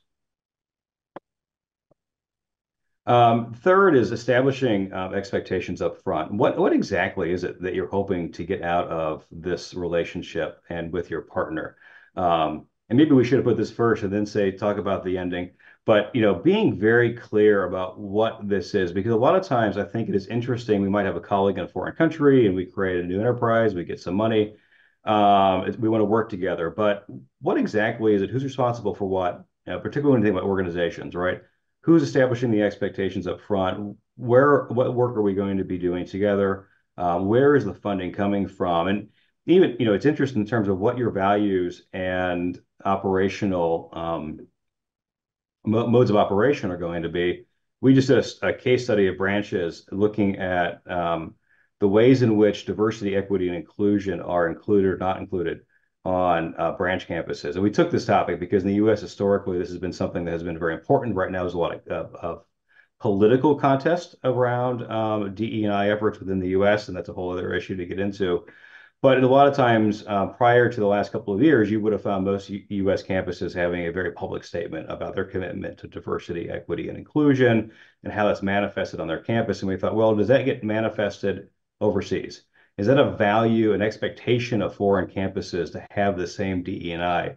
Um, third is establishing um, expectations up front. What what exactly is it that you're hoping to get out of this relationship and with your partner? Um, and maybe we should have put this first and then say talk about the ending. But you know, being very clear about what this is, because a lot of times I think it is interesting. We might have a colleague in a foreign country and we create a new enterprise, we get some money, um, we want to work together. But what exactly is it? Who's responsible for what? You know, particularly when you think about organizations, right? Who's establishing the expectations up front? Where, what work are we going to be doing together? Um, where is the funding coming from? And even, you know, it's interesting in terms of what your values and operational um, modes of operation are going to be. We just did a, a case study of branches looking at um, the ways in which diversity, equity, and inclusion are included or not included on uh, branch campuses. And we took this topic because in the U.S. historically, this has been something that has been very important. Right now, there's a lot of, of political contest around um, DE&I efforts within the U.S., and that's a whole other issue to get into. But a lot of times, uh, prior to the last couple of years, you would have found most U U.S. campuses having a very public statement about their commitment to diversity, equity, and inclusion, and how that's manifested on their campus. And we thought, well, does that get manifested overseas? Is that a value, an expectation of foreign campuses to have the same DE&I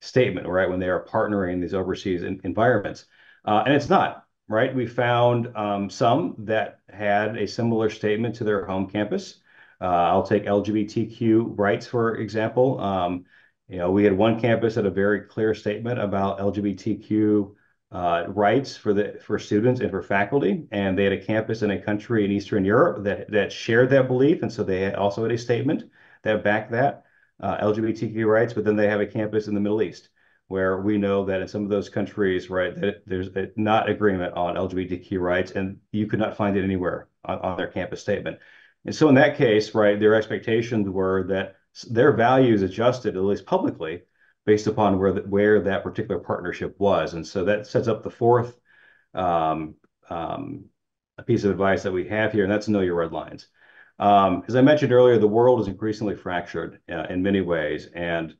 statement, right, when they are partnering in these overseas environments? Uh, and it's not, right? We found um, some that had a similar statement to their home campus. Uh, I'll take LGBTQ rights, for example. Um, you know, we had one campus that had a very clear statement about LGBTQ uh, rights for the for students and for faculty, and they had a campus in a country in Eastern Europe that that shared that belief, and so they also had a statement that backed that uh, LGBTQ rights. But then they have a campus in the Middle East where we know that in some of those countries, right, that there's a, not agreement on LGBTQ rights, and you could not find it anywhere on, on their campus statement. And so in that case, right, their expectations were that their values adjusted, at least publicly, based upon where the, where that particular partnership was. And so that sets up the fourth um, um, piece of advice that we have here, and that's know your red lines. Um, as I mentioned earlier, the world is increasingly fractured uh, in many ways, and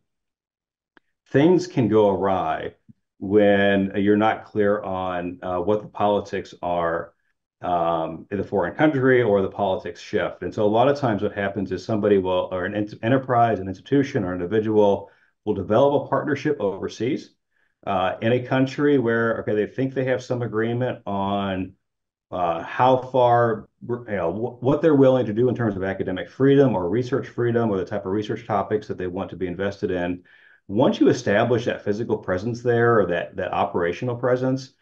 things can go awry when you're not clear on uh, what the politics are um, in the foreign country or the politics shift. And so a lot of times what happens is somebody will, or an enterprise, an institution, or an individual will develop a partnership overseas uh, in a country where, okay, they think they have some agreement on uh, how far, you know, what they're willing to do in terms of academic freedom or research freedom or the type of research topics that they want to be invested in. Once you establish that physical presence there or that, that operational presence,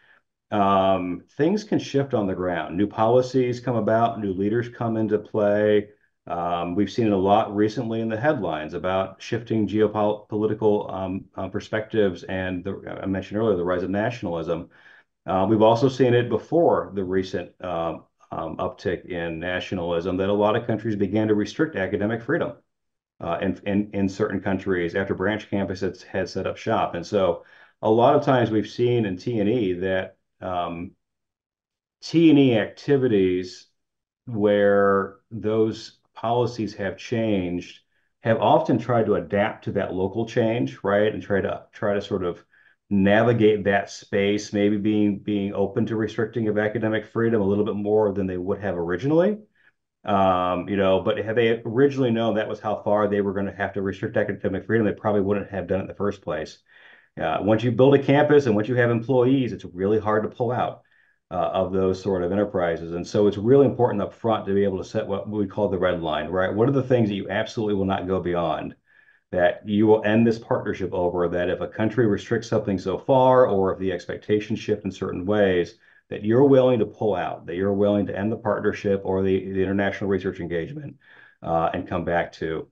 um, things can shift on the ground. New policies come about, new leaders come into play, Um, we've seen it a lot recently in the headlines about shifting geopolitical um, uh, perspectives and the, I mentioned earlier the rise of nationalism. Uh, we've also seen it before the recent uh, um, uptick in nationalism that a lot of countries began to restrict academic freedom uh, in, in, in certain countries after branch campuses had set up shop. And so a lot of times we've seen in TNE that um, TNE activities where those policies have changed have often tried to adapt to that local change, right? And try to try to sort of navigate that space, maybe being being open to restricting of academic freedom a little bit more than they would have originally. Um, you know, but had they originally known that was how far they were going to have to restrict academic freedom, they probably wouldn't have done it in the first place. Uh, once you build a campus and once you have employees, it's really hard to pull out of those sort of enterprises. And so it's really important up front to be able to set what we call the red line, right? What are the things that you absolutely will not go beyond? That you will end this partnership over, that if a country restricts something so far, or if the expectations shift in certain ways, that you're willing to pull out, that you're willing to end the partnership or the, the international research engagement uh, and come back to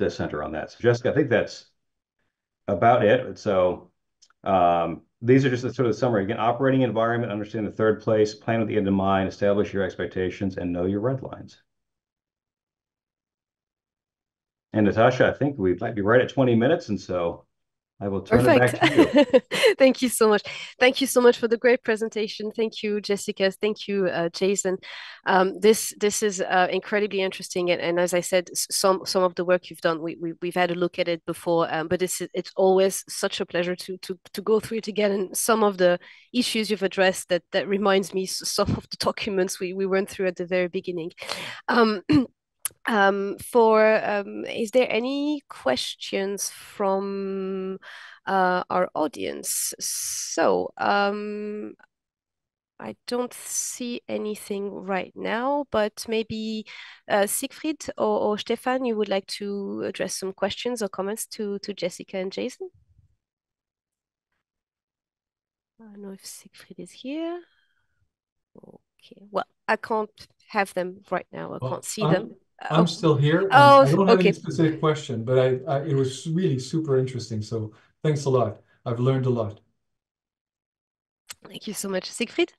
the center on that. So Jessica, I think that's about it. So um, these are just the sort of summary. Again, operating environment, understand the third place, plan with the end in mind, establish your expectations, and know your red lines. And Natasha, I think we might be right at 20 minutes, and so I will turn Perfect. it back to you. Thank you so much. Thank you so much for the great presentation. Thank you, Jessica. Thank you, uh, Jason. Um, this this is uh, incredibly interesting, and, and, as I said, some some of the work you've done, we, we have had a look at it before, um, but it's it's always such a pleasure to to to go through it again. And some of the issues you've addressed that that reminds me some of the documents we we went through at the very beginning. Um, um, for um, is there any questions from uh, our audience? So um, I don't see anything right now, but maybe uh, Siegfried or, or Stephane, you would like to address some questions or comments to, to Jessica and Jason? I don't know if Siegfried is here. Okay, well, I can't have them right now. I well, can't see them. I'm still here. Oh, I don't have okay. any specific question, but I, I, it was really super interesting. So thanks a lot. I've learned a lot. Thank you so much, Siegfried.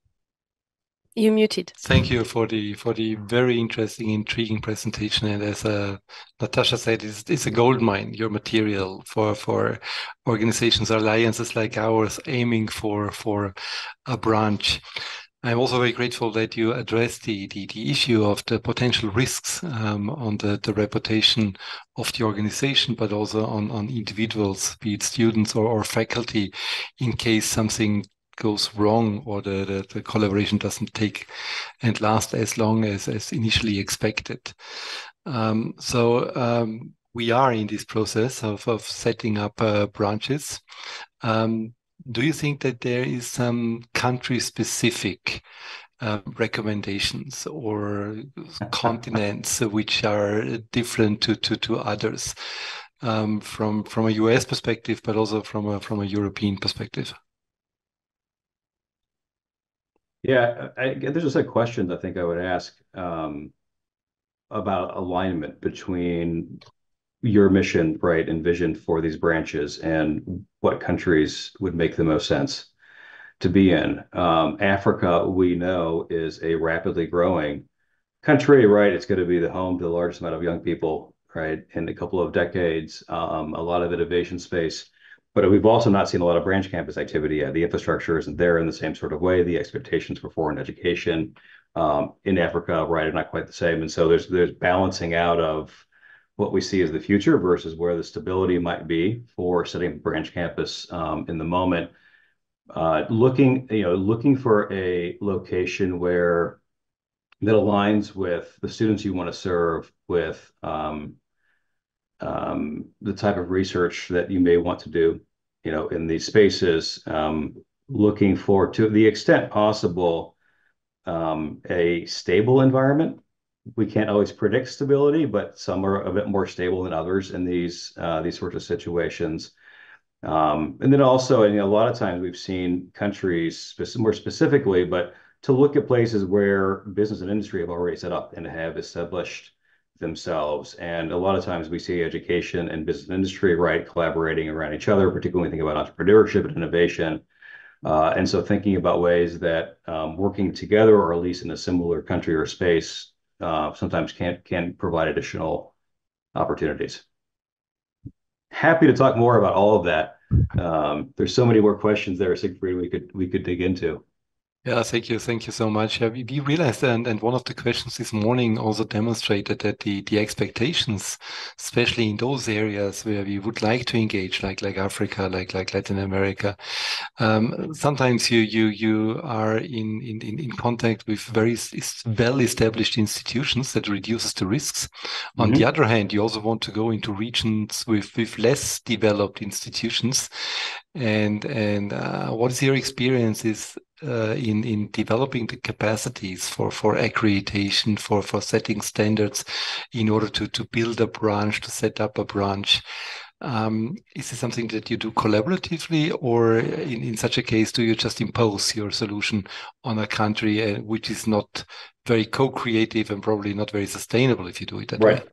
You muted. Thank you for the for the very interesting, intriguing presentation. And as uh, Natasha said, it's, it's a gold mine. Your material for for organizations, or alliances like ours, aiming for for a branch. I'm also very grateful that you addressed the, the, the issue of the potential risks um, on the, the reputation of the organization, but also on, on individuals, be it students or, or faculty, in case something goes wrong or the, the, the, collaboration doesn't take and last as long as, as initially expected. Um, so um, we are in this process of, of setting up uh, branches. Um, do you think that there is some country specific uh, recommendations or continents which are different to, to, to others um, from from a US perspective, but also from a from a European perspective? Yeah, I, there's just a question I think I would ask um, about alignment between your mission, right, and vision for these branches and what countries would make the most sense to be in. Um, Africa, we know, is a rapidly growing country, right? It's going to be the home to the largest amount of young people, right, in a couple of decades, um, a lot of innovation space. But we've also not seen a lot of branch campus activity yet. The infrastructure isn't there in the same sort of way. The expectations for foreign education um, in Africa, right, are not quite the same. And so there's there's balancing out of what we see as the future versus where the stability might be for setting up branch campus um, in the moment. Uh, looking, you know, looking for a location where that aligns with the students you want to serve, with um, um, the type of research that you may want to do, you know, in these spaces. Looking for, to the extent possible, a stable environment we can't always predict stability, but some are a bit more stable than others in these uh, these sorts of situations. Um, and then also, you know, a lot of times we've seen countries more specifically, but to look at places where business and industry have already set up and have established themselves. And a lot of times we see education and business industry, right, collaborating around each other, particularly when we think about entrepreneurship and innovation. Uh, and so thinking about ways that um, working together, or at least in a similar country or space, sometimes can can provide additional opportunities. Happy to talk more about all of that. Um, there's so many more questions there, Siegfried, we could we could dig into. Yeah, thank you. Thank you so much. Yeah, we, we realized, and, and one of the questions this morning also demonstrated that the, the expectations, especially in those areas where we would like to engage, like like Africa, like like Latin America, um, sometimes you you you are in in in contact with very well established institutions that reduces the risks. On mm -hmm. the other hand, you also want to go into regions with with less developed institutions, and and uh, what is your experience is uh, in in developing the capacities for for accreditation for for setting standards in order to to build a branch to set up a branch um, is this something that you do collaboratively or in, in such a case do you just impose your solution on a country uh, which is not very co-creative and probably not very sustainable if you do it that right. way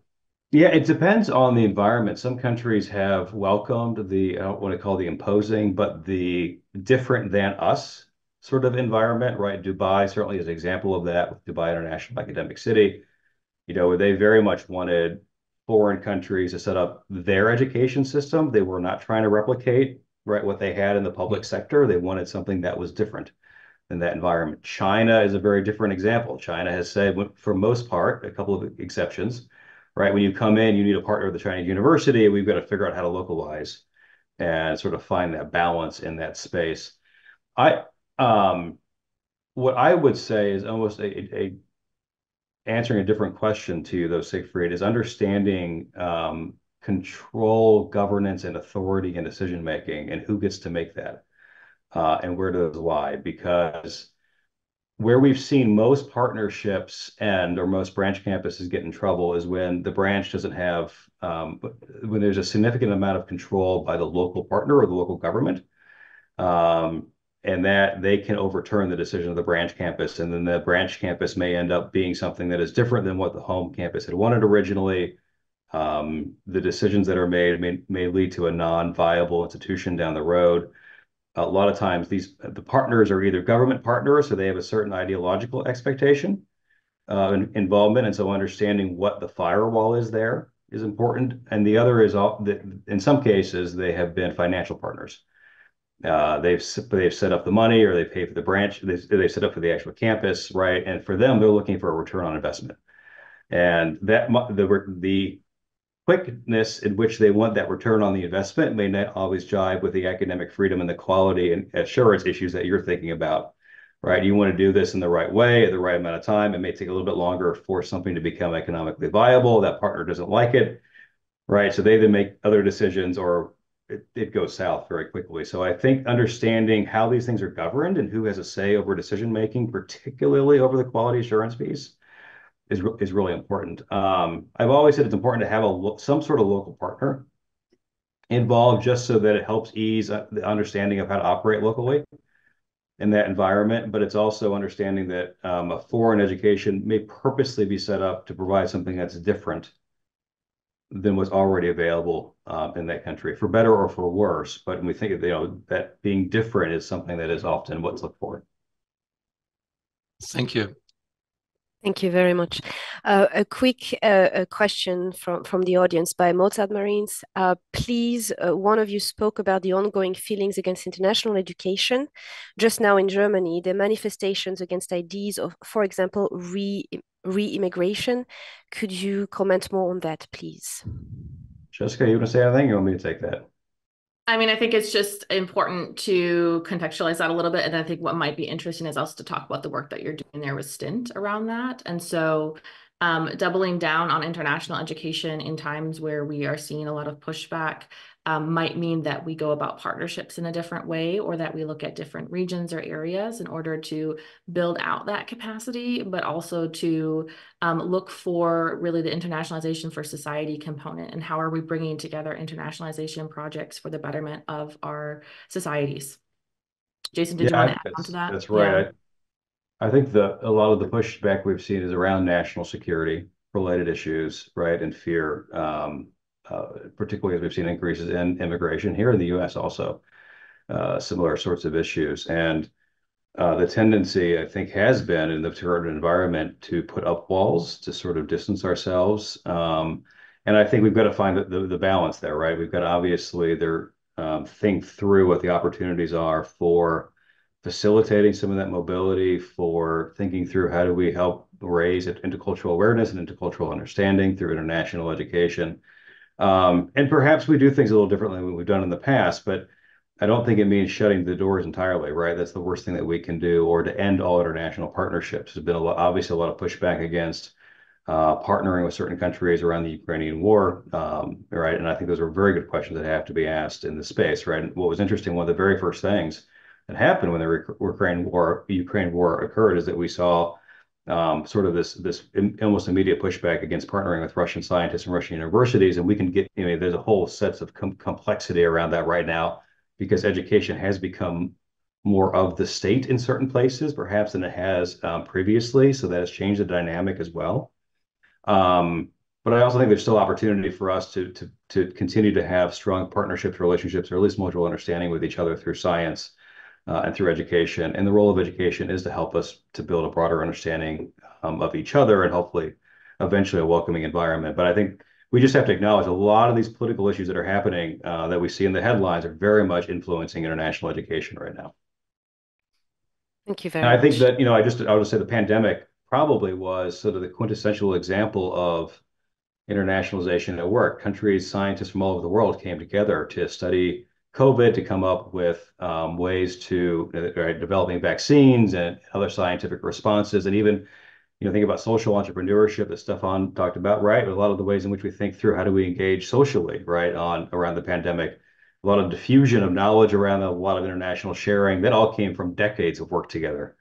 yeah, it depends on the environment. Some countries have welcomed the, I don't want to call the imposing, but the different than us sort of environment, right? Dubai certainly is an example of that with Dubai International Academic City, you know, where they very much wanted foreign countries to set up their education system. They were not trying to replicate, right, what they had in the public mm-hmm. sector. They wanted something that was different than that environment. China is a very different example. China has said, for most part, a couple of exceptions, right? When you come in, you need a partner with the Chinese university. We've got to figure out how to localize and sort of find that balance in that space. I um, what I would say is almost a answering a different question to though, Siegfried, is understanding um, control, governance, and authority and decision-making, and who gets to make that, uh, and where does lie. Because where we've seen most partnerships and or most branch campuses get in trouble is when the branch doesn't have um, when there's a significant amount of control by the local partner or the local government um, and that they can overturn the decision of the branch campus. And then the branch campus may end up being something that is different than what the home campus had wanted originally. Um, the decisions that are made may, may lead to a non-viable institution down the road. A lot of times, these the partners are either government partners, so they have a certain ideological expectation uh, involvement, and so understanding what the firewall is there is important. And the other is all that in some cases they have been financial partners. Uh, they've they've set up the money or they pay for the branch. They they set up for the actual campus, right? And for them, they're looking for a return on investment, and that the the quickness in which they want that return on the investment may not always jive with the academic freedom and the quality and assurance issues that you're thinking about, right? You want to do this in the right way at the right amount of time. It may take a little bit longer for something to become economically viable. That partner doesn't like it, right? So they then make other decisions or it, goes south very quickly. So I think understanding how these things are governed and who has a say over decision making, particularly over the quality assurance piece, is is really important. Um, I've always said it's important to have a some sort of local partner involved, just so that it helps ease uh, the understanding of how to operate locally in that environment. But it's also understanding that um, a foreign education may purposely be set up to provide something that's different than what's already available um, in that country, for better or for worse. But we think you know that being different is something that is often what's looked for. Thank you. Thank you very much. Uh, a quick uh, a question from, from the audience by Mozart Marines. Uh, please, uh, one of you spoke about the ongoing feelings against international education. Just now in Germany, the manifestations against ideas of, for example, re re-immigration. Could you comment more on that, please? Jessica, you want to say anything? You want me to take that? I mean, I think it's just important to contextualize that a little bit. And I think what might be interesting is also to talk about the work that you're doing there with Stint around that. And so um, doubling down on international education in times where we are seeing a lot of pushback um, might mean that we go about partnerships in a different way or that we look at different regions or areas in order to build out that capacity, but also to um, look for really the internationalization for society component and how are we bringing together internationalization projects for the betterment of our societies. Jason, did yeah, you want to add on to that? That's right. Yeah. I, I think the a lot of the pushback we've seen is around national security related issues, right, and fear, um, particularly as we've seen increases in immigration here in the U.S. also, uh, similar sorts of issues. And uh, the tendency, I think, has been in the current environment to put up walls to sort of distance ourselves. Um, and I think we've got to find the, balance there, right? We've got to obviously there um, think through what the opportunities are for facilitating some of that mobility, for thinking through how do we help raise intercultural awareness and intercultural understanding through international education. Um, and perhaps we do things a little differently than we've done in the past, but I don't think it means shutting the doors entirely, right? That's the worst thing that we can do, or to end all international partnerships. There's been a lot, obviously a lot of pushback against uh, partnering with certain countries around the Ukrainian war, um, right? And I think those are very good questions that have to be asked in the space, right? And what was interesting, one of the very first things that happened when the Ukraine war Ukraine war occurred is that we saw sort of this this almost immediate pushback against partnering with Russian scientists and Russian universities, and we can get you know there's a whole sets of com complexity around that right now because education has become more of the state in certain places, perhaps than it has um, previously. So that has changed the dynamic as well. Um, but I also think there's still opportunity for us to to to continue to have strong partnerships, relationships, or at least mutual understanding with each other through science and through education. And the role of education is to help us to build a broader understanding um, of each other and hopefully eventually a welcoming environment. But I think we just have to acknowledge a lot of these political issues that are happening uh, that we see in the headlines are very much influencing international education right now. Thank you very and. I think that, you know, I just, I would say the pandemic probably was sort of the quintessential example of internationalization at work. Countries, scientists from all over the world came together to study COVID, to come up with um, ways to uh, developing vaccines and other scientific responses, and even you know think about social entrepreneurship that Stephane talked about, right? A lot of the ways in which we think through how do we engage socially, right, on around the pandemic. A lot of diffusion of knowledge around a lot of international sharing that all came from decades of work together,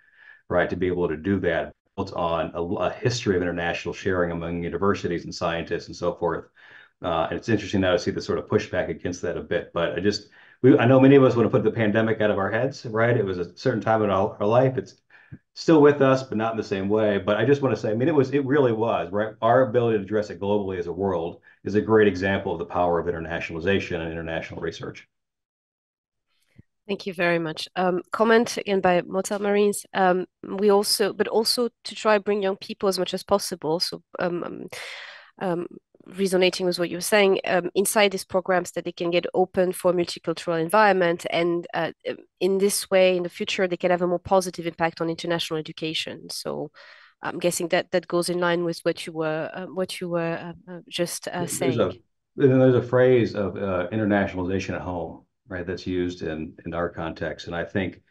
right? To be able to do that built on a, a, history of international sharing among universities and scientists and so forth. Uh, and it's interesting now to see the sort of pushback against that a bit. But I just, I know many of us want to put the pandemic out of our heads, right? It was a certain time in our, our life. It's still with us, but not in the same way. But I just want to say, I mean, it was, it really was, right? Our ability to address it globally as a world is a great example of the power of internationalization and international research. Thank you very much. Um, comment again by Mozart Marines. Um, we also, but also to try bring young people as much as possible. So, um, um, um resonating with what you were saying, um, inside these programs that they can get open for multicultural environment, and uh, in this way, in the future, they can have a more positive impact on international education. So, I'm guessing that that goes in line with what you were uh, what you were uh, uh just uh, saying. There's a, there's a phrase of uh, internationalization at home right? That's used in in our context, and I think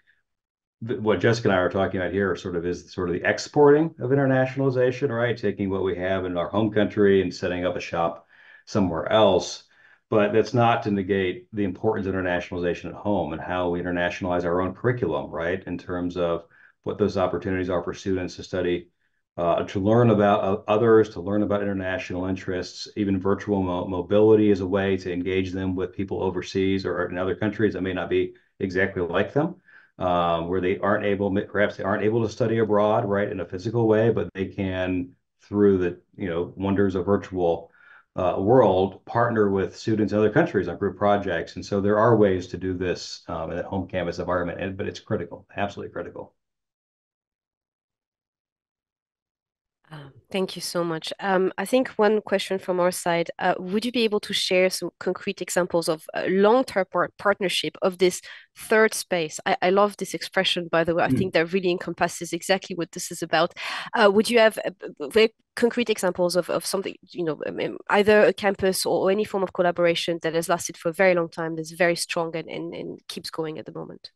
what Jessica and I are talking about here sort of is sort of the exporting of internationalization, right? Taking what we have in our home country and setting up a shop somewhere else. But that's not to negate the importance of internationalization at home and how we internationalize our own curriculum, right? In terms of what those opportunities are for students to study uh, to learn about uh, others, to learn about international interests, even virtual mo mobility is a way to engage them with people overseas or in other countries that may not be exactly like them, um, where they aren't able, perhaps they aren't able to study abroad, right, in a physical way, but they can, through the you know wonders of virtual uh, world, partner with students in other countries on group projects. And so there are ways to do this um, in a home campus environment, and, but it's critical, absolutely critical. Um, thank you so much. Um, I think one question from our side, uh, would you be able to share some concrete examples of a long-term par partnership of this third space? I, I, love this expression, by the way. I mm. think that really encompasses exactly what this is about. Uh, would you have uh, very concrete examples of, of something, you know, either a campus or, any form of collaboration that has lasted for a very long time, that's very strong and, and, and keeps going at the moment?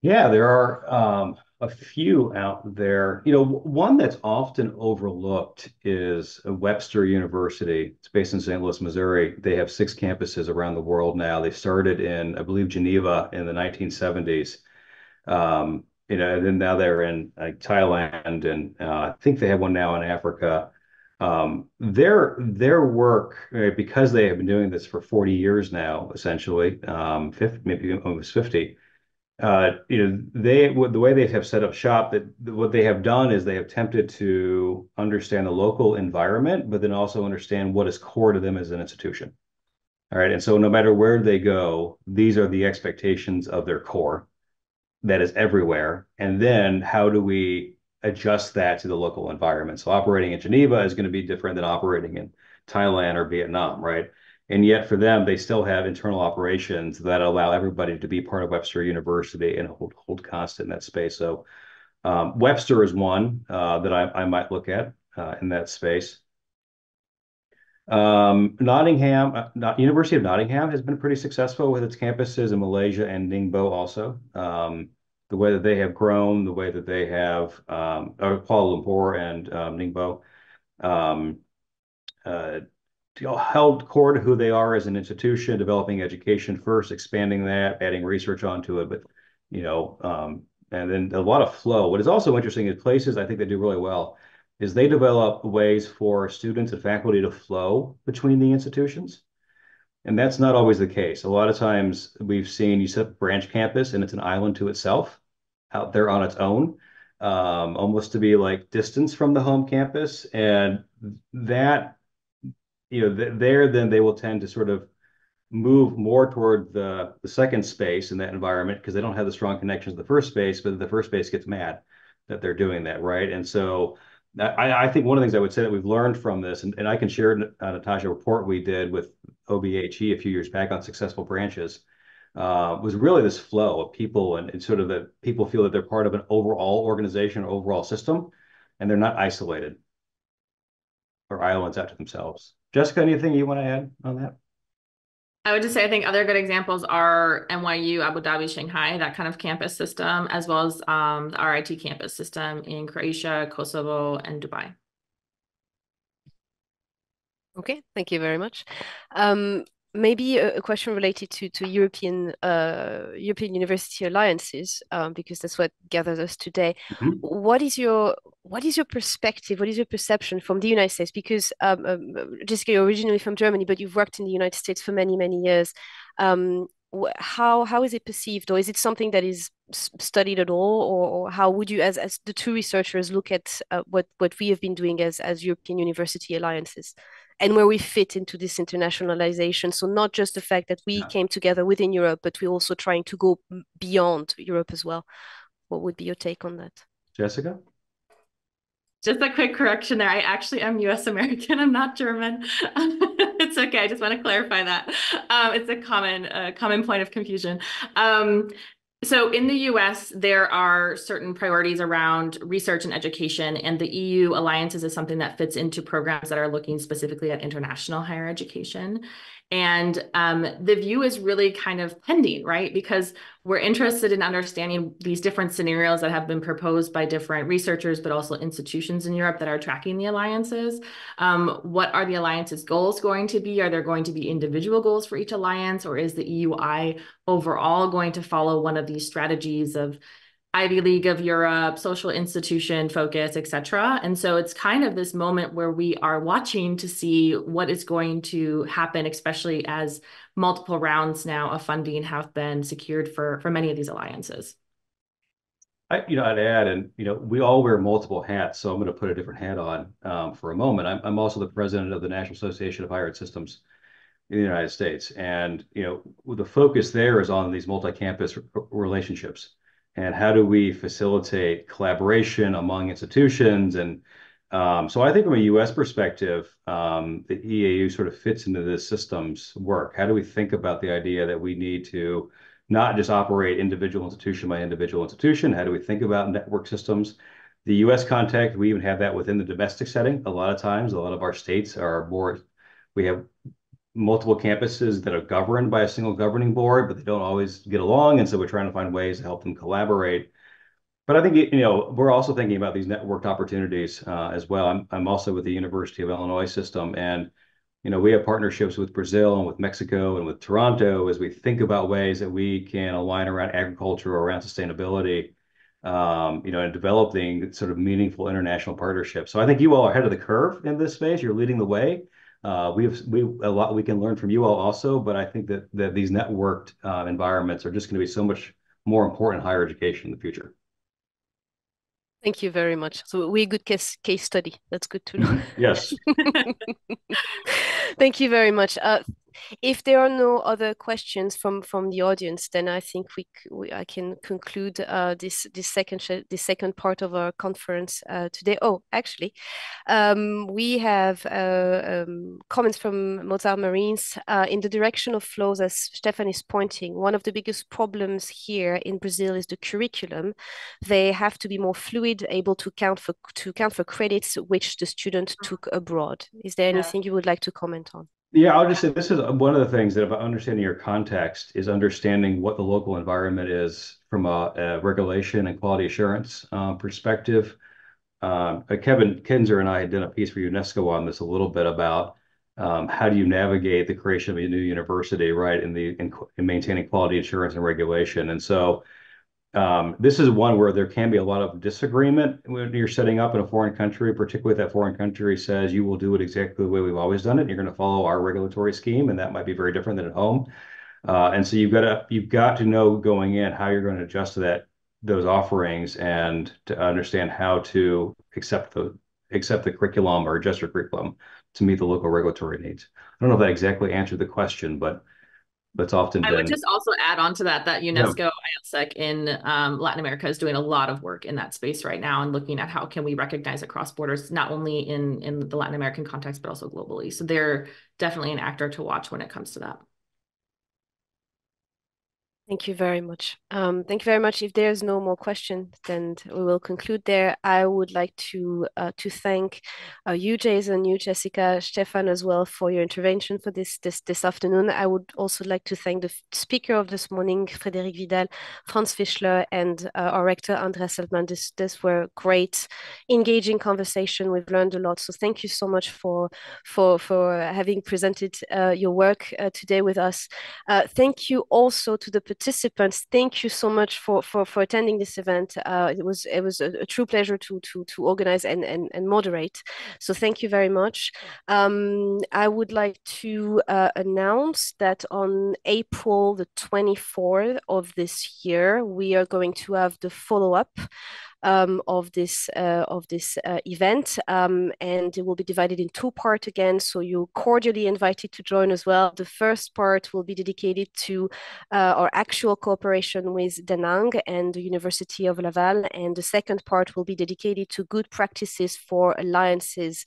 Yeah, there are um, a few out there. You know, one that's often overlooked is Webster University. It's based in St. Louis, Missouri. They have six campuses around the world now. They started in, I believe, Geneva in the 1970s. Um, you know, and then now they're in like, Thailand, and uh, I think they have one now in Africa. Um, their their work, right, because they have been doing this for 40 years now, essentially, um, 50, maybe almost 50 uh, you know, they the way they have set up shop, that what they have done is they have attempted to understand the local environment, but then also understand what is core to them as an institution. All right, and so no matter where they go, these are the expectations of their core that is everywhere. And then how do we adjust that to the local environment? So operating in Geneva is going to be different than operating in Thailand or Vietnam, right? And yet for them, they still have internal operations that allow everybody to be part of Webster University and hold, hold constant in that space. So um, Webster is one uh, that I, I, might look at uh, in that space. Um, Nottingham, uh, not, University of Nottingham has been pretty successful with its campuses in Malaysia and Ningbo also. Um, the way that they have grown, the way that they have um, Kuala Lumpur and um, Ningbo. Um, uh, held core to who they are as an institution, developing education first, expanding that, adding research onto it, but you know, um, and then a lot of flow. What is also interesting is places I think they do really well is they develop ways for students and faculty to flow between the institutions. And that's not always the case. A lot of times we've seen you set branch campus and it's an island to itself out there on its own, um, almost to be like distance from the home campus. And that you know, there then they will tend to sort of move more toward the the second space in that environment because they don't have the strong connections to the first space, but the first space gets mad that they're doing that, right? And so I, I think one of the things I would say that we've learned from this, and, and I can share uh, Natasha a report we did with OBHE a few years back on successful branches, uh, was really this flow of people and, and sort of that people feel that they're part of an overall organization or overall system, and they're not isolated or islands out to themselves. Jessica, anything you want to add on that? I would just say I think other good examples are NYU, Abu Dhabi, Shanghai, that kind of campus system, as well as um, the RIT campus system in Croatia, Kosovo, and Dubai. Okay, thank you very much. Um, maybe a, a, question related to to European uh, European university alliances, um, because that's what gathers us today. Mm-hmm. What is your what is your perspective? What is your perception from the United States? Because um, um, Jessica, you're originally from Germany, but you've worked in the United States for many many years. Um, how how is it perceived, or is it something that is studied at all, or, or how would you, as as the two researchers, look at uh, what what we have been doing as as European university alliances? And where we fit into this internationalization. So not just the fact that we yeah. came together within Europe, but we're also trying to go beyond Europe as well. What would be your take on that? Jessica? Just a quick correction there. I actually am US American. I'm not German. it's okay. I just want to clarify that. Um, it's a common uh, common point of confusion. Um, so in the US, there are certain priorities around research and education, and the EU alliances is something that fits into programs that are looking specifically at international higher education. And um, the view is really kind of pending, right? Because we're interested in understanding these different scenarios that have been proposed by different researchers, but also institutions in Europe that are tracking the alliances. Um, what are the alliance's goals going to be? Are there going to be individual goals for each alliance, or is the EUI overall going to follow one of these strategies of Ivy League of Europe, social institution focus, et cetera. And so it's kind of this moment where we are watching to see what is going to happen, especially as multiple rounds now of funding have been secured for, for many of these alliances. I, you know, I'd add, and you know, we all wear multiple hats, so I'm going to put a different hat on um, for a moment. I'm, I'm also the president of the National Association of Higher Systems in the United States, and you know, the focus there is on these multi-campus relationships and how do we facilitate collaboration among institutions? And um, so I think from a US perspective, um, the EAU sort of fits into this systems work. How do we think about the idea that we need to not just operate individual institution by individual institution? How do we think about network systems? The US context, we even have that within the domestic setting. A lot of times, a lot of our states are more, we have multiple campuses that are governed by a single governing board, but they don't always get along. And so we're trying to find ways to help them collaborate. But I think, you know, we're also thinking about these networked opportunities uh, as well. I'm, I'm also with the University of Illinois system. And, you know, we have partnerships with Brazil and with Mexico and with Toronto as we think about ways that we can align around agriculture or around sustainability, um, you know, and developing sort of meaningful international partnerships. So I think you all are ahead of the curve in this space. You're leading the way. Uh, we have we a lot we can learn from you all also, but I think that that these networked uh, environments are just going to be so much more important in higher education in the future. Thank you very much. So we good case case study. That's good to know. yes. Thank you very much. Uh, if there are no other questions from from the audience, then I think we, we I can conclude uh, this this second this second part of our conference uh, today. Oh, actually, um, we have uh, um, comments from Mozart Marines uh, in the direction of flows, as Stephane is pointing. One of the biggest problems here in Brazil is the curriculum. They have to be more fluid, able to count for to count for credits which the student took abroad. Is there anything yeah. you would like to comment on? Yeah, I'll just say this is one of the things that about understanding your context is understanding what the local environment is from a, a regulation and quality assurance um, perspective. Um, uh, Kevin Kinser and I had done a piece for UNESCO on this a little bit about um, how do you navigate the creation of a new university, right, in the in, in maintaining quality assurance and regulation. And so um, this is one where there can be a lot of disagreement when you're setting up in a foreign country, particularly if that foreign country says you will do it exactly the way we've always done it. You're going to follow our regulatory scheme, and that might be very different than at home. Uh, and so you've got to you've got to know going in how you're going to adjust to that those offerings and to understand how to accept the accept the curriculum or adjust your curriculum to meet the local regulatory needs. I don't know if that exactly answered the question, but that's often I been... would just also add on to that that UNESCO. IESALC in um, Latin America is doing a lot of work in that space right now and looking at how can we recognize across borders, not only in in the Latin American context but also globally. So they're definitely an actor to watch when it comes to that. Thank you very much. Um, thank you very much. If there's no more questions, then we will conclude there. I would like to uh, to thank uh, you, Jason, you, Jessica, Stephane, as well for your intervention for this this this afternoon. I would also like to thank the speaker of this morning, Frédérique Vidal, Franz Fischler, and uh, our rector, Andreas Altmann. This this were great, engaging conversation. We've learned a lot. So thank you so much for for for having presented uh, your work uh, today with us. Uh, thank you also to the participants, thank you so much for for, for attending this event. Uh, it was it was a, a, true pleasure to to to organize and, and and moderate. So thank you very much. Um, I would like to uh, announce that on April the 24th of this year, we are going to have the follow up um, of this uh, of this uh, event, um, and it will be divided in two parts again. So you're cordially invited to join as well. The first part will be dedicated to uh, our actual cooperation with Danang and the University of Laval, and the second part will be dedicated to good practices for alliances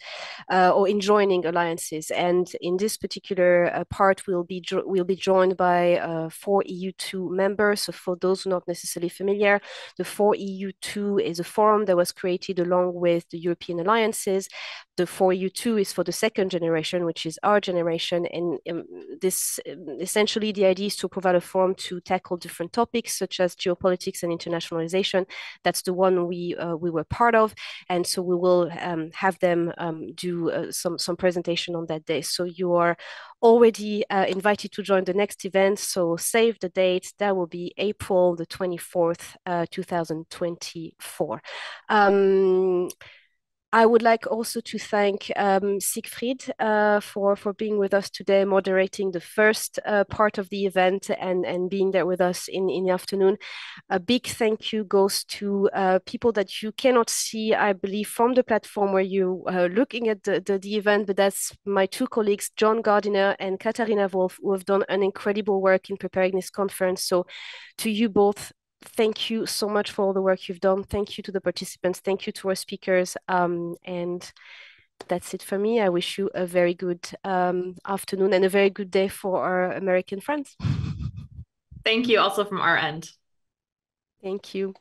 uh, or in joining alliances. And in this particular uh, part, we'll be will be joined by uh, four EU2 members. So for those not necessarily familiar, the four EU2 is a forum that was created along with the European alliances. The 4EU2 is for the second generation, which is our generation. And um, this um, essentially the idea is to provide a forum to tackle different topics such as geopolitics and internationalization. That's the one we uh, we were part of, and so we will um, have them um, do uh, some some presentation on that day. So you are already uh, invited to join the next event. So save the date. That will be April the 24th, uh, 2024. Um, I would like also to thank um, Siegfried uh, for, for being with us today, moderating the first uh, part of the event and, and being there with us in, in the afternoon. A big thank you goes to uh, people that you cannot see, I believe, from the platform where you are looking at the, the, the, event, but that's my two colleagues, John Gardiner and Katharina Wolf, who have done an incredible work in preparing this conference. So to you both, thank you so much for all the work you've done. Thank you to the participants. Thank you to our speakers. Um, and that's it for me. I wish you a very good um, afternoon and a very good day for our American friends. Thank you also from our end. Thank you.